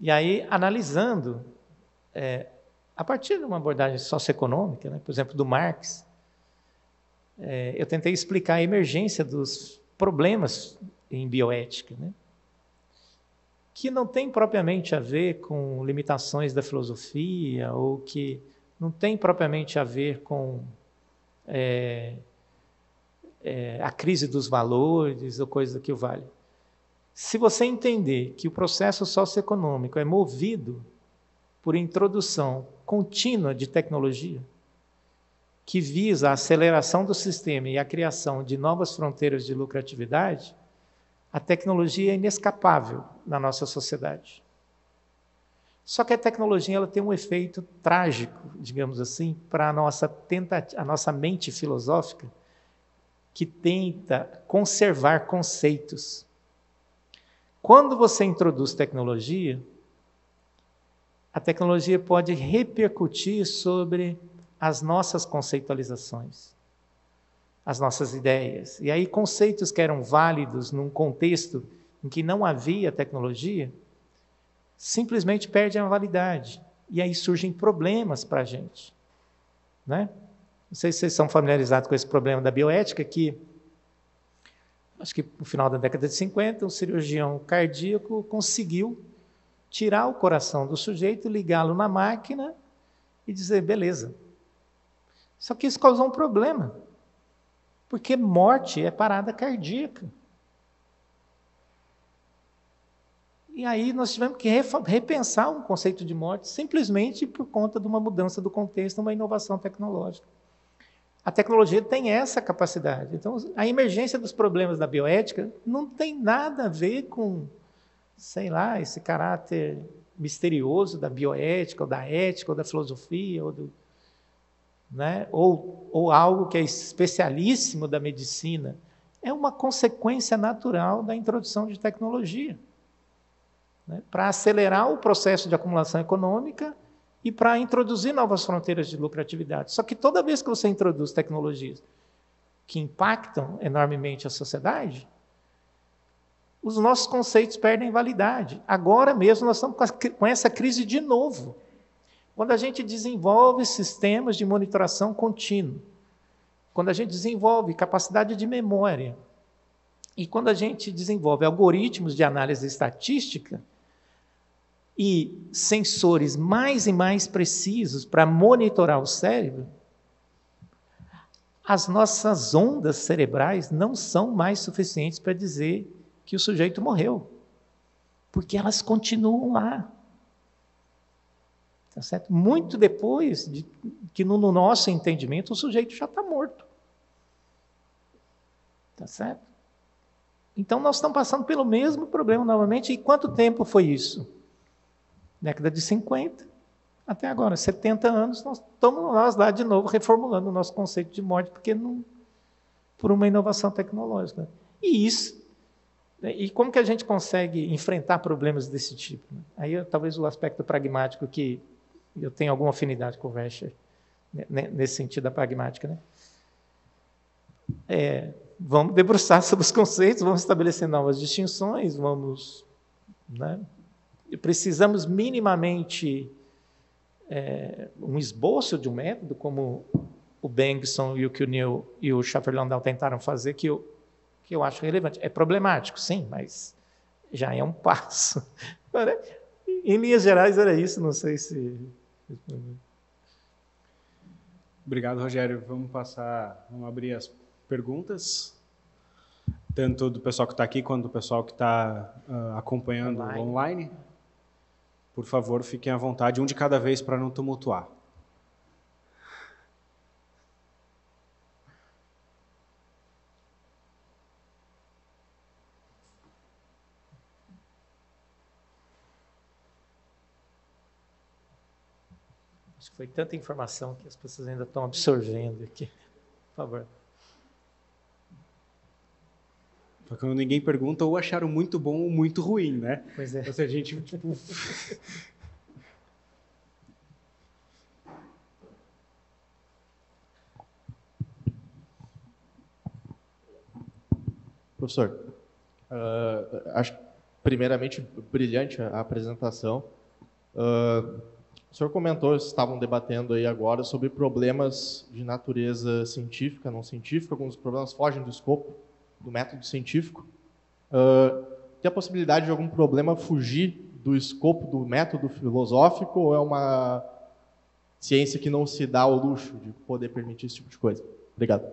e aí, analisando, é, a partir de uma abordagem socioeconômica, né, por exemplo, do Marx, é, eu tentei explicar a emergência dos problemas em bioética, né? que não tem propriamente a ver com limitações da filosofia, ou que não tem propriamente a ver com é, é, a crise dos valores ou coisa que o vale. Se você entender que o processo socioeconômico é movido por introdução contínua de tecnologia, que visa a aceleração do sistema e a criação de novas fronteiras de lucratividade, a tecnologia é inescapável na nossa sociedade. Só que a tecnologia ela tem um efeito trágico, digamos assim, para a nossa a nossa mente filosófica, que tenta conservar conceitos. Quando você introduz tecnologia, a tecnologia pode repercutir sobre as nossas conceitualizações, as nossas ideias. E aí, conceitos que eram válidos num contexto em que não havia tecnologia, simplesmente perdem a validade. E aí surgem problemas para a gente. Né? Não sei se vocês são familiarizados com esse problema da bioética, que acho que no final da década de 50, um cirurgião cardíaco conseguiu tirar o coração do sujeito, ligá-lo na máquina e dizer, beleza, só que isso causou um problema. Porque morte é parada cardíaca. E aí nós tivemos que repensar um conceito de morte simplesmente por conta de uma mudança do contexto, uma inovação tecnológica. A tecnologia tem essa capacidade. Então, a emergência dos problemas da bioética não tem nada a ver com, sei lá, esse caráter misterioso da bioética, ou da ética, ou da filosofia, ou do, né? ou, ou algo que é especialíssimo da medicina, é uma consequência natural da introdução de tecnologia. Né? Para acelerar o processo de acumulação econômica e para introduzir novas fronteiras de lucratividade. Só que toda vez que você introduz tecnologias que impactam enormemente a sociedade, os nossos conceitos perdem validade. Agora mesmo nós estamos com essa crise de novo. Quando a gente desenvolve sistemas de monitoração contínuo, quando a gente desenvolve capacidade de memória, e quando a gente desenvolve algoritmos de análise estatística e sensores mais e mais precisos para monitorar o cérebro, as nossas ondas cerebrais não são mais suficientes para dizer que o sujeito morreu, porque elas continuam lá. Tá certo? Muito depois de que, no, no nosso entendimento, o sujeito já está morto. Tá certo? Então, nós estamos passando pelo mesmo problema novamente. E quanto tempo foi isso? Década de 50 até agora, 70 anos, nós estamos nós lá de novo reformulando o nosso conceito de morte, porque não, por uma inovação tecnológica. E isso, né, e como que a gente consegue enfrentar problemas desse tipo? Aí talvez o aspecto pragmático que eu tenho alguma afinidade com o Vescher, né, né, nesse sentido da pragmática. Né? É, vamos debruçar [LAUGHS] sobre os conceitos, vamos estabelecer novas distinções, vamos né, precisamos minimamente é, um esboço de um método, como o Bengtson e o que o Neil e o Schaffer-Landau tentaram fazer, que eu, que eu acho relevante. É problemático, sim, mas já é um [LAUGHS] passo. em linhas gerais era isso, não sei se... Obrigado, Rogério. Vamos passar, vamos abrir as perguntas, tanto do pessoal que está aqui quanto do pessoal que está uh, acompanhando online. online. Por favor, fiquem à vontade, um de cada vez para não tumultuar. Foi tanta informação que as pessoas ainda estão absorvendo aqui. Por favor. Quando ninguém pergunta, ou acharam muito bom ou muito ruim, né? Pois é. Ou seja, a gente, tipo... [LAUGHS] Professor, uh, acho primeiramente brilhante a apresentação. Uh, o senhor comentou, estavam debatendo aí agora sobre problemas de natureza científica, não científica, alguns problemas fogem do escopo do método científico. Uh, tem a possibilidade de algum problema fugir do escopo do método filosófico ou é uma ciência que não se dá ao luxo de poder permitir esse tipo de coisa? Obrigado.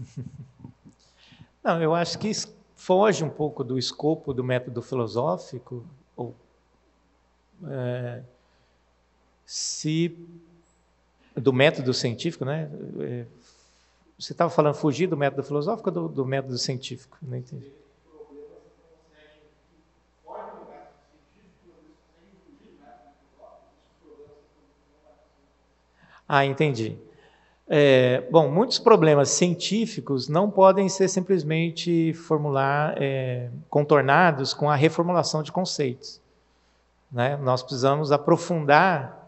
[LAUGHS] Não, eu acho que foge um pouco do escopo do método filosófico, ou é, se do método científico, né? É, você estava falando fugir do método filosófico ou do, do método científico? Não entendi. Ah, entendi. É, bom, muitos problemas científicos não podem ser simplesmente formular, é, contornados com a reformulação de conceitos. Né? Nós precisamos aprofundar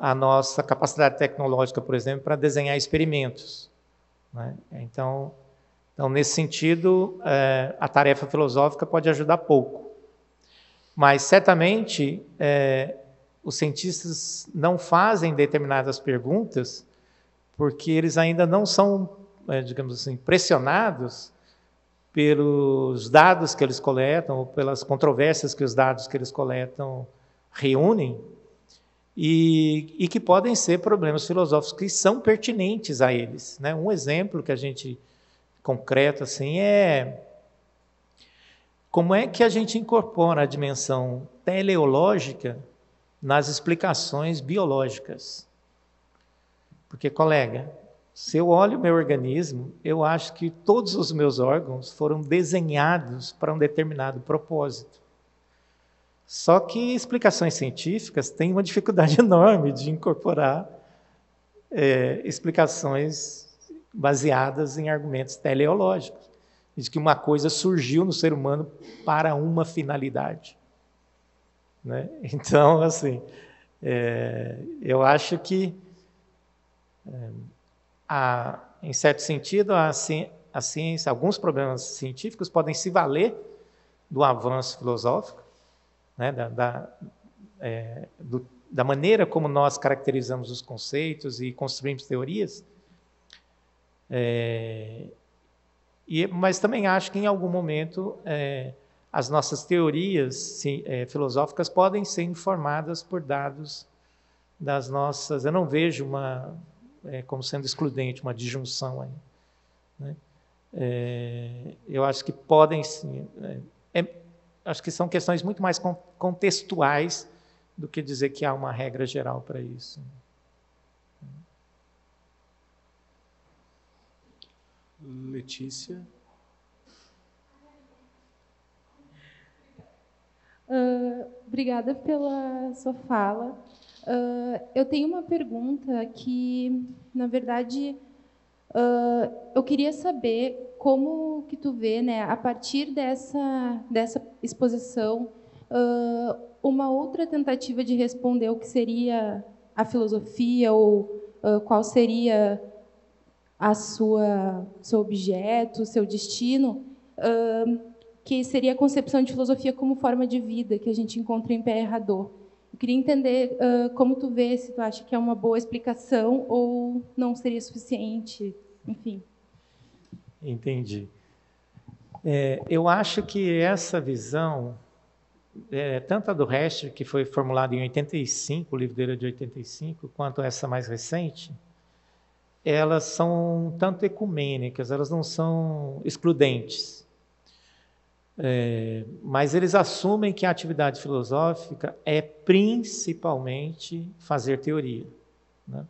a nossa capacidade tecnológica, por exemplo, para desenhar experimentos. Né? Então, então, nesse sentido, é, a tarefa filosófica pode ajudar pouco. Mas, certamente, é, os cientistas não fazem determinadas perguntas porque eles ainda não são, é, digamos assim, pressionados pelos dados que eles coletam, ou pelas controvérsias que os dados que eles coletam reúnem, e, e, que podem ser problemas filosóficos que são pertinentes a eles. Né? Um exemplo que a gente concreto assim é como é que a gente incorpora a dimensão teleológica nas explicações biológicas. Porque, colega, se eu olho o meu organismo, eu acho que todos os meus órgãos foram desenhados para um determinado propósito. Só que explicações científicas têm uma dificuldade [LAUGHS] enorme de incorporar é, explicações baseadas em argumentos teleológicos, de que uma coisa surgiu no ser humano para uma finalidade. Né? [LAUGHS] Então, assim, é, eu acho que, é, a, em certo sentido, a, a ciência, alguns problemas científicos podem se valer do avanço filosófico, né, da, da, é, do, da maneira como nós caracterizamos os conceitos e construímos teorias. É, e, mas também acho que em algum momento é, as nossas teorias sim, é, filosóficas podem ser informadas por dados das nossas. Eu não vejo uma é, como sendo excludente uma disjunção aí. Né? É, eu acho que podem sim. É, acho que são questões muito mais contextuais do que dizer que há uma regra geral para isso. Letícia. Uh, obrigada pela sua fala. Uh, eu tenho uma pergunta que, na verdade, uh, eu queria saber como que tu vê, né, a partir dessa, dessa exposição, uh, uma outra tentativa de responder o que seria a filosofia ou uh, qual seria a sua seu objeto, seu destino, uh, que seria a concepção de filosofia como forma de vida que a gente encontra em Pierre Hadot. Eu queria entender uh, como tu vê, se tu acha que é uma boa explicação ou não seria suficiente, enfim. Entendi. É, eu acho que essa visão, é, tanto a do Hester, que foi formulada em 85, o livro dele é de 85, quanto essa mais recente, elas são tanto ecumênicas, elas não são excludentes. É, mas eles assumem que a atividade filosófica é principalmente fazer teoria. Né?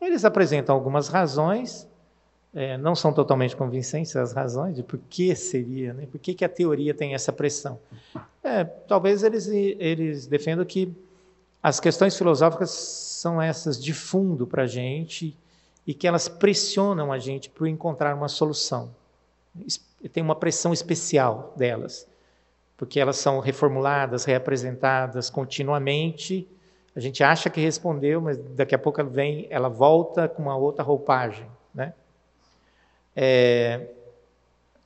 Eles apresentam algumas razões, é, não são totalmente convincentes as razões de por que seria, né? por que, que a teoria tem essa pressão. É, talvez eles, eles defendam que as questões filosóficas são essas de fundo para a gente e que elas pressionam a gente para encontrar uma solução. Tem uma pressão especial delas, porque elas são reformuladas, reapresentadas continuamente. A gente acha que respondeu, mas daqui a pouco vem, ela volta com uma outra roupagem, né? É,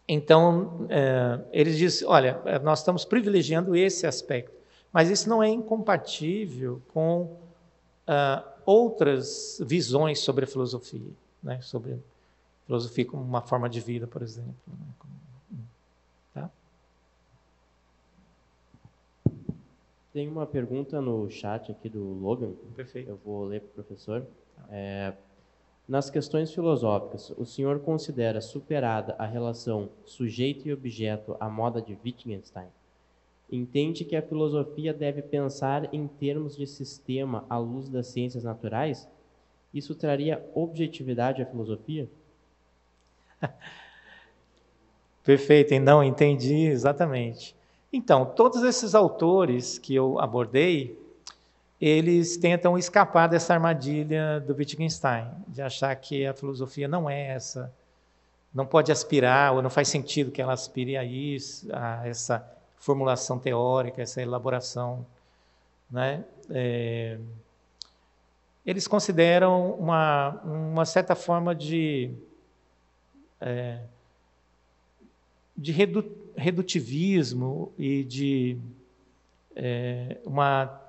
então, é, eles dizem, olha, nós estamos privilegiando esse aspecto, mas isso não é incompatível com uh, outras visões sobre a filosofia, né? sobre a filosofia como uma forma de vida, por exemplo. Né? Tá? Tem uma pergunta no chat aqui do Logan. Perfeito. Eu vou ler para o professor. Tá. É, nas questões filosóficas, o senhor considera superada a relação sujeito e objeto à moda de Wittgenstein? Entende que a filosofia deve pensar em termos de sistema à luz das ciências naturais? Isso traria objetividade à filosofia? [LAUGHS] Perfeito, não entendi exatamente. Então, todos esses autores que eu abordei, eles tentam escapar dessa armadilha do Wittgenstein, de achar que a filosofia não é essa, não pode aspirar, ou não faz sentido que ela aspire a isso, a essa formulação teórica, essa elaboração. Né? É, eles consideram uma, uma certa forma de, é, de redu, redutivismo e de é, uma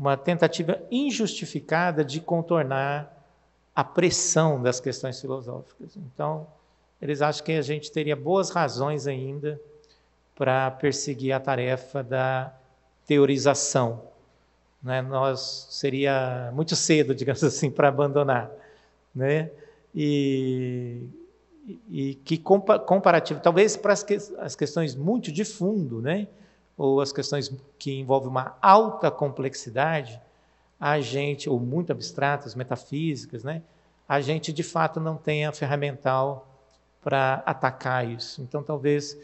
uma tentativa injustificada de contornar a pressão das questões filosóficas. Então, eles acham que a gente teria boas razões ainda para perseguir a tarefa da teorização. Né? Nós seria muito cedo, [LAUGHS] digamos assim, para abandonar, né? E, e que comparativo, talvez para as, que, as questões muito de fundo, né? Ou as questões que envolvem uma alta complexidade, a gente, ou muito abstratas, metafísicas, né? a gente de fato não tenha ferramental para atacar isso. Então, talvez,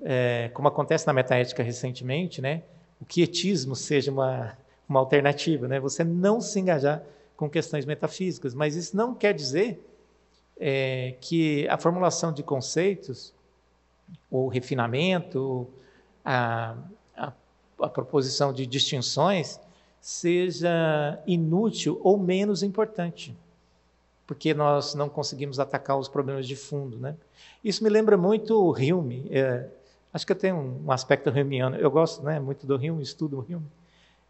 é, como acontece na metaética recentemente, né? o quietismo seja uma, uma alternativa, né? você não se engajar com questões metafísicas, mas isso não quer dizer é, que a formulação de conceitos, ou refinamento, a, a, a proposição de distinções seja inútil ou menos importante, porque nós não conseguimos atacar os problemas de fundo. Né? Isso me lembra muito o Hume. É, acho que eu tenho um aspecto humeano. Eu gosto né, muito do Hume, estudo o Hume.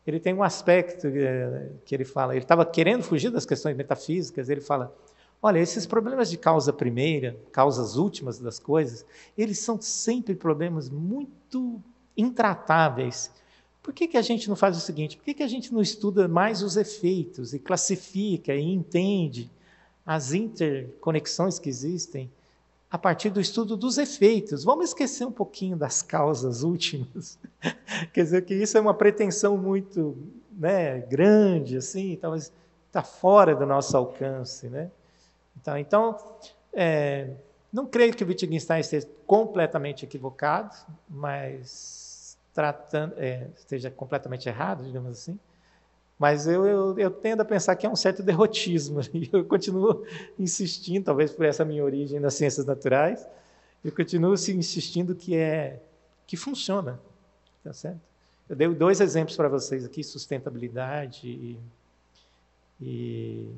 Ele tem um aspecto é, que ele fala, ele estava querendo fugir das questões metafísicas, ele fala, olha, esses problemas de causa primeira, causas últimas das coisas, eles são sempre problemas muito intratáveis. Por que, que a gente não faz o seguinte? Por que, que a gente não estuda mais os efeitos e classifica e entende as interconexões que existem a partir do estudo dos efeitos? Vamos esquecer um pouquinho das causas últimas. [LAUGHS] Quer dizer que isso é uma pretensão muito né, grande, assim, talvez está fora do nosso alcance. Né? Então, então é, não creio que o Wittgenstein esteja completamente equivocado, mas tratando, é, esteja completamente errado, digamos assim. Mas eu, eu, eu, tendo a pensar que é um certo derrotismo. [LAUGHS] E eu continuo insistindo, talvez por essa minha origem nas ciências naturais, eu continuo insistindo que é que funciona, tá certo? Eu dei dois exemplos para vocês aqui: sustentabilidade e, e,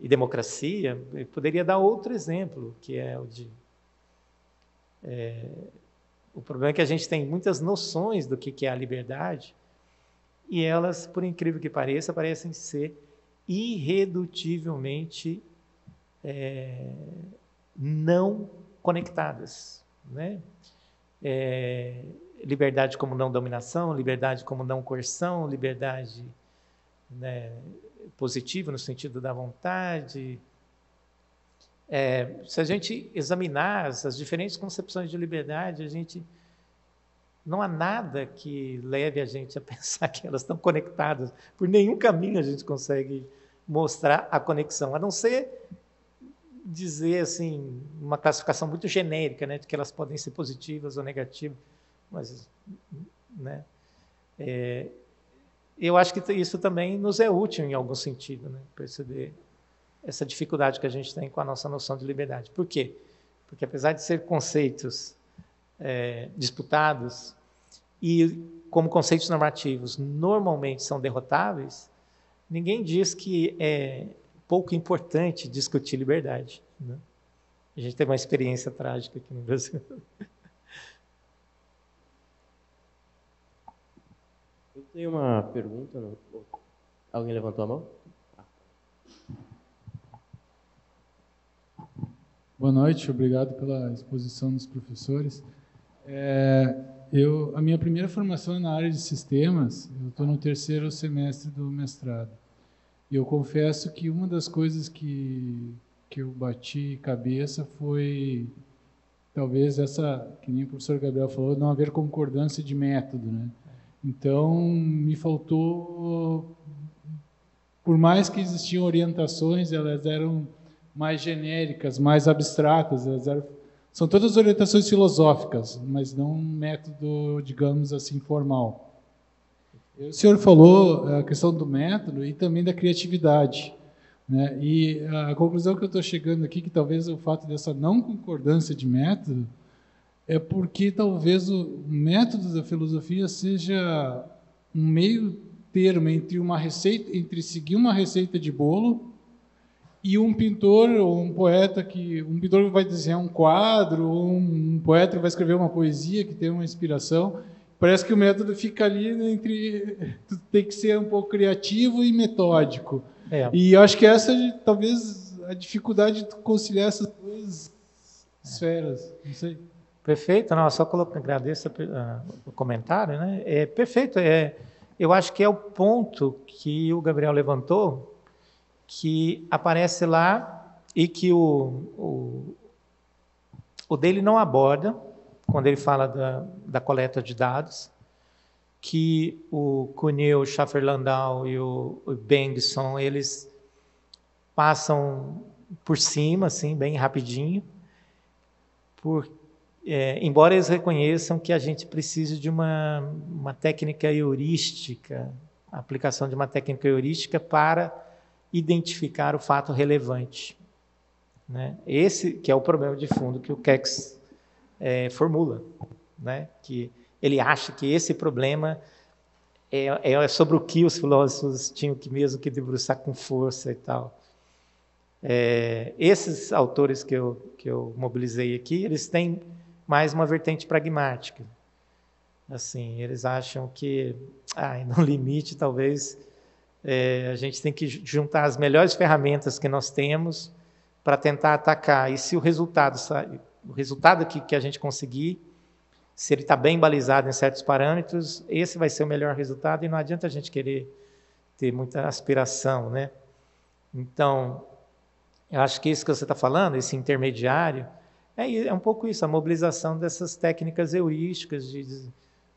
e democracia. Eu poderia dar outro exemplo, que é o de é, O problema é que a gente tem muitas noções do que é a liberdade e elas, por incrível que pareça, parecem ser irredutivelmente é, não conectadas. Né? É, liberdade como não dominação, liberdade como não coerção, liberdade né, positiva no sentido da vontade. É, se a gente examinar as diferentes concepções de liberdade, a gente não há nada que leve a gente a [LAUGHS] pensar que elas estão conectadas. Por nenhum caminho a gente consegue mostrar a conexão, a não ser dizer assim uma classificação muito genérica, né, de que elas podem ser positivas ou negativas, mas, né, é, eu acho que isso também nos é útil em algum sentido, né, perceber essa dificuldade que a gente tem com a nossa noção de liberdade. Por quê? Porque apesar de ser conceitos é, disputados e como conceitos normativos normalmente são derrotáveis, ninguém diz que é pouco importante discutir liberdade. Né? A gente teve uma experiência trágica aqui no Brasil. [LAUGHS] Eu tenho uma pergunta. Alguém levantou a mão? Boa noite, obrigado pela exposição dos professores. É, eu, a minha primeira formação é na área de sistemas, eu estou no terceiro semestre do mestrado. E eu confesso que uma das coisas que, que eu bati cabeça foi talvez essa, que nem o professor Gabriel falou, não haver concordância de método, né? Então, me faltou, por mais que existiam orientações, elas eram mais genéricas, mais abstratas, elas eram, são todas orientações filosóficas, mas não um método, digamos assim, formal. O senhor falou a questão do método e também da criatividade. Né? E a conclusão que eu estou chegando aqui, que talvez o fato dessa não concordância de método, é porque talvez o método da filosofia seja um meio termo entre uma receita, entre seguir uma receita de bolo e um pintor ou um poeta que um pintor vai desenhar um quadro ou um poeta vai escrever uma poesia que tem uma inspiração Parece que o método fica ali entre. tem que ser um pouco criativo e metódico. É. E eu acho que essa talvez a dificuldade de conciliar essas duas esferas. Não sei. Perfeito, não, só coloco, agradeço uh, o comentário, né? É perfeito. É, eu acho que é o ponto que o Gabriel levantou, que aparece lá e que o, o, o dele não aborda, quando ele fala da, da coleta de dados, que o Cunil, o Schaffer-Landau e o, o eles passam por cima, assim, bem rapidinho, por, é, embora eles reconheçam que a gente precisa de uma, uma técnica heurística, aplicação de uma técnica heurística para identificar o fato relevante. Né? Esse que é o problema de fundo que o Kex é, formula, né? que ele acha que esse problema é, é, sobre o que os filósofos tinham que mesmo que debruçar com força e tal. É, esses autores que eu, que eu mobilizei aqui, eles têm mais uma vertente pragmática. Assim, eles acham que, ah, no [LAUGHS] limite, talvez é, a gente tem que juntar as melhores ferramentas que nós temos para tentar atacar. E se o resultado o resultado que, que a gente conseguir, se ele está bem balizado em certos parâmetros, esse vai ser o melhor resultado e não adianta a gente querer ter muita aspiração, né? Então, eu acho que isso que você está falando, esse intermediário, é, é um pouco isso, a mobilização dessas técnicas heurísticas, de,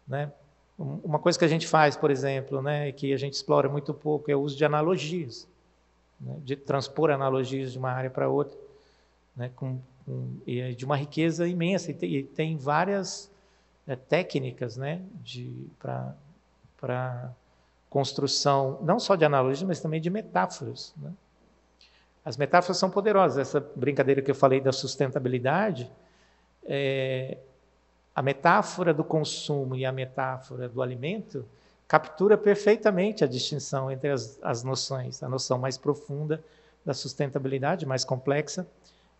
né? Uma coisa que a gente faz, por exemplo, né, que a gente explora muito pouco, é o uso de analogias, né, de transpor analogias de uma área para outra, né, com um, é de uma riqueza imensa e tem, e tem várias né, técnicas né, para construção, não só de analogias, mas também de metáforas. Né? As metáforas são poderosas. Essa brincadeira que eu falei da sustentabilidade, é, a metáfora do consumo e a metáfora do alimento captura perfeitamente a distinção entre as, as noções, a noção mais profunda da sustentabilidade, mais complexa,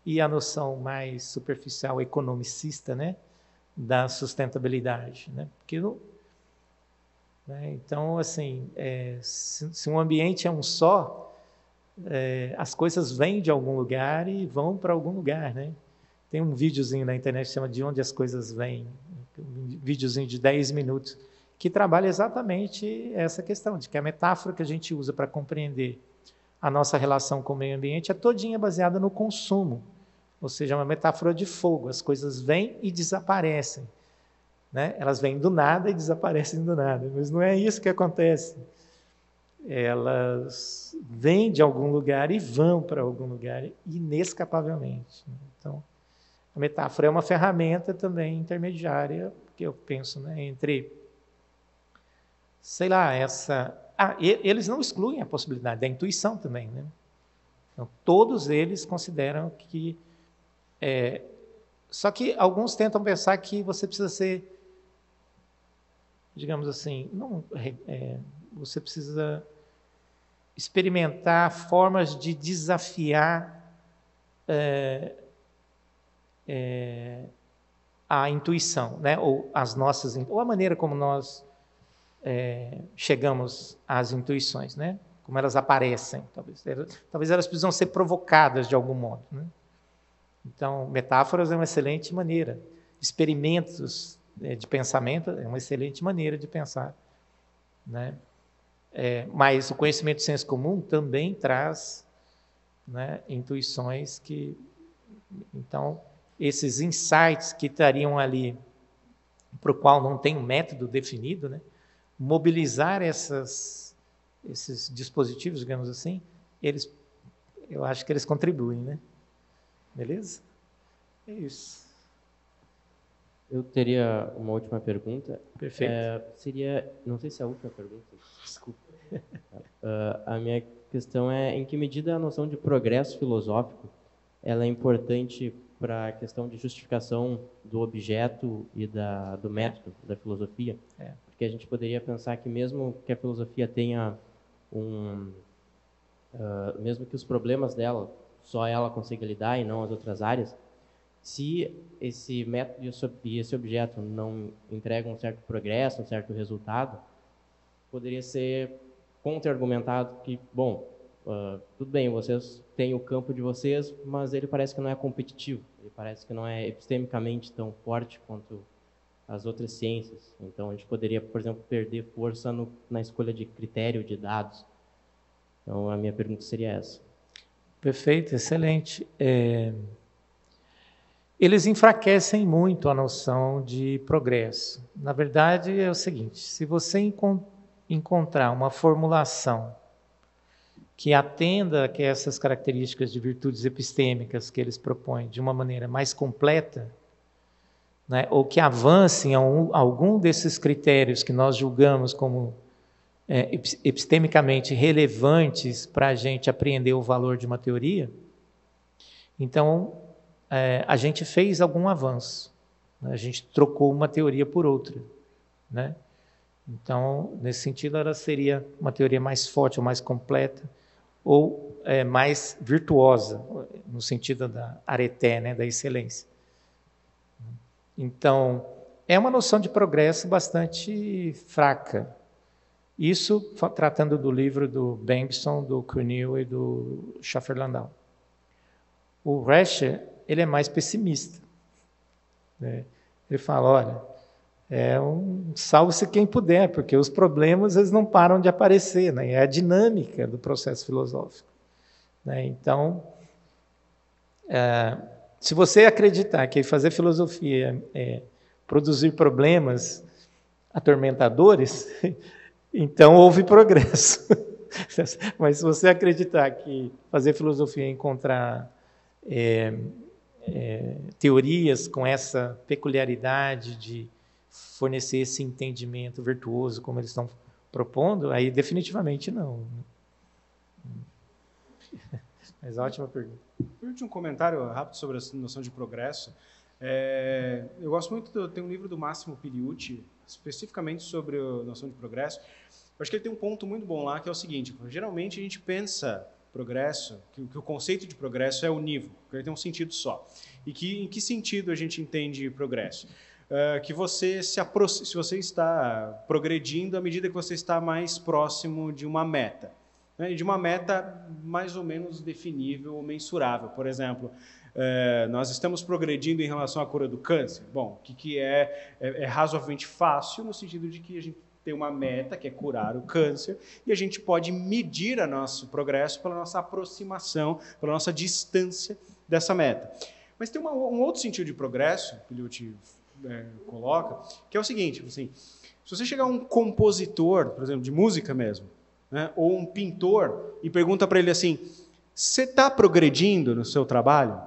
e a noção mais superficial economicista, né, da sustentabilidade, né? Porque né, então assim, é, se, se, um ambiente é um só, é, as coisas vêm de algum lugar e vão para algum lugar, né? Tem um videozinho na internet que chama De Onde as Coisas Vêm, um videozinho de 10 minutos, que trabalha exatamente essa questão, de que a metáfora que a gente usa para compreender a nossa relação com o meio ambiente é todinha baseada no consumo. Ou seja, é uma metáfora de fogo. As coisas vêm e desaparecem. Né? Elas vêm do nada e desaparecem do nada. Mas não é isso que acontece. Elas vêm de algum lugar e vão para algum lugar inescapavelmente. Então, a metáfora é uma ferramenta também intermediária, que eu penso, né, entre, sei lá, essa ah, eles não excluem a possibilidade da intuição também. Né? Então, todos eles consideram que. É, só que alguns tentam pensar que você precisa ser, digamos assim, não, é, você precisa experimentar formas de desafiar é, é, a intuição, né? ou as nossas, ou a maneira como nós é, chegamos às intuições, né? como elas aparecem. Talvez, talvez elas precisam ser provocadas de algum modo. Né? Então, metáforas é uma excelente maneira. Experimentos de pensamento é uma excelente maneira de pensar. Né? É, mas o conhecimento de senso comum também traz né, intuições que. Então, esses insights que estariam ali, para o qual não tem um método definido, né? mobilizar essas, esses dispositivos, digamos assim, eles, eu acho que eles contribuem, né? Beleza? É isso. Eu teria uma última pergunta. Perfeito. É, seria, não sei se é a última pergunta, desculpa. Uh, [LAUGHS] a minha questão é em que medida a noção de progresso filosófico ela é importante para a questão de justificação do objeto e da, do método da filosofia. É porque a gente poderia pensar que mesmo que a filosofia tenha um, uh, mesmo que os problemas dela só ela consiga lidar e não as outras áreas, se esse método e esse objeto não entregam um certo progresso, um certo resultado, poderia ser contra-argumentado que, bom, uh, tudo bem, vocês têm o campo de vocês, mas ele parece que não é competitivo, ele parece que não é epistemicamente tão forte quanto as outras ciências. Então, a gente poderia, por exemplo, perder força no, na escolha de critério de dados. Então, a minha pergunta seria essa. Perfeito, excelente. É... Eles enfraquecem muito a noção de progresso. Na verdade, é o seguinte: se você encont encontrar uma formulação que atenda a essas características de virtudes epistêmicas que eles propõem de uma maneira mais completa, né, ou que avancem um, algum desses critérios que nós julgamos como é, epistemicamente relevantes para a gente apreender o valor de uma teoria, então é, a gente fez algum avanço. Né, a gente trocou uma teoria por outra. Né? Então, nesse sentido, ela seria uma teoria mais forte ou mais completa, ou é, mais virtuosa, no sentido da areté, né, da excelência. Então, é uma noção de progresso bastante fraca. Isso tratando do livro do Bankson, do Kuhnil e do Schaffer-Landau. O Rescher, ele é mais pessimista. Né? Ele fala, olha, é um salve-se quem puder, porque os problemas eles não param de aparecer, né? é a dinâmica do processo filosófico. Né? Então, é, se você acreditar que fazer filosofia é produzir problemas atormentadores, [LAUGHS] então houve progresso. [LAUGHS] Mas se você acreditar que fazer filosofia é encontrar é, é, teorias com essa peculiaridade de fornecer esse entendimento virtuoso como eles estão propondo, aí definitivamente não. [LAUGHS] Mas ótima pergunta. Um comentário rápido sobre a noção de progresso. É, eu gosto muito, do, tem um livro do Máximo Piliucci, especificamente sobre a noção de progresso. Eu acho que ele tem um ponto muito bom lá, que é o seguinte, geralmente a gente pensa progresso, que, que o conceito de progresso é unívoco, que ele tem um sentido só. E que, em que sentido a gente entende progresso? Uh, que você se se você está progredindo à medida que você está mais próximo de uma meta. Né? E de uma meta mais ou menos definível ou mensurável. Por exemplo, uh, nós estamos progredindo em relação à cura do câncer. Bom, o que, que é, é, é razoavelmente fácil no sentido de que a gente tem uma meta, que é curar o câncer, e a gente pode medir o nosso progresso pela nossa aproximação, pela nossa distância dessa meta. Mas tem uma, um outro sentido de progresso, que o te é, coloca, que é o seguinte, tipo assim, se você chegar a um compositor, por exemplo, de música mesmo, né, ou um pintor, e pergunta para ele assim, você está progredindo no seu trabalho?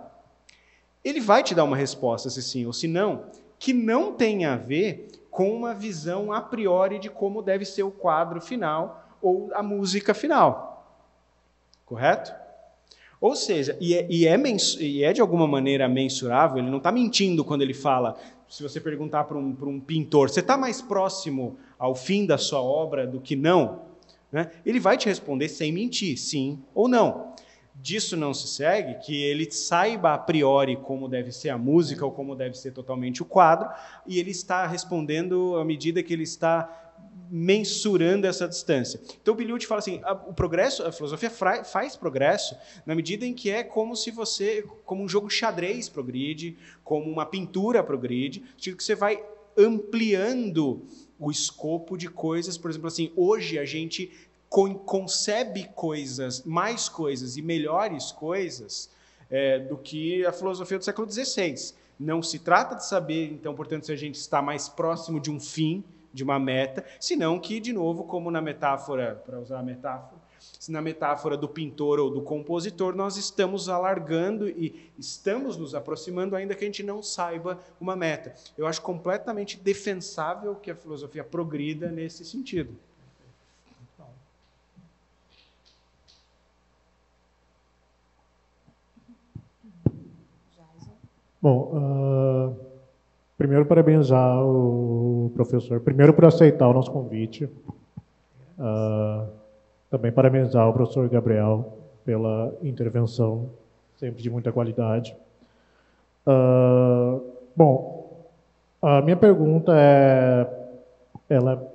Ele vai te dar uma resposta, se sim ou se não, que não tem a ver com uma visão a priori de como deve ser o quadro final ou a música final. Correto? Ou seja, e é, e é, e é de alguma maneira mensurável, ele não está mentindo quando ele fala, se você perguntar para um, um pintor, você está mais próximo ao fim da sua obra do que não? Né? Ele vai te responder sem mentir, sim ou não disso não se segue que ele saiba a priori como deve ser a música ou como deve ser totalmente o quadro, e ele está respondendo à medida que ele está mensurando essa distância. Então o Biliut fala assim, a, o progresso, a filosofia faz progresso na medida em que é como se você, como um jogo xadrez progride, como uma pintura progride, que você vai ampliando o escopo de coisas, por exemplo, assim, hoje a gente concebe coisas, mais coisas e melhores coisas é, do que a filosofia do século XVI. Não se trata de saber, então, portanto, se a gente está mais próximo de um fim, de uma meta, senão que, de novo, como na metáfora, para usar a metáfora, se na metáfora do pintor ou do compositor, nós estamos alargando e estamos nos aproximando, ainda que a gente não saiba uma meta. Eu acho completamente defensável que a filosofia progrida nesse sentido. Bom, uh, primeiro parabenizar o professor, primeiro por aceitar o nosso convite, uh, também parabenizar o professor Gabriel pela intervenção, sempre de muita qualidade. Uh, bom, a minha pergunta é, ela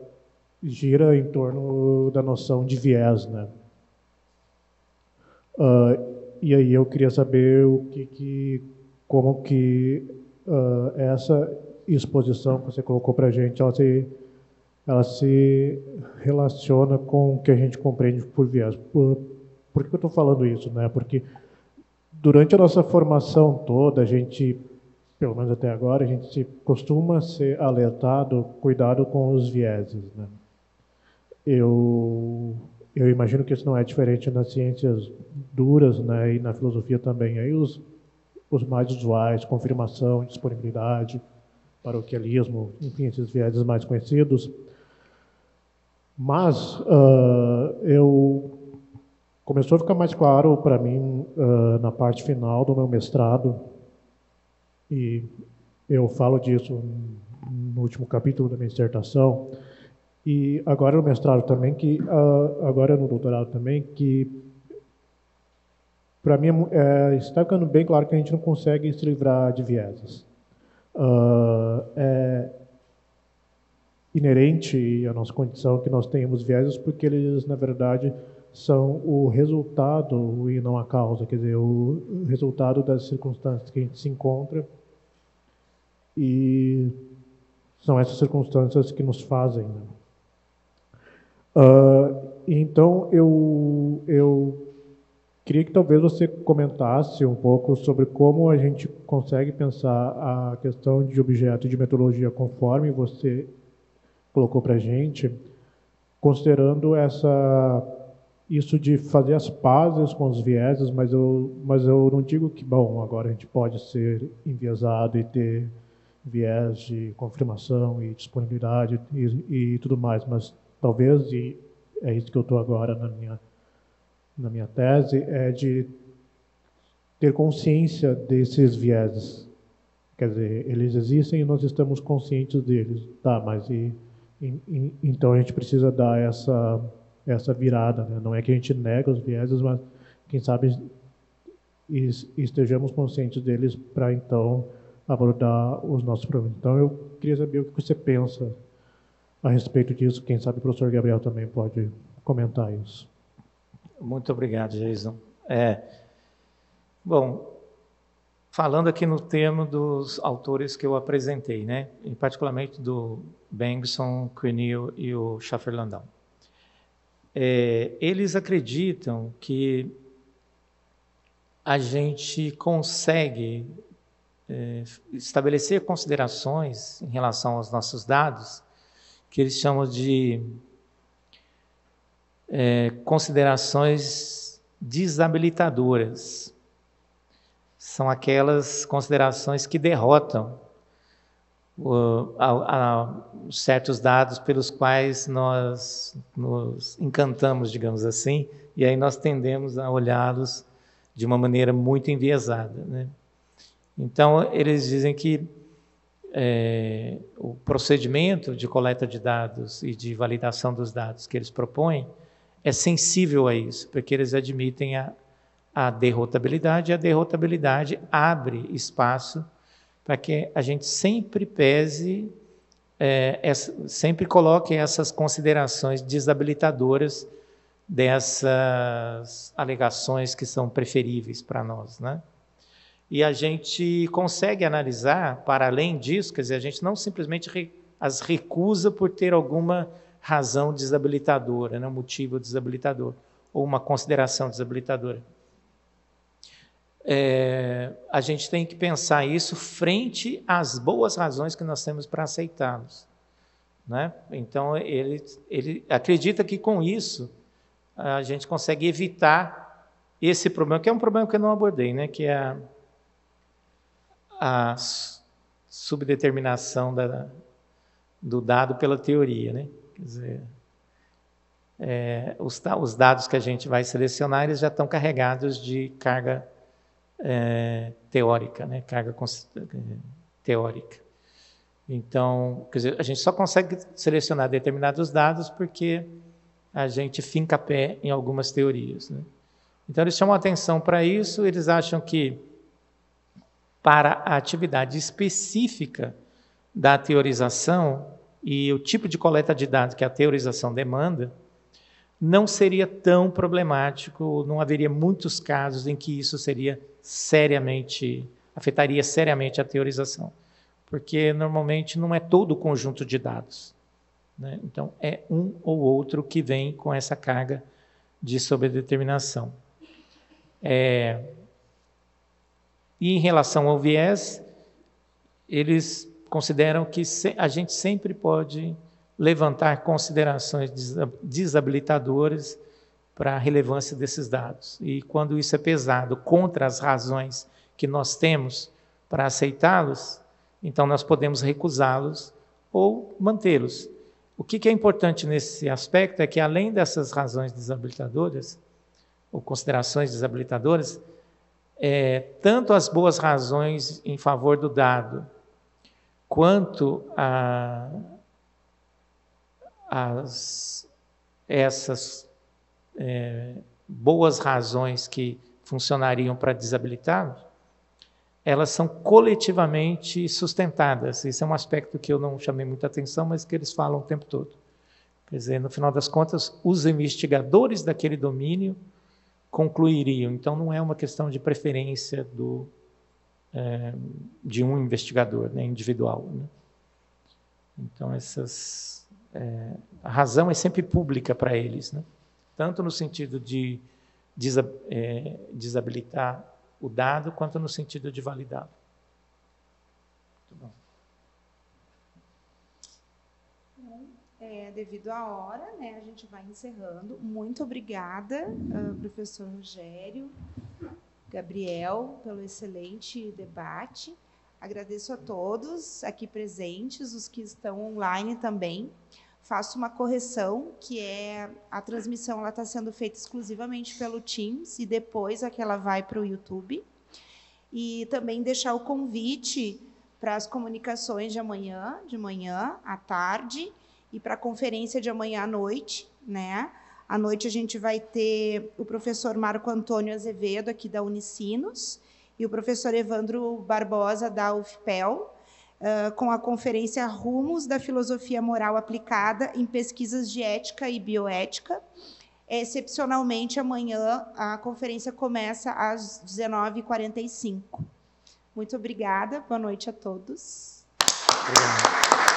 gira em torno da noção de viés, né? Uh, e aí eu queria saber o que, que como que uh, essa exposição que você colocou para a gente, ela se, ela se relaciona com o que a gente compreende por viés. Por, por que eu estou falando isso? Né? Porque durante a nossa formação toda, a gente, pelo menos até agora, a gente costuma ser alertado, cuidado com os vieses. Né? Eu, eu imagino que isso não é diferente nas ciências duras né? e na filosofia também. Aí os os mais usuais, confirmação, disponibilidade, paroquialismo, enfim, esses vieses mais conhecidos. Mas uh, eu começou a ficar mais claro para mim uh, na parte final do meu mestrado e eu falo disso no último capítulo da minha dissertação e agora no mestrado também que uh, agora no doutorado também que para mim é, está ficando bem claro que a gente não consegue se livrar de vieses. Uh, é inerente à nossa condição que nós tenhamos vieses porque eles, na verdade, são o resultado e não a causa, quer dizer, o resultado das circunstâncias que a gente se encontra e são essas circunstâncias que nos fazem. Uh, então, eu, eu Queria que talvez você comentasse um pouco sobre como a gente consegue pensar a questão de objeto de metodologia conforme você colocou para a gente, considerando essa isso de fazer as pazes com os vieses, mas eu, mas eu não digo que, bom, agora a gente pode ser enviesado e ter viés de confirmação e disponibilidade e, e tudo mais, mas talvez, e é isso que eu estou agora na minha na minha tese é de ter consciência desses vieses. Quer dizer, eles existem e nós estamos conscientes deles. Tá, mas e, e, então a gente precisa dar essa essa virada. Né? Não é que a gente nega os vieses, mas quem sabe estejamos conscientes deles para então abordar os nossos problemas. Então, eu queria saber o que você pensa a respeito disso. Quem sabe o professor Gabriel também pode comentar isso. Muito obrigado, Jason. É, bom, falando aqui no termo dos autores que eu apresentei, né, e particularmente do Bengtson, Quinil e o Schaffer-Landau. É, eles acreditam que a gente consegue é, estabelecer considerações em relação aos nossos dados que eles chamam de é, considerações desabilitadoras. São aquelas considerações que derrotam uh, a, a, certos dados pelos quais nós nos encantamos, digamos assim, e aí nós tendemos a olhá-los de uma maneira muito enviesada. Né? Então, eles dizem que é, o procedimento de coleta de dados e de validação dos dados que eles propõem é sensível a isso, porque eles admitem a, a derrotabilidade, e a derrotabilidade abre espaço para que a gente sempre pese, é, essa, sempre coloque essas considerações desabilitadoras dessas alegações que são preferíveis para nós, né? E a gente consegue analisar, para além disso, quer dizer, a gente não simplesmente re, as recusa por ter alguma razão desabilitadora, né, um motivo desabilitador, ou uma consideração desabilitadora. É, a gente tem que pensar isso frente às boas razões que nós temos para aceitá-los. Né? Então, ele, ele acredita que com isso a gente consegue evitar esse problema, que é um problema que eu não abordei, né? que é a, a subdeterminação da, do dado pela teoria. Né? Quer dizer, é, os, os, dados que a gente vai selecionar eles já estão carregados de carga é, teórica, né? carga teórica. Então, quer dizer, a gente só consegue selecionar determinados dados porque a gente finca pé em algumas teorias. Né? Então, eles chamam atenção para isso, eles acham que para a atividade específica da teorização, e o tipo de coleta de dados que a teorização demanda, não seria tão problemático, não haveria muitos casos em que isso seria seriamente, afetaria seriamente a teorização, porque normalmente não é todo o conjunto de dados. Né? Então, é um ou outro que vem com essa carga de sobredeterminação. É... E em relação ao viés, eles consideram que a gente sempre pode levantar considerações desabilitadoras para a relevância desses dados. E quando isso é pesado contra as razões que nós temos para aceitá-los, então nós podemos recusá-los ou mantê-los. O que é importante nesse aspecto é que, além dessas razões desabilitadoras, ou considerações desabilitadoras, é, tanto as boas razões em favor do dado, quanto a, as, essas é, boas razões que funcionariam para desabilitá-lo, elas são coletivamente sustentadas. Esse é um aspecto que eu não chamei muita atenção, mas que eles falam o tempo todo. Quer dizer, no final das contas, os investigadores daquele domínio concluiriam. Então, não é uma questão de preferência do é, de um investigador né, individual. Né? Então, essas, é, a razão é sempre pública para eles, né? tanto no sentido de é, desabilitar o dado, quanto no sentido de validá-lo. É, devido à hora, né, a gente vai encerrando. Muito obrigada, uh, professor Rogério. Gabriel, pelo excelente debate. Agradeço a todos aqui presentes, os que estão online também. Faço uma correção, que é a transmissão está sendo feita exclusivamente pelo Teams e depois aquela vai para o YouTube. E também deixar o convite para as comunicações de amanhã, de manhã à tarde, e para a conferência de amanhã à noite, né? À noite a gente vai ter o professor Marco Antônio Azevedo, aqui da Unicinos, e o professor Evandro Barbosa, da UFPEL, uh, com a conferência Rumos da Filosofia Moral Aplicada em Pesquisas de Ética e Bioética. Excepcionalmente, amanhã a conferência começa às 19h45. Muito obrigada, boa noite a todos. Obrigado.